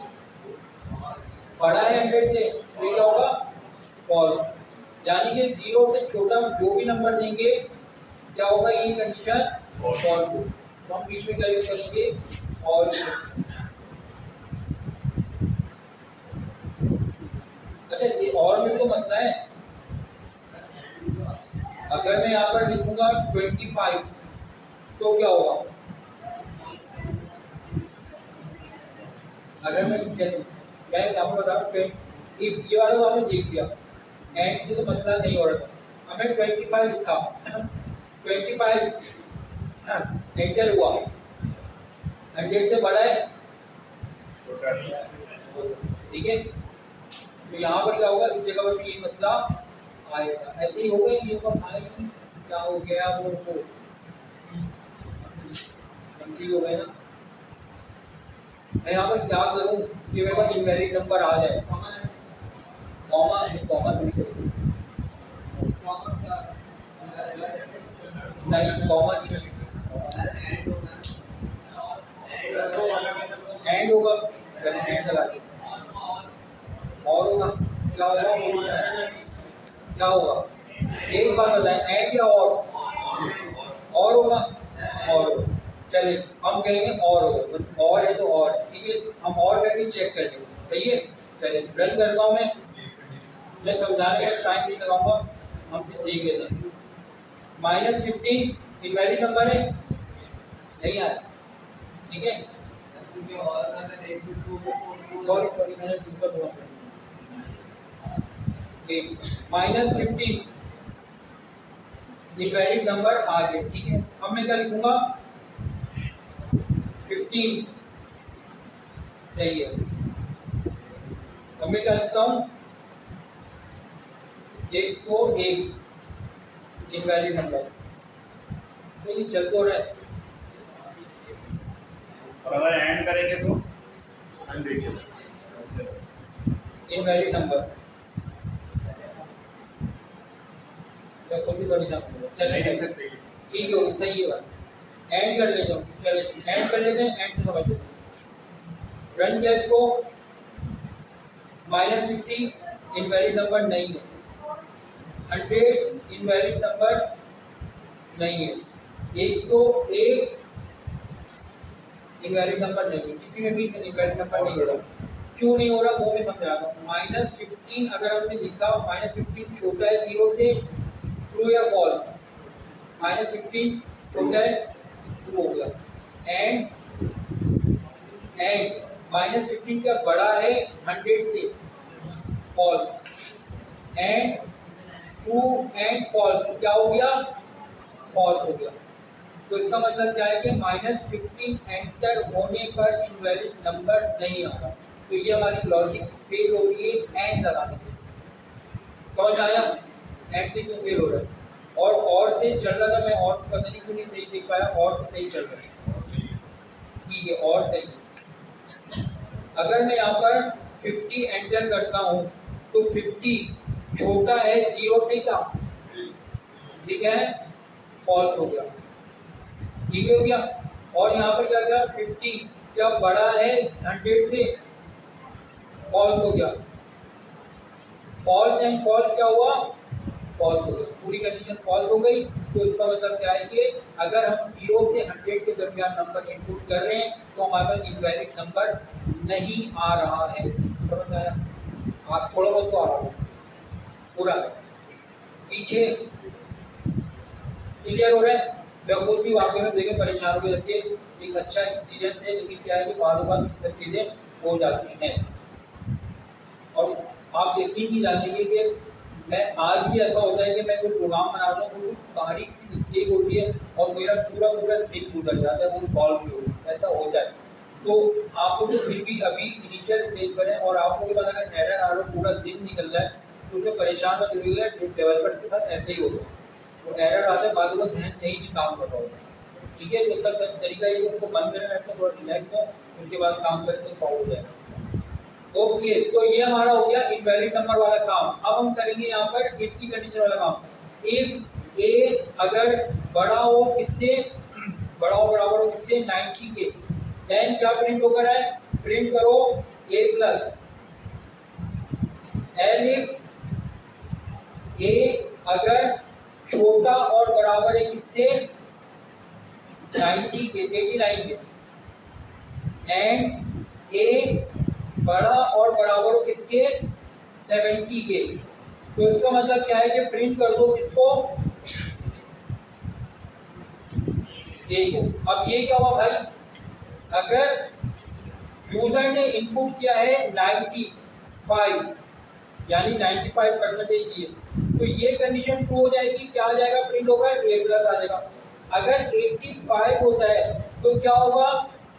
बड़ा है हंड्रेड से तो क्या होगा फॉल्स यानी कि ज़ीरो से छोटा जो भी नंबर देंगे, क्या होगा ये कंडीशन फॉल्स तो हम बीच में क्या यूज़ करेंगे? और अच्छा ये और भी तो मसला है। अगर मैं यहाँ पर लिखूँगा ट्वेंटी फाइव तो क्या होगा? अगर मैं मैं आपको बता रहा इफ़ ये वाला तो आपने देख लिया। एंड से तो मसला नहीं हो रहा था। हमें ट्वेंटी लिखा। ट्वेंटी फाइव एंटर हुआ। हंड्रेड से बड़ा है। ठीक है? तो यहाँ पर क्या होगा? इस जगह पर ये मसला आएगा। ऐसे ही होगा ये होगा भाई, क्या हो गया को कंफ्यूज हो गए ना। मैं यहाँ पर क्या करूँ कि मेरे पास इनवैलिड नंबर आ जाए? कॉमा कॉमा से। नहीं कॉमा एंड होगा। एंड लगा और होगा। क्या होगा? क्या होगा? एक बार एंड या और? और होगा। और होगा। चलिए, हम कहेंगे और होगा। बस और है तो और, ठीक है? हम और करके चेक कर लेंगे। सही है? चलिए रन करता हूँ मैं। मैं समझाने का टाइम नहीं लगाऊँगा। हम सिर्फ़ देख लेते माइनस फिफ्टीन इनवैलिड नंबर है? नहीं आया ठीक है? सॉरी सॉरी मैंने दूसरा बोला। माइनस फिफ्टीन इनवैलिड नंबर आ गए ठीक है? अब मैं क्या लिखूँगा? फिफ्टीन सही है अब मैं क्या लिखता हूँ? एक सौ एक इनवैलिड नंबर सही चल तो रहा है। और अगर एंड करेंगे तो? अनरीचेबल इनवैलिड नंबर मैं खुद भी परेशान हूँ नहीं नहीं सर सही है। ठीक है सही है बात। एंड कर लेते हैं एंड कर लेते हैं एंड से समझ लेते हैं रन किया इसको माइनस फिफ्टी इनवैलिड नंबर नहीं है. हंड्रेड इनवैलिड नंबर नहीं है. एक सौ एक इनवैलिड नंबर नहीं है. किसी में भी इनवैलिड नंबर नहीं हो रहा क्यों नहीं हो रहा? वो मैं समझा रहा हूँ. माइनस फिफ्टीन अगर हमने लिखा माइनस फिफ्टीन छोटा है ज़ीरो से ट्रू या फॉल्स माइनस फिफ्टीन छोटा है ट्रू हो गया। एंड एंड माइनस फिफ्टीन क्या बड़ा है हंड्रेड से। False and true and false क्या हो गया? फॉल्स हो गया। तो इसका मतलब क्या है कि माइनस फिफ्टीन एंटर होने पर इनवैलिड नंबर नहीं आता। तो ये हमारी लॉजिक फेल हो रही है एंड लगाने से समझ आया? एंड से क्यों फेल हो रहा है? और और से चल रहा था मैं और पता नहीं क्यों नहीं सही देख पाया और से सही चल रहा है। ठीक है और सही अगर मैं यहाँ पर 50 एंटर करता हूँ तो 50 छोटा है ज़ीरो से क्या ठीक है? फॉल्स हो गया। ठीक हो गया और यहाँ पर क्या क्या 50 क्या बड़ा है 100 से? फॉल्स हो गया। फॉल्स एंड फॉल्स क्या हुआ? फॉल्स हो गया पूरी कंडीशन फॉल्स हो गई तो इसका मतलब क्या है कि अगर हम ज़ीरो से हंड्रेड के दरमियान नंबर इनपुट कर रहे हैं तो हमारे पास इनवैलिड नंबर नहीं आ रहा है। आप थोड़ा बहुत तो आ रहा है पूरा। पीछे। क्लियर हो रहा है? मैं खुद भी वाकई में देखे परेशान हो गए एक अच्छा एक्सपीरियंस है, लेकिन क्या है कि बाद बार सब चीज़ें हो जाती हैं। और आप यकीन नहीं जानेंगे कि मैं आज भी ऐसा होता है कि मैं कोई प्रोग्राम बना रहा हूँ, कोई बारीक सी मिस्टेक होती है और मेरा पूरा पूरा दिन गुजर जाता है, वो सॉल्व नहीं होता, ऐसा हो जाए तो आप लोग फिर भी अभी इनिशियल स्टेज पर है और आप लोगों के पास अगर एरर आ रहा पूरा दिन निकल रहा है तो उसमें परेशान मत होइएगा डेवलपर्स के साथ ऐसे ही होगा वो एरर आता है बाद में ध्यान नहीं भी काम कर रहा होगा ठीक है तो उसका तरीका ये है उसको बंद करें बैठ थोड़ा रिलैक्स हो, उसके बाद काम करें तो सॉल्व हो जाएगा। ओके तो ये हमारा हो गया इनवैलिड नंबर वाला काम। अब हम करेंगे यहाँ पर इफ़ की कंडीशन वाला काम। इफ़ ए अगर बड़ा हो किससे बड़ा हो, बराबर हो किससे 90 के देन क्या प्रिंट होकर है प्रिंट करो A plus elif A अगर छोटा और बराबर है किससे 90 के 89 के एंड ए बड़ा और बराबर हो किसके? 70 के तो इसका मतलब क्या है कि प्रिंट कर दो किसको? ए को। अब ये क्या हुआ भाई? अगर यूज़र ने इनपुट किया है 95 यानी 95 परसेंटेज ये तो ये कंडीशन ट्रू हो जाएगी, क्या आ जाएगा? प्रिंट होगा ए प्लस आ जाएगा। अगर 85 होता है तो क्या होगा?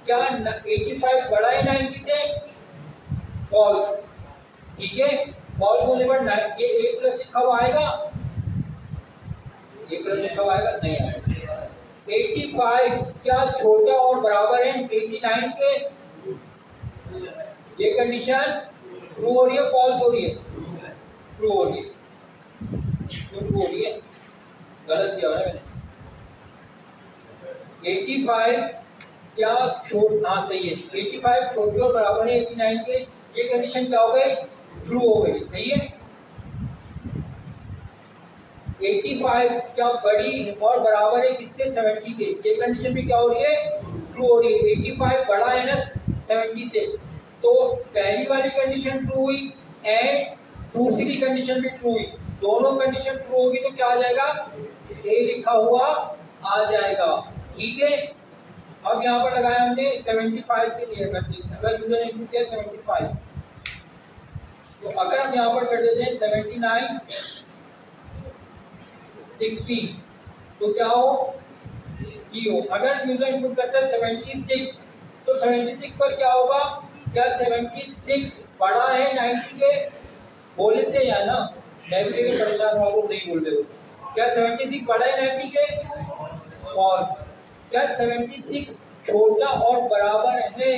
क्या 85 बड़ा है 90 से? फॉल्स ठीक है? फॉल्स होने पर ये ए प्लस हुआ आएगा? ए प्लस हुआ आएगा? नहीं आएगा। 85 क्या छोटा और बराबर है? 89 के? ये कंडीशन ट्रू हो रही है फॉल्स हो रही है? ट्रू हो रही है। तो ट्रू हो रही है। गलत किया मैंने। 85 क्या छोट हाँ सही है। 85 छोटे और बराबर है 89 के? ये कंडीशन क्या हो गई? ट्रू हो गई, सही है? 85 क्या बड़ी और बराबर है किससे? 70 के ये कंडीशन भी क्या हो रही है? ट्रू हो रही है। 85 बड़ा है ना 70 से। तो पहली वाली कंडीशन ट्रू हुई एंड दूसरी कंडीशन भी ट्रू हुई। दोनों कंडीशन ट्रू होगी तो क्या आ जाएगा? ए लिखा हुआ आ जाएगा। ठीक है? अब यहाँ पर लगाया हमने 75 के लिए कर दी अगर यूज़र इनपुट किया 75 तो अगर हम यहाँ पर कर देते हैं 79 60 तो क्या हो? ई हो अगर यूज़र इनपुट करता है 76 तो 76 पर क्या होगा? क्या 76 बड़ा है 90 के? बोल लेते या ना। मैं भी परेशान हुआ, वो नहीं बोल रहे हो। क्या 76 बड़ा है 90 के? और क्या 76 छोटा और बराबर है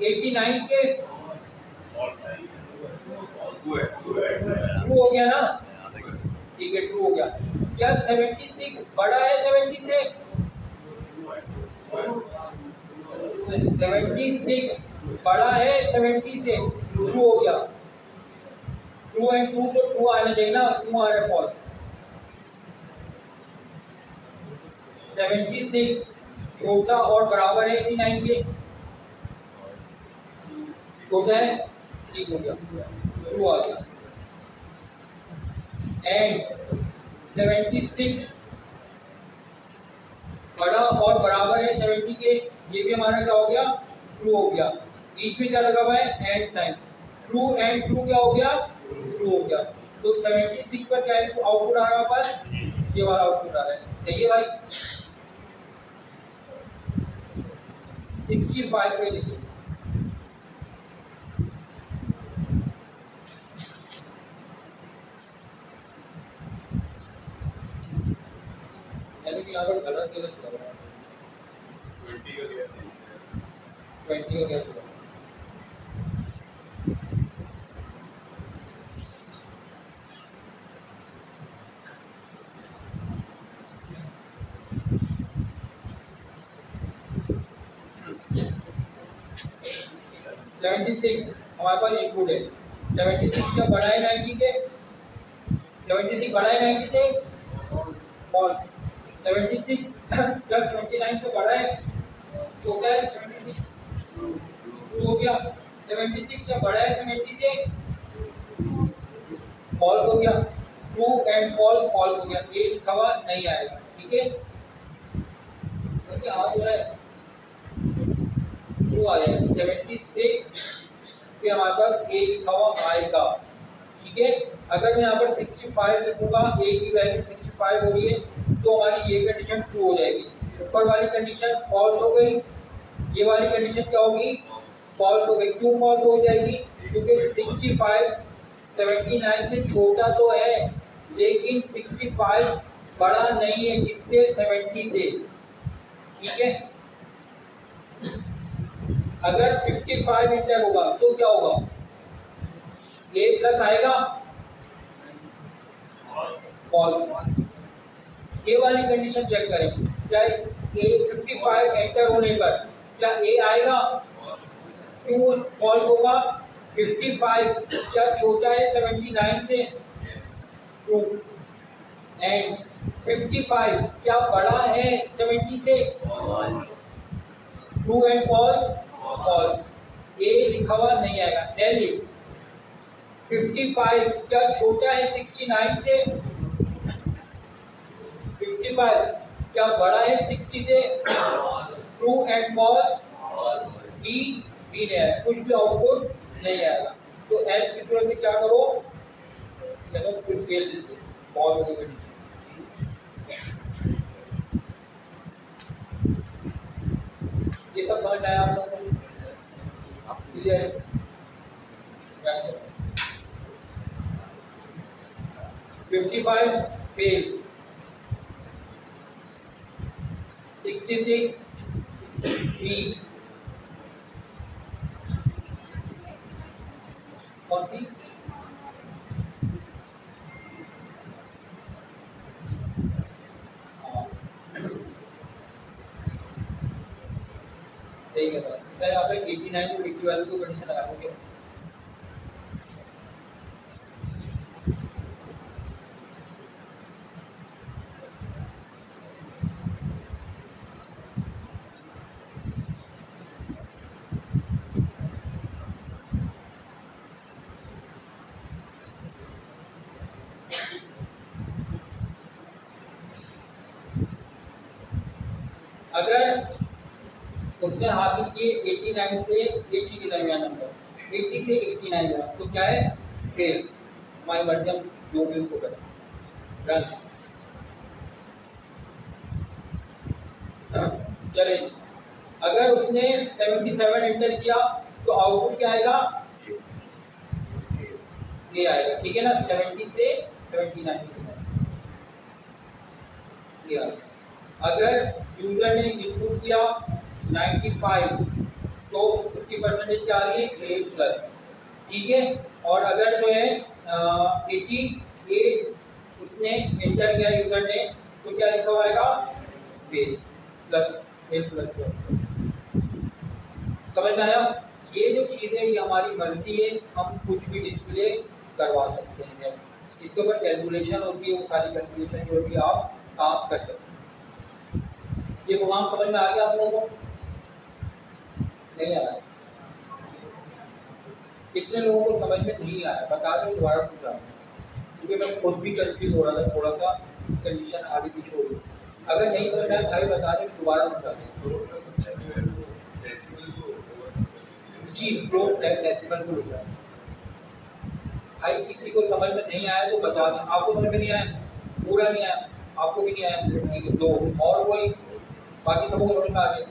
89 के? ट्रू हो गया ना? ठीक है ट्रू हो गया। क्या 76 बड़ा है 70 से 76 बड़ा है 70 से ट्रू हो गया। ट्रू एंड ट्रू तो ट्रू आना चाहिए ना ट्रू आ रहा है फॉल्स 76 छोटा और बराबर है एटी नाइन के। छोटा है ठीक हो गया। टू आ गया एंड सेवेंटी सिक्स बड़ा और बराबर है सेवेंटी के। ये भी हमारा क्या हो गया? ट्रू हो गया। बीच में क्या लगा हुआ है? And sign true and true क्या हो गया? ट्रू हो गया। तो सेवेंटी सिक्स पर क्या आउटपुट आ रहा है ये वाला आउटपुट आ रहा है। सही है भाई? सिक्सटी फाइव पे लिखिए यानी यहाँ पर गलत गलत लग रहा है। ट्वेंटी का गैस सेवेंटी सिक्स हमारे पास इनपुट है। सेवेंटी सिक्स का बड़ा है नाइन्टी के। सेवेंटी सिक्स बड़ा है नाइन्टी से। False seventy six plus seventy nine से बड़ा है छोटा है सेवेंटी सिक्स टू हो गया। सेवेंटी सिक्स का बड़ा है सेवेंटी से। फॉल्स हो गया। टू एंड फॉल्स फॉल्स हो गया। एक खबर नहीं आएगा। ठीक है? आ रहा है? टू आ जाएगा सेवेंटी सिक्स फिर हमारे पास ए लिखा आएगा। ठीक है? अगर मैं यहाँ पर 65 लिखूँगा ए की वैल्यू 65 हो रही है तो हमारी ये कंडीशन ट्रू हो जाएगी। ऊपर वाली कंडीशन फॉल्स हो गई। ये वाली कंडीशन क्या होगी? फॉल्स हो गई। क्यों फॉल्स हो जाएगी? क्योंकि 65 79 से छोटा तो है, लेकिन 65 बड़ा नहीं है, इससे 70 से। ठीक है? अगर 55 इंटर होगा तो क्या होगा? ए प्लस आएगा। ये वाली कंडीशन चेक करें। क्या ए 55 एंटर होने पर, क्या ए आएगा? क्यों फॉल्स होगा। 55 क्या छोटा है? 79 से? टू एंड 55 क्या बड़ा है? 70 से? True and false false A लिखा हुआ नहीं आएगा। देन इफ़ 55 क्या छोटा है 69 से? 55 क्या बड़ा है 60 से? True and false B B नहीं कुछ भी आउटपुट नहीं आएगा तो एल्स की सूरत में क्या करो? तो फिर फेल बहुत बड़ी। कंडीशन ये सब समझ में आया आप लोगों को? क्लियर है fifty five fail sixty six B कौन सी हाँ। सही है सर आप एटी नाइन टू एट्टी वाले को कंडीशन लगा दोगे अगर उसने हासिल किए 89 से 80 के दरमियान नंबर 80 से 89 हुआ तो क्या है? फेल हमारी मर्ज़ी हम जो भी उसको करें। चले। अगर उसने 77 एंटर किया तो आउटपुट क्या आएगा? ये आएगा। ठीक है ना? 70 से 79 ये आएगा। अगर यूज़र ने इनपुट किया 95 तो उसकी परसेंटेज क्या आ रही है? ए प्लस ठीक है? और अगर जो है एटी एट उसने एंटर किया यूज़र ने तो क्या लिखा हुआ आएगा? प्लस ए प्लस समझ में आया? ये जो चीज़ है, ये हमारी मर्ज़ी है, हम कुछ भी डिस्प्ले करवा सकते हैं। इसके ऊपर कैलकुलेशन होती है, वो सारी कैलकुलेशन जो भी आप काम कर सकते हैं। ये प्रोग्राम समझ में आ गया आप लोगों को? नहीं आया कितने लोगों को समझ में नहीं आया बता दो दोबारा समझा क्योंकि मैं खुद भी कंफ्यूज हो रहा था थोड़ा सा कंडीशन आगे पीछे हो गई अगर नहीं समझ आया भाई बता दें दोबारा समझा दें जी फ्लोट डेसिमल को लिखा भाई किसी को समझ में नहीं आया तो बता दें। आपको समझ में नहीं आया? पूरा नहीं आया। आपको भी नहीं आया। दो। और कोई? बाकी सबको समझ में आ गया।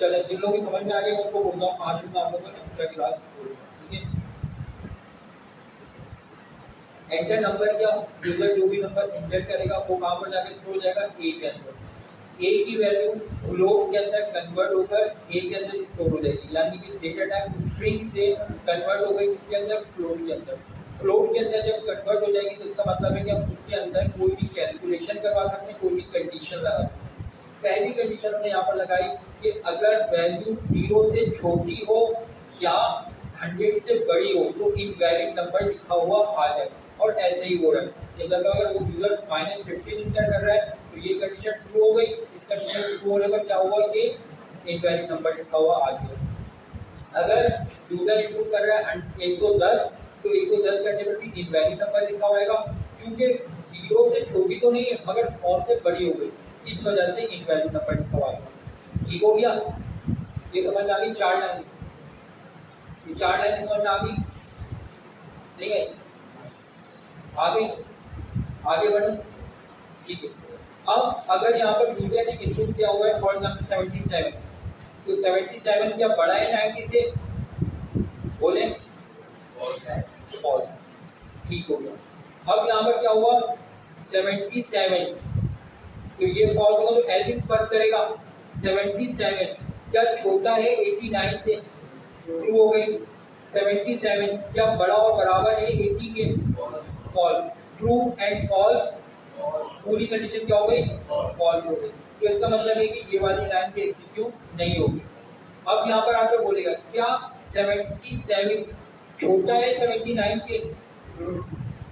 चले, जिन लोगों की समझ में आ गया उनको बोलता हूँ पाँच मिनट आप लोगों को एक्स्ट्रा क्लास एंटर नंबर या यूज़र जो भी नंबर एंटर करेगा, वो कहाँ पर जाके स्टोर हो जाएगा ए के अंदर। ए की वैल्यू फ्लोट के अंदर कन्वर्ट होकर ए के अंदर स्टोर हो जाएगी। यानी कि डेटा टाइप स्ट्रिंग से कन्वर्ट हो गई इसके अंदर फ्लोट के अंदर। फ्लोट के अंदर जब कन्वर्ट हो जाएगी तो इसका मतलब है कि हम उसके अंदर कोई भी कैलकुलेशन करवा सकते हैं, कोई भी कंडीशन लगा सकते हैं। पहली कंडीशन हमने यहाँ पर लगाई कि अगर वैल्यू ज़ीरो से छोटी हो या हंड्रेड से बड़ी हो तो इनवैलिड नंबर लिखा हुआ आ जाए। और ऐसे ही हो रहा है। जब लगा अगर वो यूज़र माइनस फिफ्टीन इंटर कर रहा है तो ये कंडीशन ट्रू हो गई। इस कंडीशन ट्रू होने पर क्या हुआ कि इनवैलिड नंबर लिखा हुआ आ गया। अगर यूज़र इनपुट कर रहा है 110 तो 110 करने पर भी इनवैलिड नंबर लिखा होगा क्योंकि ज़ीरो से छोटी तो नहीं है, मगर सौ से बड़ी हो गई। इस वजह से इनवैलिड नंबर लिखा हुआ ठीक हो गया? ये समझ में आ गई? चार लाइन। ये चार लाइन समझ में आ गई? नहीं है? आगे आगे बढ़े। ठीक है। अब अगर यहाँ पर यूज़र ने इनपुट किया हुआ है फॉर एग्ज़ाम्पल सेवेंटी सेवन तो सेवेंटी सेवन क्या बड़ा है नाइन्टी से? बोले। ठीक हो गया। अब यहाँ पर क्या हुआ? सेवेंटी सेवन तो ये फॉल्स होगा तो एलिस वर्क करेगा सेवेंटी सेवन क्या छोटा है एटी नाइन से? ट्रू हो गई। सेवेंटी सेवन क्या बड़ा और बराबर है एटी के? फॉल्स ट्रू एंड फॉल्स पूरी कंडीशन क्या हो गई? फॉल्स हो गई। तो इसका मतलब है कि ये वाली लाइन भी एग्जीक्यूट नहीं होगी। अब यहाँ पर आकर बोलेगा, क्या 77 छोटा है 79 के?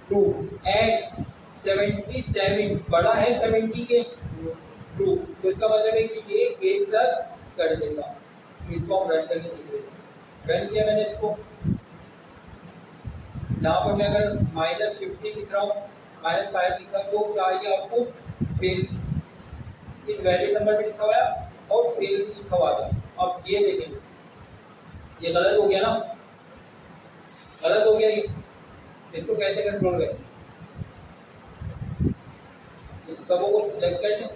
टू एंड 77 बड़ा है 70 के टू तो इसका मतलब है कि ये ए प्लस कर देगा। तो इसको हम रन करके देख रहे रन किया मैंने इसको। यहाँ पर मैं अगर माइनस फिफ्टी लिख रहा हूँ माइनस फाइव लिखा तो क्या आएगी आपको? फेल इनवैलिड नंबर भी लिखा हुआ है और फेल लिखा हुआ था अब ये देखें। ये गलत हो गया ना? गलत हो गया ये। इसको कैसे कंट्रोल करें? सिलेक्ट कर लें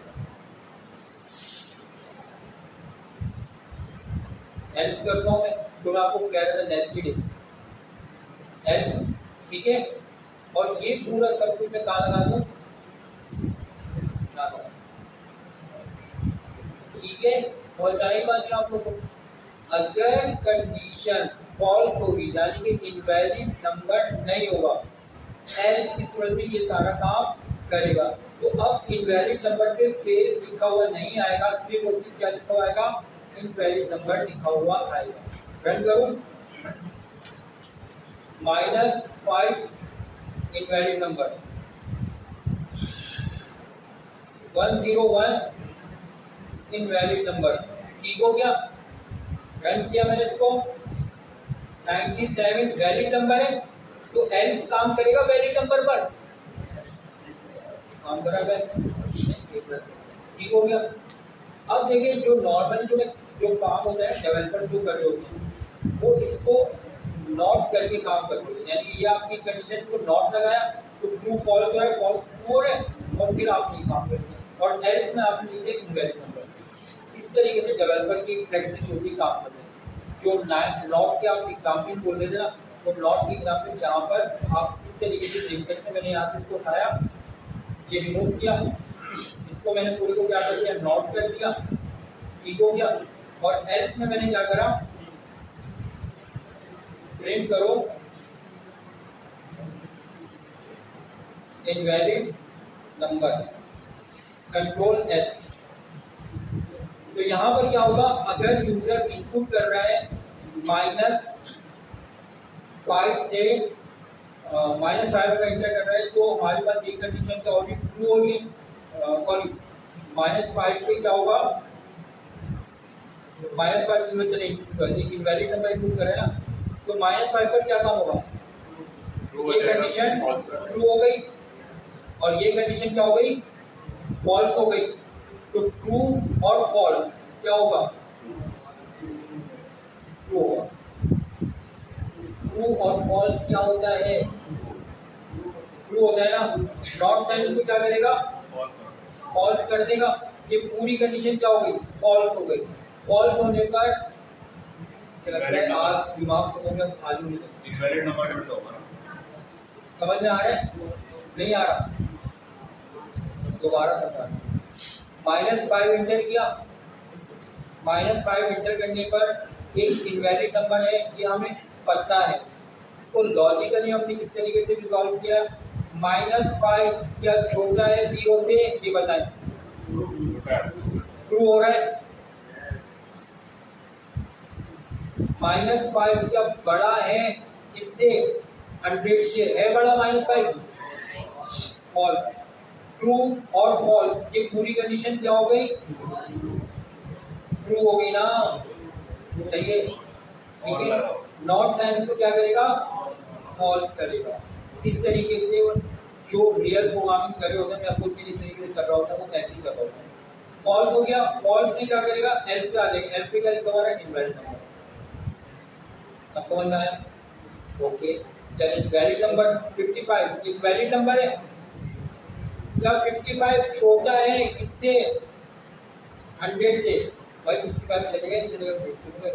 एल्स करता हूँ मैं तो मैं आपको कह रहा था नेस्टेड एल्स ठीक है? और ये पूरा सब कुछ मैं कहाँ लगा दूँ? ठीक है? और टाइम बात आप लोगों अगर कंडीशन फॉल्स होगी, यानी कि इनवैलिड नंबर नहीं होगा एल्स की सूरत में ये सारा काम करेगा। तो अब इनवैलिड नंबर पे फेल लिखा हुआ नहीं आएगा सिर्फ़ और सिर्फ़ क्या लिखा हुआ आएगा? इनवैलिड नंबर लिखा हुआ आएगा। रन करूँ। Minus five invalid number one zero one invalid number ठीक हो गया? रन किया मैंने इसको। 97 वैलिड नंबर है। तो एल्स काम करेगा वैलिड नंबर पर। काम करा ठीक हो गया। अब देखिए, जो नॉर्मल जो जो काम होता है डेवलपर्स जो कर रहे होते हैं, वो इसको नॉट करके काम करते हैं। यानी ये आपकी कंडीशन को नॉट लगाया तो ट्रू फॉल्स हो रहा है फॉल्स ट्रू हो रहा है, और फिर आपने काम करते हैं। और एल्स में आपने लिखे इनवैलिड नंबर इस तरीके से डेवलपर की प्रैक्टिस होती है, काम करने जो नॉट के आप एग्ज़ाम्पल बोल रहे थे ना वो नॉट की एग्ज़ाम्पल यहाँ पर आप इस तरीके से देख सकते हैं। मैंने यहाँ से इसको उठाया ये रिमूव किया। इसको मैंने पूरे को क्या कर दिया? नॉट कर दिया। ठीक हो गया। और एल्स में मैंने क्या करा? प्रिंट करो। इनवैलिड नंबर कंट्रोल एस तो यहाँ पर क्या होगा? अगर यूज़र इनपुट कर रहा है माइनस फाइव से माइनस फाइव अगर इंटर कर रहा है तो हमारे पास ये कंडीशन क्या होगी? ट्रू होगी सॉरी माइनस फाइव पे क्या होगा? माइनस फाइव ज़ीरो चले इनवैलिड नंबर इनपुट कर ना? तो माइनस फाइव पर क्या काम होगा? ये कंडीशन ट्रू हो गई. और ये कंडीशन क्या हो गई? फॉल्स हो गई. तो ट्रू और फॉल्स क्या होगा? ट्रू होगा. ट्रू और फॉल्स क्या होता है? ट्रू होता है ना नॉट साइन इसको क्या करेगा फॉल्स कर देगा। ये पूरी कंडीशन क्या हो गई? फॉल्स हो गई। फॉल्स होने पर लगता है? आप दिमाग से होंगे खाली नहीं समझ में आ रहा है? नहीं आ रहा। दोबारा समझा। माइनस फाइव इंटर किया। माइनस फाइव इंटर करने पर एक इनवैलिड नंबर है ये हमें पता है। इसको लॉजिकली हमने किस तरीके से रिजॉल्व किया? माइनस फाइव क्या छोटा है ज़ीरो से ये बताएँ। ट्रू हो रहा है? माइनस फाइव क्या बड़ा है? किससे हंड्रेड से है बड़ा माइनस फाइव? फॉल्स ट्रू और फॉल्स, ये पूरी कंडीशन क्या हो गई? ट्रू हो गई ना? सही है। ठीक है। नॉट साइन इसको क्या करेगा? फॉल्स करेगा। इस तरीके से जो रियल प्रोग्रामिंग कर रहे होते हैं, मैं खुद भी इस तरीके से कर रहा होता हूँ, वो कैसे ही कर रहा होता हूँ। फॉल्स हो गया फॉल्स ने क्या करेगा? एल्स पे आ जाएगा। एल्स पे क्या लिखा हुआ है। इनवैलिड नंबर अब समझ में आया? ओके चलिए वैलिड नंबर 55 एक वैलिड नंबर है। क्या 55 छोटा है, इससे 100 से। भाई 55 चलेगा नहीं? चलेगा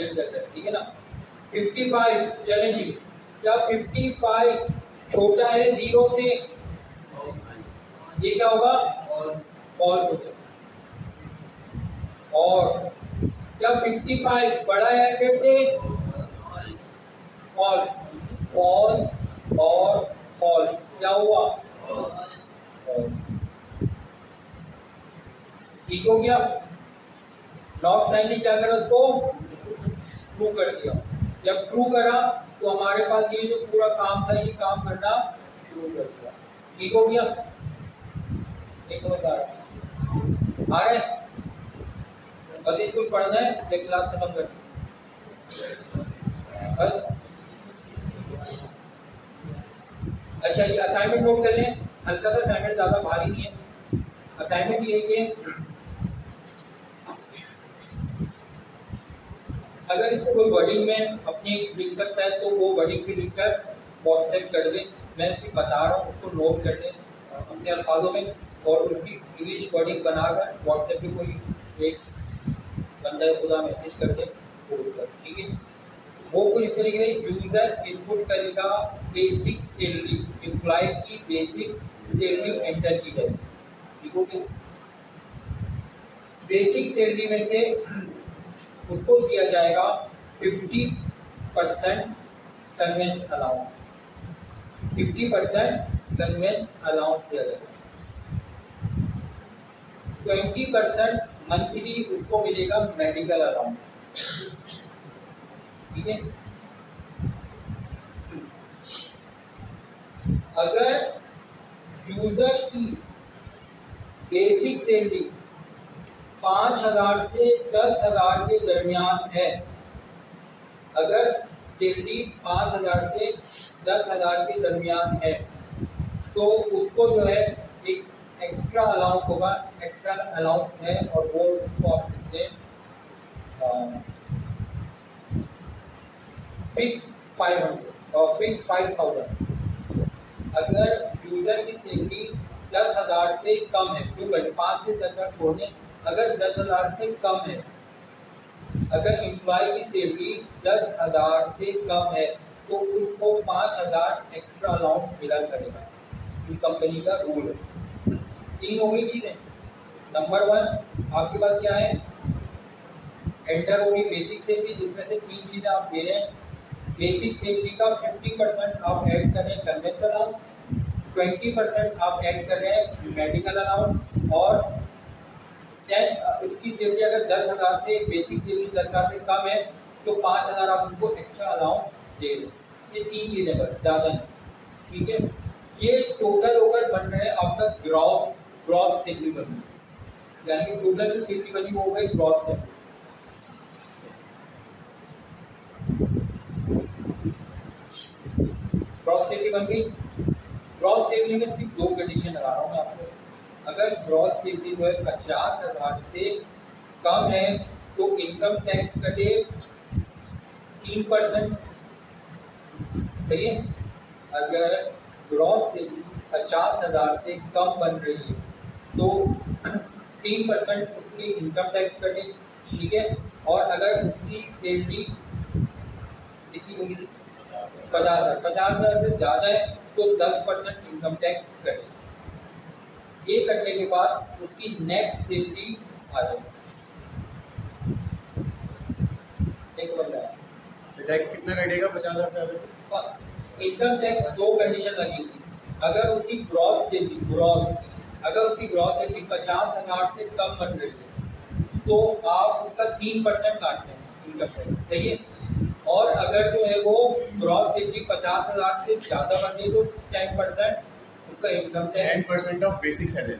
देख चुके ठीक है ना? 55 चलें जी क्या 55 छोटा है ज़ीरो से? ये क्या होगा? फॉल्स होगा और क्या 55 बड़ा है फिर से? फॉल्स फॉल्स और फॉल्स क्या हुआ? ठीक हो गया। लॉक साइन ने क्या करा उसको। ट्रू कर दिया। जब ट्रू करा तो हमारे पास ये जो पूरा काम था, ये काम करना शुरू कर दिया। ठीक हो गया? नहीं समझ आ रहा आ रहे बस इसको पढ़ना है, फिर क्लास खत्म कर बस। अच्छा ये असाइनमेंट नोट कर लें। हल्का सा असाइनमेंट ज़्यादा भारी नहीं है। असाइनमेंट ये कि अगर इसको कोई वर्डिंग में अपनी लिख सकता है तो वो वर्डिंग भी लिख कर व्हाट्सएप कर दे। मैं सिर्फ़ बता रहा हूँ, उसको नोट कर दें अपने अल्फाजों में, और उसकी इंग्लिश वर्डिंग बनाकर व्हाट्सएप पे कोई एक बंदा खुदा मैसेज कर दे ठीक है? वो कुछ इस तरीके से यूज़र इनपुट करेगा बेसिक सैलरी एम्प्लॉय की बेसिक सैलरी एंटर की जाएगी ठीक हो बेसिक सैलरी में से उसको दिया जाएगा 50 percent conveyance allowance 50 percent conveyance allowance दिया जाएगा। 20 परसेंट मंथली उसको मिलेगा मेडिकल अलाउंस ठीक है? अगर यूज़र की बेसिक सैलरी पाँच हज़ार से दस हज़ार के दरमियान है। अगर सैलरी पाँच हज़ार से दस हज़ार के दरमियान है तो उसको जो है एक एक्स्ट्रा अलाउंस होगा। एक्स्ट्रा अलाउंस है और वो उसको आप लिखते हैं फिक्स फाइव हंड्रेड और फिक्स फाइव थाउज़ेंड अगर यूज़र की सैलरी दस हज़ार से कम है टू पाँच से दस हज़ार छोड़ दें अगर दस हज़ार से कम है, अगर एम्प्लॉय की सैलरी दस हज़ार से कम है तो उसको पाँच हज़ार एक्स्ट्रा अलाउंस मिला करेगा। ये कंपनी का रूल है। तीन हो गई चीज़ें। नंबर वन आपके पास क्या है? एंटर होगी बेसिक सैलरी जिसमें से तीन चीज़ें आप दे रहे हैं। बेसिक सेफ्टी का फिफ्टी परसेंट आप ऐड कर रहे हैं कन्वेंस अलाउंस ट्वेंटी परसेंट आप ऐड कर रहे हैं मेडिकल अलाउंस और देन उसकी सैलरी अगर दस हज़ार से बेसिक सैलरी दस हज़ार से कम है तो पाँच हज़ार आप उसको एक्स्ट्रा अलाउंस दे रहे ये तीन चीज़ें बस, ज़्यादा नहीं। ठीक है? ये टोटल होकर बन रहे हैं आपका ग्रॉस ग्रॉस सैलरी बन रही यानी कि टोटल जो सैलरी बनी, वो हो गई ग्रॉस सैलरी ग्रॉस सैलरी बन गई। ग्रॉस सैलरी में सिर्फ़ दो कंडीशन लगा रहा हूँ मैं आपको। अगर ग्रॉस जो है पचास हज़ार से कम है तो इनकम टैक्स कटे तीन परसेंट सही है? अगर ग्रॉस सैलरी पचास हज़ार से कम बन रही है तो तीन परसेंट उसकी इनकम टैक्स कटे, ठीक है? और अगर उसकी सैलरी कितनी होगी? पचास हज़ार। पचास हज़ार से ज़्यादा है तो दस परसेंट इनकम टैक्स कटे। ये करने के बाद उसकी नेट सैलरी आ जाएगी। टैक्स कितना कटेगा? पचास हज़ार से ज़्यादा? इनकम टैक्स दो कंडीशन लगी थी अगर उसकी ग्रॉस सैलरी ग्रॉस अगर उसकी ग्रॉस सैलरी पचास हज़ार से कम बन रही है तो आप उसका तीन परसेंट काटते हैं इनकम टैक्स सही है? और अगर जो तो है वो ग्रॉस सैलरी पचास हज़ार से ज़्यादा बन रही है तो टेन परसेंट उसका income tax 10% off basic salary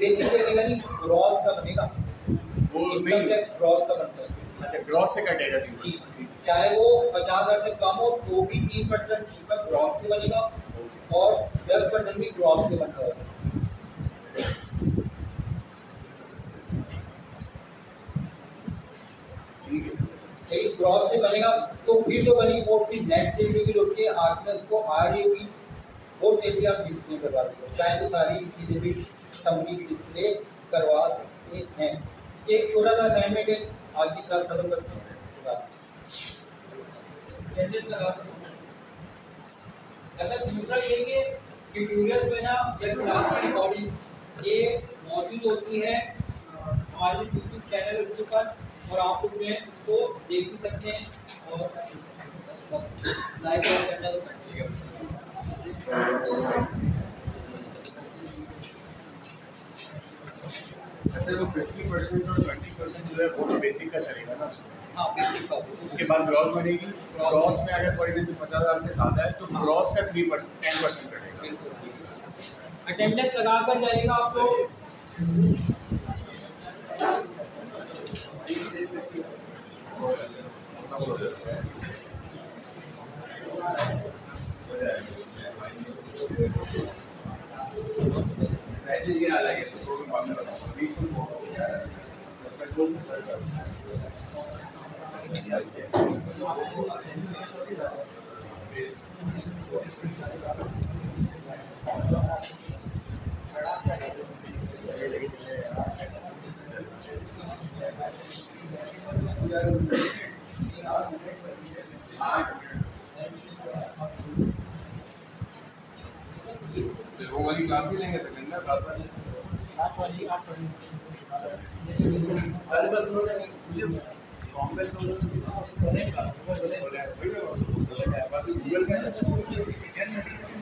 basic salary नहीं ग्रॉस का बनेगा। वो इनकम टैक्स ग्रॉस का बनता है। अच्छा ग्रॉस से कटेगा तीन चाहे वो पचास हज़ार से कम हो तो भी तीन परसेंट उसका ग्रॉस से बनेगा और दस परसेंट भी ग्रॉस से बनता है। ग्रॉस से बनेगा तो फिर जो बनेगी वो अपनी नेट सैलरी होगी उसके हाथ में उसको आ रही होगी। वो सैलरी आप डिस्प्ले करवा देंगे चाहे तो सारी चीज़ें भी समरी भी डिस्प्ले करवा सकते हैं। एक छोटा सा असाइनमेंट है। आज की क्लास खत्म करते हैं। अच्छा दूसरा ये कि ट्यूटोरियल में ना, या क्लास की रिकॉर्डिंग ये मौजूद होती है, हमारे यूट्यूब चैनल उसके ऊपर और आप लोग में उसको देख भी सकते हैं और लाइक करना तो ऐसे वो फिफ्टी परसेंट और ट्वेंटी परसेंट जो है वो तो बेसिक का चलेगा ना। हाँ बेसिक का उसके बाद ग्रॉस बनेगी। ग्रॉस में अगर फॉर एग्ज़ाम्पल पचास हज़ार से ज़्यादा है तो ग्रॉस का थ्री परसेंट टेन परसेंट कटेगा। अटेंडेंस लगा कर जाइएगा आपको। अलग है इसको छोड़ के बाद में बताऊँगा अभी इसको छोड़ो यार पेट्रोल से फ़र्क है वो वाली क्लास भी लेंगे सेकंड ना रात वाली अरे बस उन्होंने मुझे कॉम्पेल तो उन्होंने बोला वही मैं उसको बोला क्या बात गूगल का है